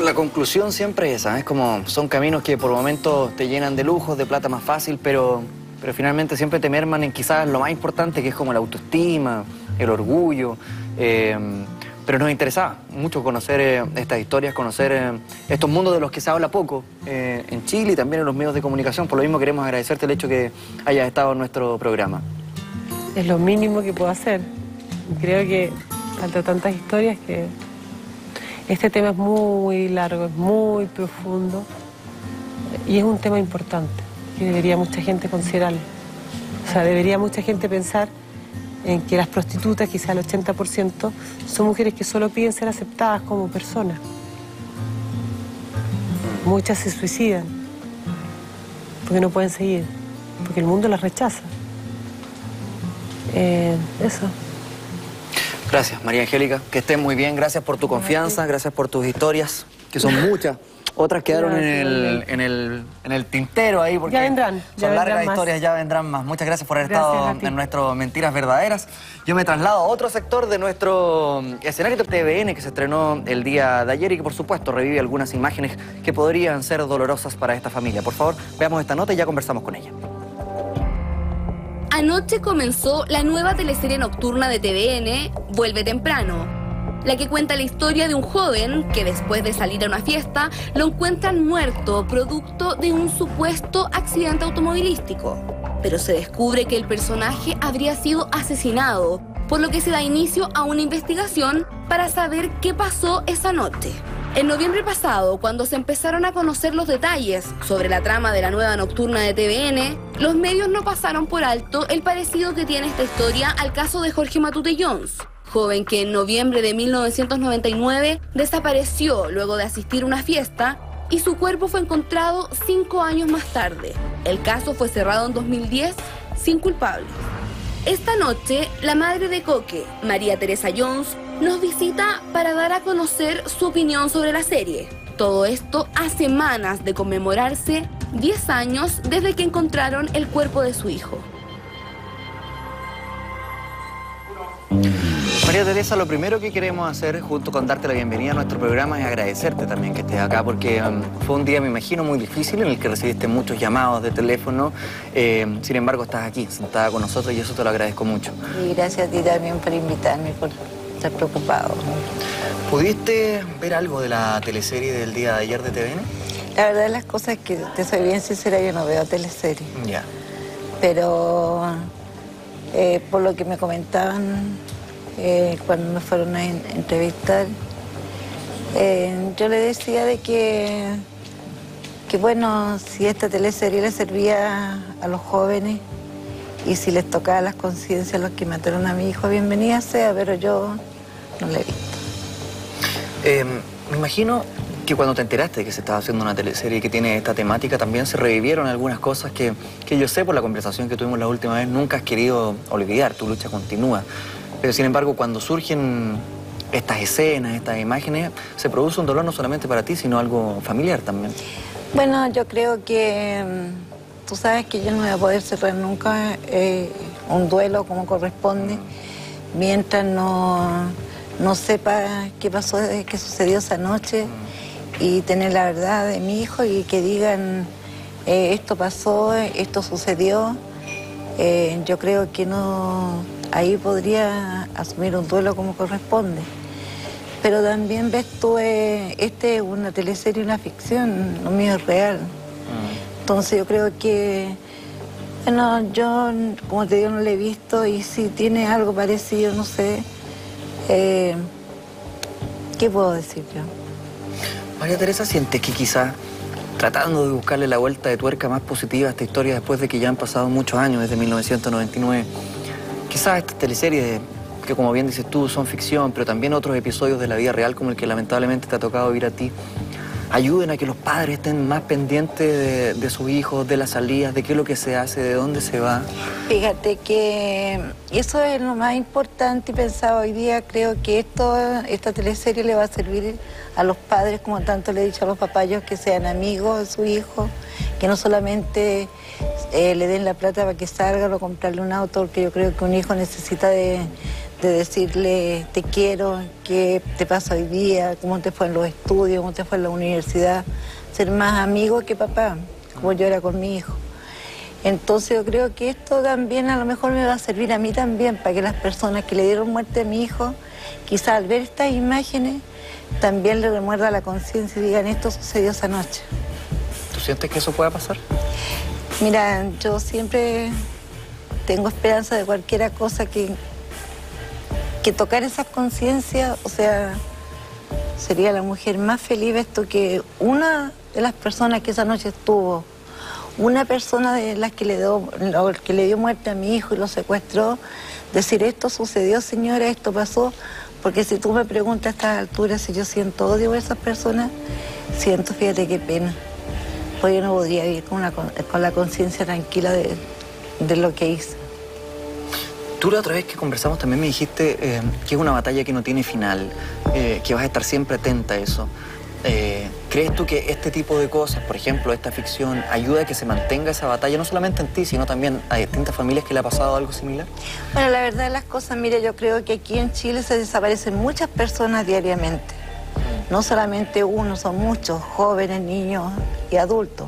Speaker 1: La conclusión siempre es esa, es como son caminos que por momentos te llenan de lujos, de plata más fácil, pero, pero finalmente siempre te merman en quizás lo más importante que es como la autoestima, el orgullo. eh, pero nos interesaba mucho conocer eh, estas historias, conocer eh, estos mundos de los que se habla poco eh, en Chile y también en los medios de comunicación. Por lo mismo queremos agradecerte el hecho que hayas estado en nuestro programa.
Speaker 3: Es lo mínimo que puedo hacer. Creo que falta tantas historias que este tema es muy largo, es muy profundo y es un tema importante que debería mucha gente considerar. sea, debería mucha gente pensar en que las prostitutas, quizá el 80%, son mujeres que solo piden ser aceptadas como personas. Muchas se suicidan porque no pueden seguir, porque el mundo las rechaza. Eh, eso.
Speaker 1: Gracias, María Angélica. Que estés muy bien. Gracias por tu confianza, gracias por tus historias, que son muchas. Otras quedaron en el, en, el, en el tintero ahí porque
Speaker 3: Ya vendrán, ya
Speaker 1: son largas
Speaker 3: más.
Speaker 1: historias, ya vendrán más. Muchas gracias por haber
Speaker 3: Gracias
Speaker 1: estado en nuestro Mentiras Verdaderas. Yo me traslado a otro sector de nuestro escenario de TVN que se estrenó el día de ayer y que por supuesto revive algunas imágenes que podrían ser dolorosas para esta familia. Por favor, veamos esta nota y ya conversamos con ella.
Speaker 2: Anoche comenzó la nueva teleserie nocturna de TVN, Vuelve Temprano, la que cuenta la historia de un joven que después de salir a una fiesta lo encuentran muerto producto de un supuesto accidente automovilístico. Pero se descubre que el personaje habría sido asesinado, por lo que se da inicio a una investigación para saber qué pasó esa noche. En noviembre pasado, cuando se empezaron a conocer los detalles sobre la trama de la nueva nocturna de TVN, los medios no pasaron por alto el parecido que tiene esta historia al caso de Jorge Matute Jones, joven que en noviembre de 1999 desapareció luego de asistir a una fiesta y su cuerpo fue encontrado cinco años más tarde. El caso fue cerrado en 2010 sin culpables. Esta noche, la madre de Coque, María Teresa Jones, nos visita para dar a conocer su opinión sobre la serie. Todo esto a semanas de conmemorarse 10 años desde que encontraron el cuerpo de su hijo.
Speaker 1: María Teresa, lo primero que queremos hacer, junto con darte la bienvenida a nuestro programa, es agradecerte también que estés acá, porque um, fue un día, me imagino, muy difícil en el que recibiste muchos llamados de teléfono. Eh, sin embargo, estás aquí, sentada con nosotros, y eso te lo agradezco mucho.
Speaker 4: Y gracias a ti también por invitarme, por estar preocupado.
Speaker 1: ¿Pudiste ver algo de la teleserie del día de ayer de TVN?
Speaker 4: La verdad de las cosas es que, te soy bien sincera, yo no veo teleseries.
Speaker 1: Ya.
Speaker 4: Pero eh, por lo que me comentaban eh, cuando me fueron a en- entrevistar, eh, yo le decía de que, que, bueno, si esta teleserie le servía a los jóvenes y si les tocaba las conciencias a los que mataron a mi hijo, bienvenida sea, pero yo no la he visto.
Speaker 1: Eh, me imagino que cuando te enteraste de que se estaba haciendo una teleserie que tiene esta temática, también se revivieron algunas cosas que, que yo sé por la conversación que tuvimos la última vez, nunca has querido olvidar, tu lucha continúa. Pero sin embargo, cuando surgen estas escenas, estas imágenes, se produce un dolor no solamente para ti, sino algo familiar también.
Speaker 4: Bueno, yo creo que mm, tú sabes que yo no voy a poder cerrar nunca eh, un duelo como corresponde mientras no, no sepa qué pasó, qué sucedió esa noche y tener la verdad de mi hijo y que digan eh, esto pasó, esto sucedió. Eh, yo creo que no ahí podría asumir un duelo como corresponde. Pero también ves tú, eh, este es una teleserie, una ficción, lo mío es real. Entonces yo creo que, bueno, yo como te digo no lo he visto y si tiene algo parecido, no sé, eh, ¿qué puedo decir yo?
Speaker 1: María Teresa, ¿sientes que quizás tratando de buscarle la vuelta de tuerca más positiva a esta historia después de que ya han pasado muchos años, desde 1999, quizás estas teleseries que como bien dices tú son ficción, pero también otros episodios de la vida real como el que lamentablemente te ha tocado vivir a ti, ayuden a que los padres estén más pendientes de, sus hijos, de las salidas, de qué es lo que se hace, de dónde se va?
Speaker 4: Fíjate que eso es lo más importante y pensaba hoy día, creo que esto, esta teleserie le va a servir a los padres, como tanto le he dicho a los papayos, que sean amigos de su hijo, que no solamente eh, le den la plata para que salga o comprarle un auto, porque yo creo que un hijo necesita de, de decirle te quiero, qué te pasa hoy día, cómo te fue en los estudios, cómo te fue en la universidad, ser más amigo que papá, como yo era con mi hijo. Entonces yo creo que esto también a lo mejor me va a servir a mí también, para que las personas que le dieron muerte a mi hijo, quizás al ver estas imágenes, también le remuerda la conciencia y digan, esto sucedió esa noche.
Speaker 1: ¿Tú sientes que eso pueda pasar?
Speaker 4: Mira, yo siempre tengo esperanza de cualquier cosa que, que tocar esa conciencia, o sea, sería la mujer más feliz esto que una de las personas que esa noche estuvo. Una persona de las que le, dio, que le dio muerte a mi hijo y lo secuestró, decir esto sucedió señora, esto pasó, porque si tú me preguntas a estas alturas si yo siento odio por esas personas, siento, fíjate qué pena, porque yo no podría vivir con, con la conciencia tranquila de lo que hice.
Speaker 1: Tú la otra vez que conversamos también me dijiste eh, que es una batalla que no tiene final, eh, que vas a estar siempre atenta a eso. Eh, ¿Crees tú que este tipo de cosas, por ejemplo, esta ficción, ayuda a que se mantenga esa batalla, no solamente en ti, sino también a distintas familias que le ha pasado algo similar?
Speaker 4: Bueno, la verdad de las cosas, mire, yo creo que aquí en Chile se desaparecen muchas personas diariamente. No solamente uno, son muchos, jóvenes, niños y adultos.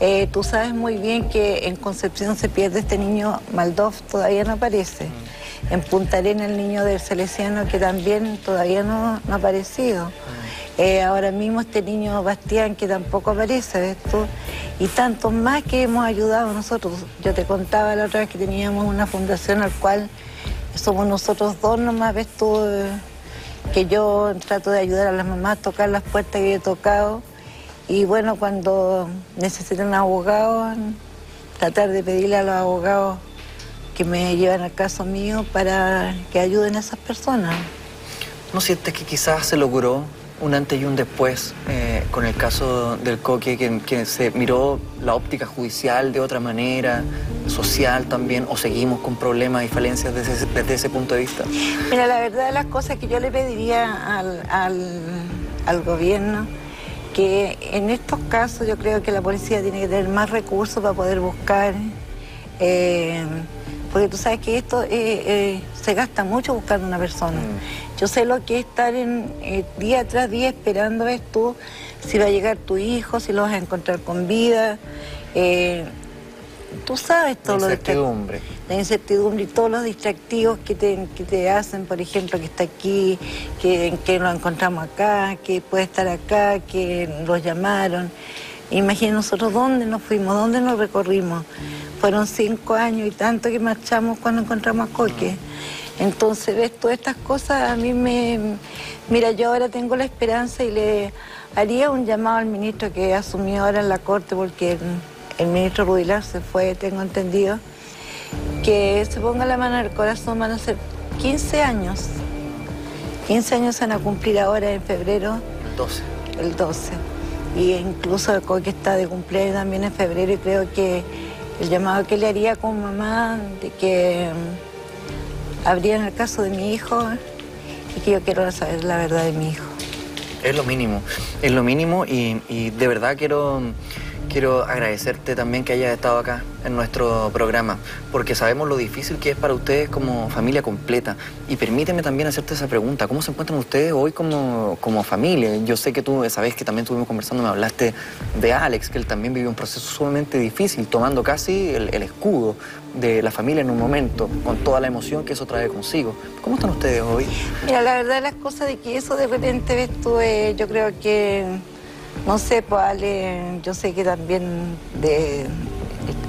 Speaker 4: Eh, tú sabes muy bien que en Concepción se pierde este niño Maldov, todavía no aparece. En Punta Arena el niño del Salesiano que también todavía no, ha aparecido. Eh, ahora mismo este niño Bastián que tampoco aparece, ¿ves tú? Y tantos más que hemos ayudado nosotros. Yo te contaba la otra vez que teníamos una fundación al cual somos nosotros dos nomás, ves tú, que yo trato de ayudar a las mamás a tocar las puertas que he tocado y bueno, cuando necesitan abogados, tratar de pedirle a los abogados que me lleven al caso mío para que ayuden a esas personas.
Speaker 1: ¿No sientes que quizás se logró un antes y un después eh, con el caso del Coque, que, se miró la óptica judicial de otra manera, social también, o seguimos con problemas y falencias desde, ese punto de vista?
Speaker 4: Mira, la verdad de las cosas que yo le pediría al, al gobierno que en estos casos yo creo que la policía tiene que tener más recursos para poder buscar, eh, porque tú sabes que esto eh, eh, se gasta mucho buscando una persona. Mm. Yo sé lo que es estar en, día tras día esperando esto, si va a llegar tu hijo, si lo vas a encontrar con vida tú sabes todo lo
Speaker 1: incertidumbre.
Speaker 4: La incertidumbre y todos los distractivos que te, que te hacen, por ejemplo, que está aquí, que, que lo encontramos acá, que puede estar acá, que los llamaron. Imagínate nosotros dónde nos fuimos, dónde nos recorrimos. Fueron cinco años y tanto que marchamos cuando encontramos a Coque. Entonces, ves, todas estas cosas a mí me... Mira, yo ahora tengo la esperanza y le haría un llamado al ministro que asumió ahora en la Corte porque el ministro Rudilar se fue, tengo entendido, que se ponga la mano en el corazón, van a ser 15 años. 15 años se van a cumplir ahora en febrero.
Speaker 1: El 12.
Speaker 4: El 12. Y incluso el que está de cumpleaños también en febrero y creo que el llamado que le haría con mamá de que mm, abrían el caso de mi hijo y que yo quiero saber la verdad de mi hijo.
Speaker 1: Es lo mínimo, es lo mínimo y, y de verdad quiero quiero agradecerte también que hayas estado acá en nuestro programa, porque sabemos lo difícil que es para ustedes como familia completa. Y permíteme también hacerte esa pregunta, ¿cómo se encuentran ustedes hoy como, como familia? Yo sé que tú, sabes que también estuvimos conversando, me hablaste de Alex, que él también vivió un proceso sumamente difícil, tomando casi el, escudo de la familia en un momento, con toda la emoción que eso trae consigo. ¿Cómo están ustedes hoy?
Speaker 4: Mira, la verdad las cosas de que eso de repente ves tú, eh, yo creo que no sé, pues Ale, yo sé que también de,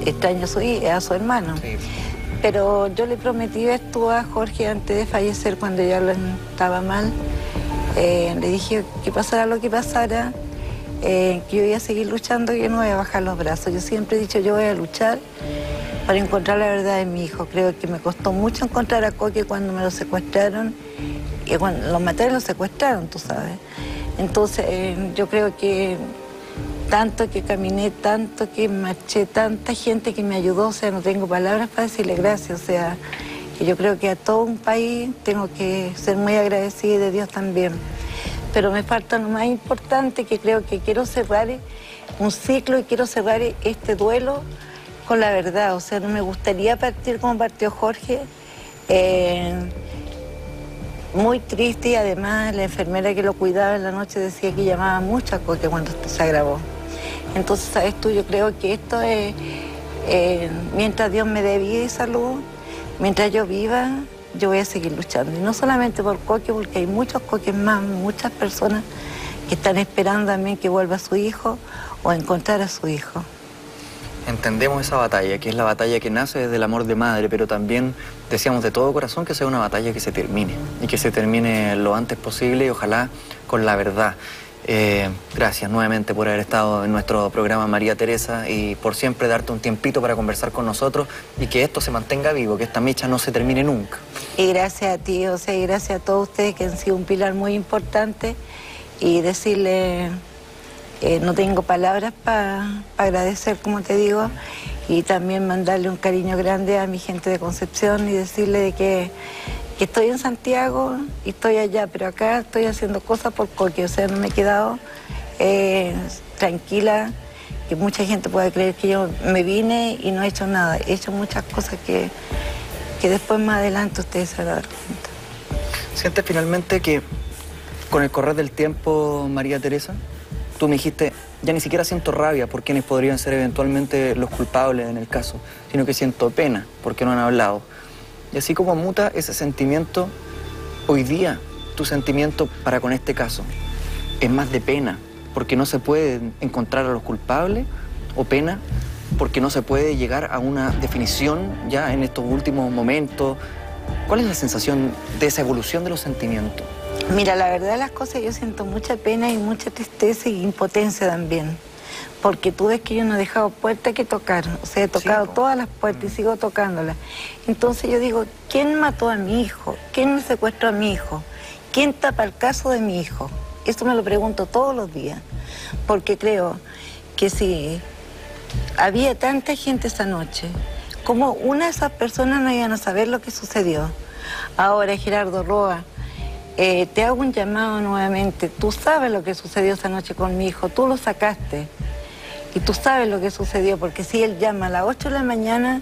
Speaker 4: extraño a su, a su hermano. Pero yo le prometí esto a Jorge antes de fallecer, cuando ya lo estaba mal. Eh, le dije que pasara lo que pasara, eh, que yo iba a seguir luchando y que no voy a bajar los brazos. Yo siempre he dicho, yo voy a luchar para encontrar la verdad de mi hijo. Creo que me costó mucho encontrar a Coque cuando me lo secuestraron. Y cuando lo mataron, lo secuestraron, tú sabes. Entonces eh, yo creo que tanto que caminé, tanto que marché, tanta gente que me ayudó, o sea, no tengo palabras para decirle gracias, o sea, que yo creo que a todo un país tengo que ser muy agradecida de Dios también. Pero me falta lo más importante que creo que quiero cerrar un ciclo y quiero cerrar este duelo con la verdad, o sea, no me gustaría partir como partió Jorge. Eh, muy triste y además la enfermera que lo cuidaba en la noche decía que llamaba mucho a Coque cuando se agravó. Entonces, sabes tú, yo creo que esto es, eh, mientras Dios me dé vida y salud, mientras yo viva, yo voy a seguir luchando. Y no solamente por Coque, porque hay muchos Coques más, muchas personas que están esperando también que vuelva su hijo o encontrar a su hijo
Speaker 1: entendemos esa batalla, que es la batalla que nace desde el amor de madre, pero también deseamos de todo corazón que sea una batalla que se termine y que se termine lo antes posible y ojalá con la verdad. Eh, gracias nuevamente por haber estado en nuestro programa María Teresa y por siempre darte un tiempito para conversar con nosotros y que esto se mantenga vivo, que esta mecha no se termine nunca.
Speaker 4: Y gracias a ti, o y gracias a todos ustedes que han sido un pilar muy importante y decirle, eh, no tengo palabras para agradecer, como te digo, y también mandarle un cariño grande a mi gente de Concepción y decirle de que estoy en Santiago y estoy allá, pero acá estoy haciendo cosas por Coque, o sea, no me he quedado eh, tranquila, que mucha gente puede creer que yo me vine y no he hecho nada, he hecho muchas cosas que, que después más adelante ustedes se van a dar cuenta.
Speaker 1: ¿Sientes finalmente que con el correr del tiempo, María Teresa, tú me dijiste, ya ni siquiera siento rabia por quienes podrían ser eventualmente los culpables en el caso, sino que siento pena porque no han hablado? Y así como muta ese sentimiento, hoy día tu sentimiento para con este caso es más de pena, porque no se puede encontrar a los culpables, o pena porque no se puede llegar a una definición ya en estos últimos momentos. ¿Cuál es la sensación de esa evolución de los sentimientos?
Speaker 4: Mira, la verdad de las cosas yo siento mucha pena y mucha tristeza y impotencia también porque tú ves que yo no he dejado puerta que tocar, o sea, he tocado todas las puertas y sigo tocándolas. Entonces yo digo, ¿quién mató a mi hijo? ¿Quién secuestró a mi hijo? ¿Quién tapa el caso de mi hijo? Esto me lo pregunto todos los días, porque creo que si había tanta gente esa noche, como una de esas personas no iban a saber lo que sucedió. Ahora, Gerardo Roa, eh, te hago un llamado nuevamente. Tú sabes lo que sucedió esa noche con mi hijo, tú lo sacaste. Y tú sabes lo que sucedió, porque si él llama a las 8 de la mañana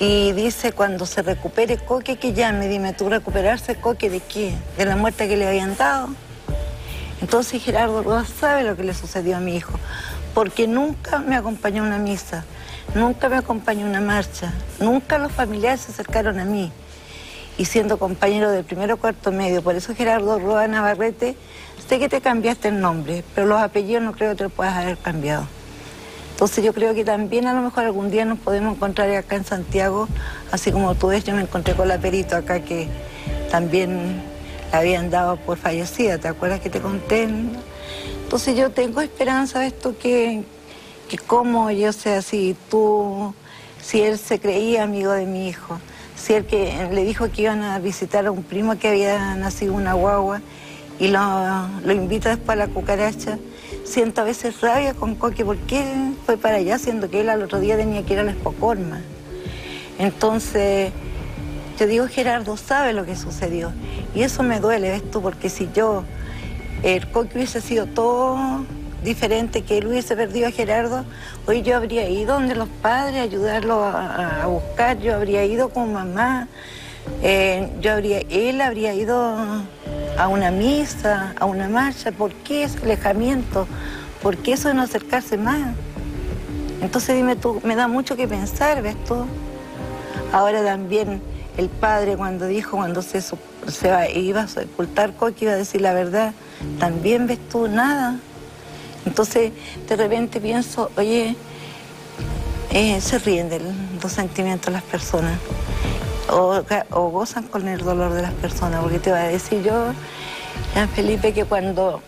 Speaker 4: y dice cuando se recupere Coque que llame, dime tú recuperarse Coque de qué, de la muerte que le habían dado. Entonces Gerardo no sabe lo que le sucedió a mi hijo, porque nunca me acompañó a una misa, nunca me acompañó a una marcha, nunca los familiares se acercaron a mí. Y siendo compañero del primero cuarto medio, por eso Gerardo Roa Navarrete, sé que te cambiaste el nombre, pero los apellidos no creo que te los puedas haber cambiado. Entonces yo creo que también a lo mejor algún día nos podemos encontrar acá en Santiago, así como tú ves, yo me encontré con la perito acá que también la habían dado por fallecida, ¿te acuerdas que te conté? Entonces yo tengo esperanza de esto que, que como yo sé, si tú, si él se creía amigo de mi hijo, si él que le dijo que iban a visitar a un primo que había nacido una guagua y lo, lo invita después a la cucaracha, siento a veces rabia con Coque, ¿por qué fue para allá siendo que él al otro día tenía que ir a la Espocorma? Entonces, yo digo, Gerardo sabe lo que sucedió. Y eso me duele, ¿ves tú? Porque si yo, el Coque hubiese sido todo diferente, que él hubiese perdido a Gerardo, hoy yo habría ido donde los padres, ayudarlo a, buscar, yo habría ido con mamá, eh, yo habría, él habría ido a una misa, a una marcha. ¿Por qué ese alejamiento? ¿Por qué eso de no acercarse más? Entonces dime tú, me da mucho que pensar, ¿ves tú? Ahora también el padre cuando dijo, cuando se, se iba a sepultar Coqui, iba a decir la verdad, también ves tú nada. Entonces de repente pienso, oye, eh, se ríen de los sentimientos de las personas. O, gozan con el dolor de las personas, porque te voy a decir yo, Felipe, que cuando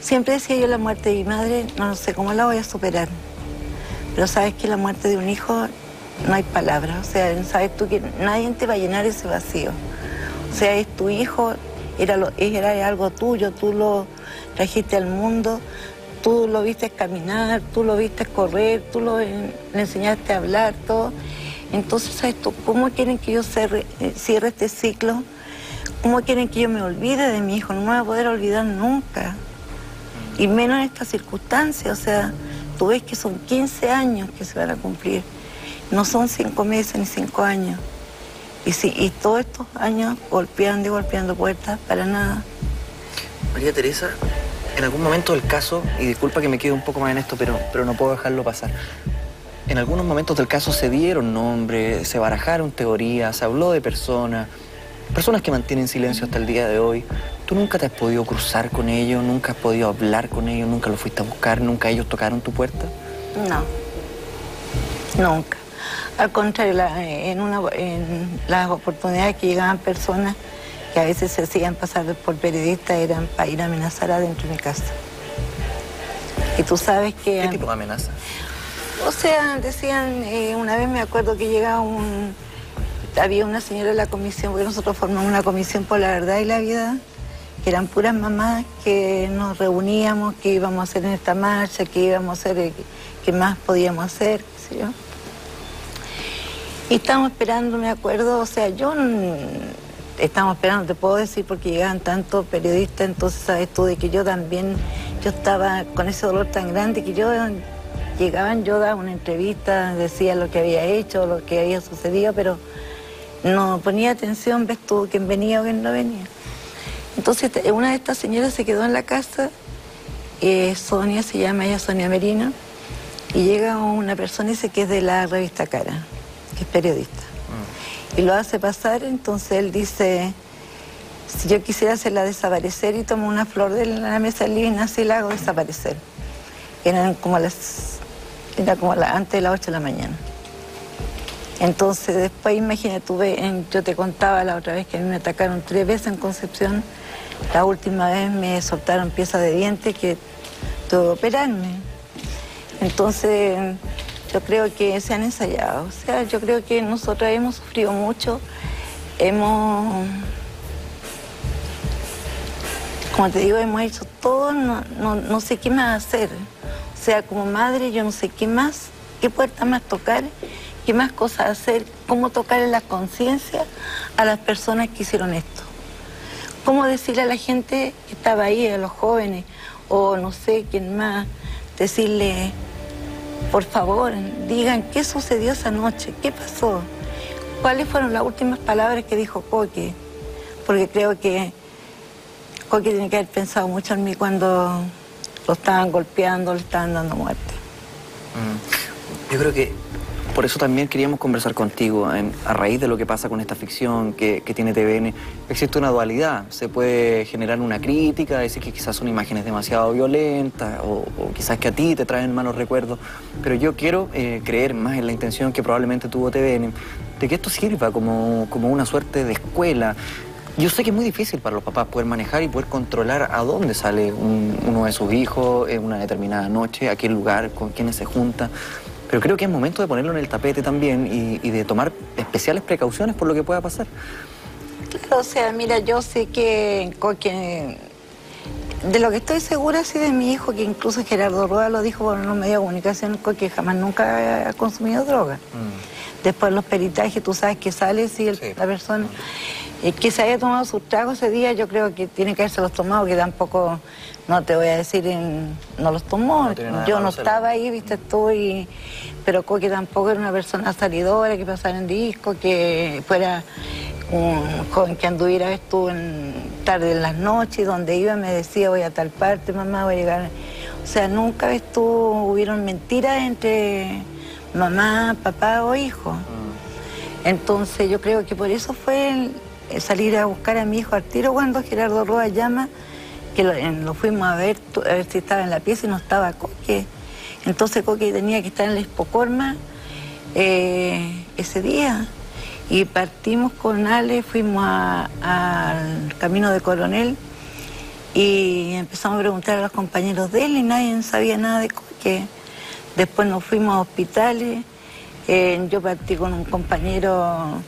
Speaker 4: siempre decía yo la muerte de mi madre, no sé cómo la voy a superar, pero sabes que la muerte de un hijo no hay palabras, o sea, sabes tú que nadie te va a llenar ese vacío, o sea, es tu hijo, era, lo, era algo tuyo, tú lo trajiste al mundo, tú lo viste caminar, tú lo viste correr, tú lo, le enseñaste a hablar, todo. Entonces, esto, ¿cómo quieren que yo eh, cierre este ciclo? ¿Cómo quieren que yo me olvide de mi hijo? No me voy a poder olvidar nunca. Y menos en estas circunstancias. O sea, tú ves que son 15 años que se van a cumplir. No son 5 meses ni 5 años. Y, sí, y todos estos años golpeando y golpeando puertas para nada.
Speaker 1: María Teresa, en algún momento del caso, y disculpa que me quede un poco más en esto, pero, pero no puedo dejarlo pasar. En algunos momentos del caso se dieron nombres, se barajaron teorías, se habló de personas, personas que mantienen silencio hasta el día de hoy. ¿Tú nunca te has podido cruzar con ellos, nunca has podido hablar con ellos, nunca los fuiste a buscar, nunca ellos tocaron tu puerta?
Speaker 4: No, nunca. Al contrario, en, una, en las oportunidades que llegaban personas que a veces se hacían pasar por periodistas eran para ir a amenazar adentro de mi casa. Y tú sabes que...
Speaker 1: ¿Qué tipo de amenaza?
Speaker 4: O sea, decían, eh, una vez me acuerdo que llegaba un... Había una señora de la comisión, porque nosotros formamos una comisión por la verdad y la vida, que eran puras mamás que nos reuníamos, que íbamos a hacer en esta marcha, que íbamos a hacer, eh, qué más podíamos hacer, qué sé yo. Y estábamos esperando, me acuerdo, o sea, yo estábamos esperando, te puedo decir, porque llegaban tantos periodistas, entonces sabes tú de que yo también, yo estaba con ese dolor tan grande que yo llegaban, yo daba una entrevista, decía lo que había hecho, lo que había sucedido, pero no ponía atención, ves tú, quién venía o quién no venía. Entonces una de estas señoras se quedó en la casa, eh, Sonia se llama ella, Sonia Merino, y llega una persona y que es de la revista Cara, que es periodista. Y lo hace pasar, entonces él dice, si yo quisiera hacerla desaparecer y tomo una flor de la mesa del así la hago desaparecer. Eran como las, era como antes de las 8 de la mañana. Entonces después, imagínate, tuve, yo te contaba la otra vez que a mí me atacaron tres veces en Concepción. La última vez me soltaron piezas de dientes que tuve que operarme. Entonces, yo creo que se han ensayado. O sea, yo creo que nosotros hemos sufrido mucho. Hemos, como te digo, hemos hecho todo, no, no sé qué más hacer. O sea, como madre, yo no sé qué más, qué puerta más tocar qué más cosas hacer, cómo tocar en la conciencia a las personas que hicieron esto. Cómo decirle a la gente que estaba ahí, a los jóvenes, o no sé quién más, decirle, por favor, digan qué sucedió esa noche, qué pasó, cuáles fueron las últimas palabras que dijo Coque, porque creo que Coque tiene que haber pensado mucho en mí cuando lo estaban golpeando, le estaban dando muerte.
Speaker 1: Yo creo que por eso también queríamos conversar contigo a raíz de lo que pasa con esta ficción que, tiene TVN. Existe una dualidad, se puede generar una crítica, decir que quizás son imágenes demasiado violentas o, quizás que a ti te traen malos recuerdos, pero yo quiero eh, creer más en la intención que probablemente tuvo TVN, de que esto sirva como, como una suerte de escuela, yo sé que es muy difícil para los papás poder manejar y poder controlar a dónde sale uno de sus hijos en una determinada noche, a qué lugar, con quiénes se junta. Pero creo que es momento de ponerlo en el tapete también y, de tomar especiales precauciones por lo que pueda pasar.
Speaker 4: Claro, o sea, mira, yo sé que, de lo que estoy segura sí de mi hijo, que incluso Gerardo Rueda lo dijo por un medio de comunicación, que jamás nunca ha consumido droga. Mm. Después los peritajes, tú sabes que sale si la persona eh, que se haya tomado sus tragos ese día, yo creo que tiene que haberse los tomado, que tampoco no te voy a decir, en, no los tomó. Yo no estaba ahí, viste, tú, pero que tampoco era una persona salidora, que pasara en disco, que fuera un joven que anduviera, estuvo en, tarde en las noches, donde iba me decía, voy a tal parte, mamá, voy a llegar. O sea, nunca ves tú, hubieron mentiras entre mamá, papá o hijo. Mm. Entonces yo creo que por eso fue salir a buscar a mi hijo al tiro cuando Gerardo Roa llama que lo, fuimos a ver, a ver si estaba en la pieza y no estaba Coque. Entonces Coque tenía que estar en la Espocorma eh, ese día. Y partimos con Ale, fuimos al camino de Coronel y empezamos a preguntar a los compañeros de él y nadie sabía nada de Coque. Después nos fuimos a hospitales. Eh, yo partí con un compañero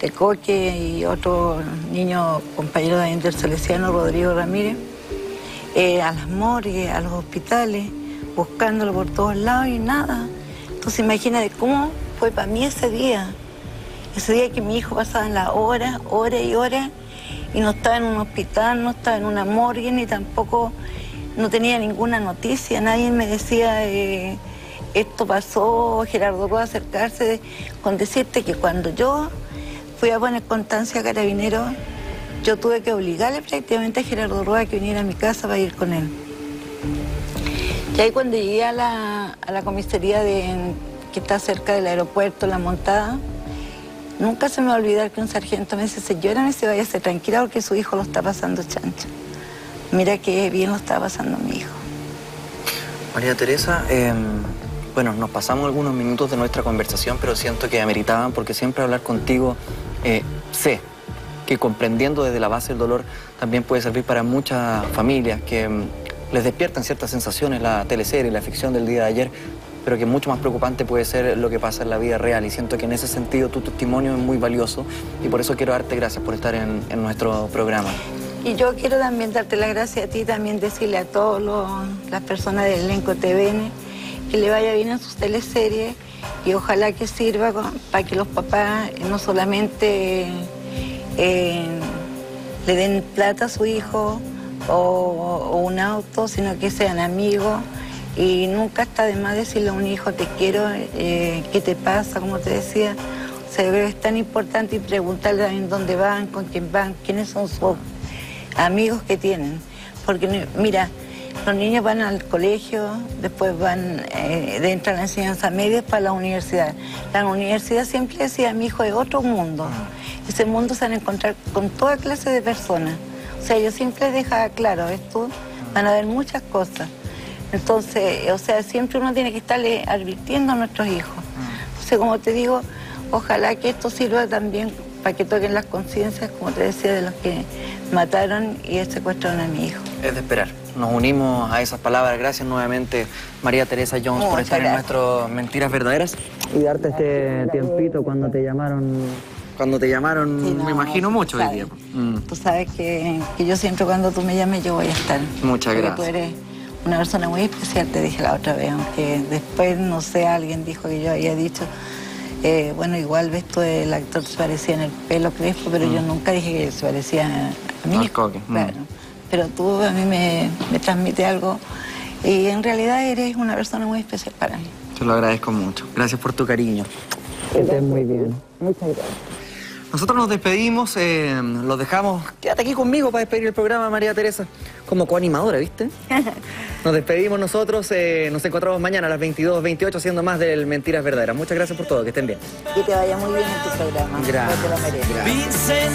Speaker 4: de Coque y otro niño compañero de del Salesiano, Rodrigo Ramírez. Eh, a las morgues, a los hospitales, buscándolo por todos lados y nada. Entonces imagínate cómo fue para mí ese día. Ese día que mi hijo pasaba en la hora, hora y hora, y no estaba en un hospital, no estaba en una morgue, ni tampoco, no tenía ninguna noticia. Nadie me decía, eh, esto pasó, Gerardo puede acercarse, con decirte que cuando yo fui a poner constancia a Carabineros, yo tuve que obligarle prácticamente a Gerardo Roa que viniera a mi casa para ir con él. Y ahí cuando llegué a la, comisaría de, que está cerca del aeropuerto, La Montada, nunca se me va a olvidar que un sargento me dice, señora, me se vaya a ser tranquila porque su hijo lo está pasando chancho. Mira qué bien lo está pasando mi hijo.
Speaker 1: María Teresa, em, bueno, nos pasamos algunos minutos de nuestra conversación, pero siento que ameritaban porque siempre hablar contigo eh, sé que comprendiendo desde la base el dolor también puede servir para muchas familias que mm, les despiertan ciertas sensaciones la teleserie, la ficción del día de ayer, pero que mucho más preocupante puede ser lo que pasa en la vida real. Y siento que en ese sentido tu testimonio es muy valioso y por eso quiero darte gracias por estar en, nuestro programa.
Speaker 4: Y yo quiero también darte las gracias a ti, también decirle a todas las personas del elenco TVN que le vaya bien en sus teleseries y ojalá que sirva para que los papás no solamente eh, le den plata a su hijo o, un auto, sino que sean amigos. Y nunca está de más decirle a un hijo, te quiero, eh, qué te pasa, como te decía. O sea, es tan importante y preguntarle también dónde van, con quién van, quiénes son sus amigos que tienen. Porque, mira, los niños van al colegio, después van, eh, entran a la enseñanza media para la universidad. La universidad siempre decía, mi hijo es otro mundo. Ese mundo se van a encontrar con toda clase de personas. O sea, yo siempre dejaba claro, esto van a haber muchas cosas. Entonces, o sea, siempre uno tiene que estarle advirtiendo a nuestros hijos. Entonces, como te digo, ojalá que esto sirva también para que toquen las conciencias, como te decía, de los que mataron y secuestraron a mi hijo.
Speaker 1: Es de esperar. Nos unimos a esas palabras. Gracias nuevamente, María Teresa Jones, por estar en nuestro Mentiras Verdaderas y darte este tiempito cuando te llamaron. Cuando te llamaron, me imagino mucho el día.
Speaker 4: Mm. Tú sabes que, yo siempre cuando tú me llames yo voy a estar.
Speaker 1: Muchas gracias.
Speaker 4: Tú eres una persona muy especial, te dije la otra vez, aunque después, no sé, alguien dijo que yo había dicho eh, bueno, igual ves tú, el actor se parecía en el pelo crespo, pero yo mm. nunca dije que se parecía a mí. Mm. Pero tú a mí me, me transmite algo y en realidad eres una persona muy especial para mí.
Speaker 1: Te lo agradezco mucho. Gracias por tu cariño.
Speaker 4: Que estés muy bien. Muchas gracias.
Speaker 1: Nosotros nos despedimos, eh, los dejamos. Quédate aquí conmigo para despedir el programa, María Teresa. Como coanimadora, ¿viste? *laughs* Nos despedimos nosotros, eh, nos encontramos mañana a las 22, 28 haciendo más del Mentiras Verdaderas. Muchas gracias por todo, que estén bien.
Speaker 4: Que te vaya muy bien en tu programa.
Speaker 1: Gracias.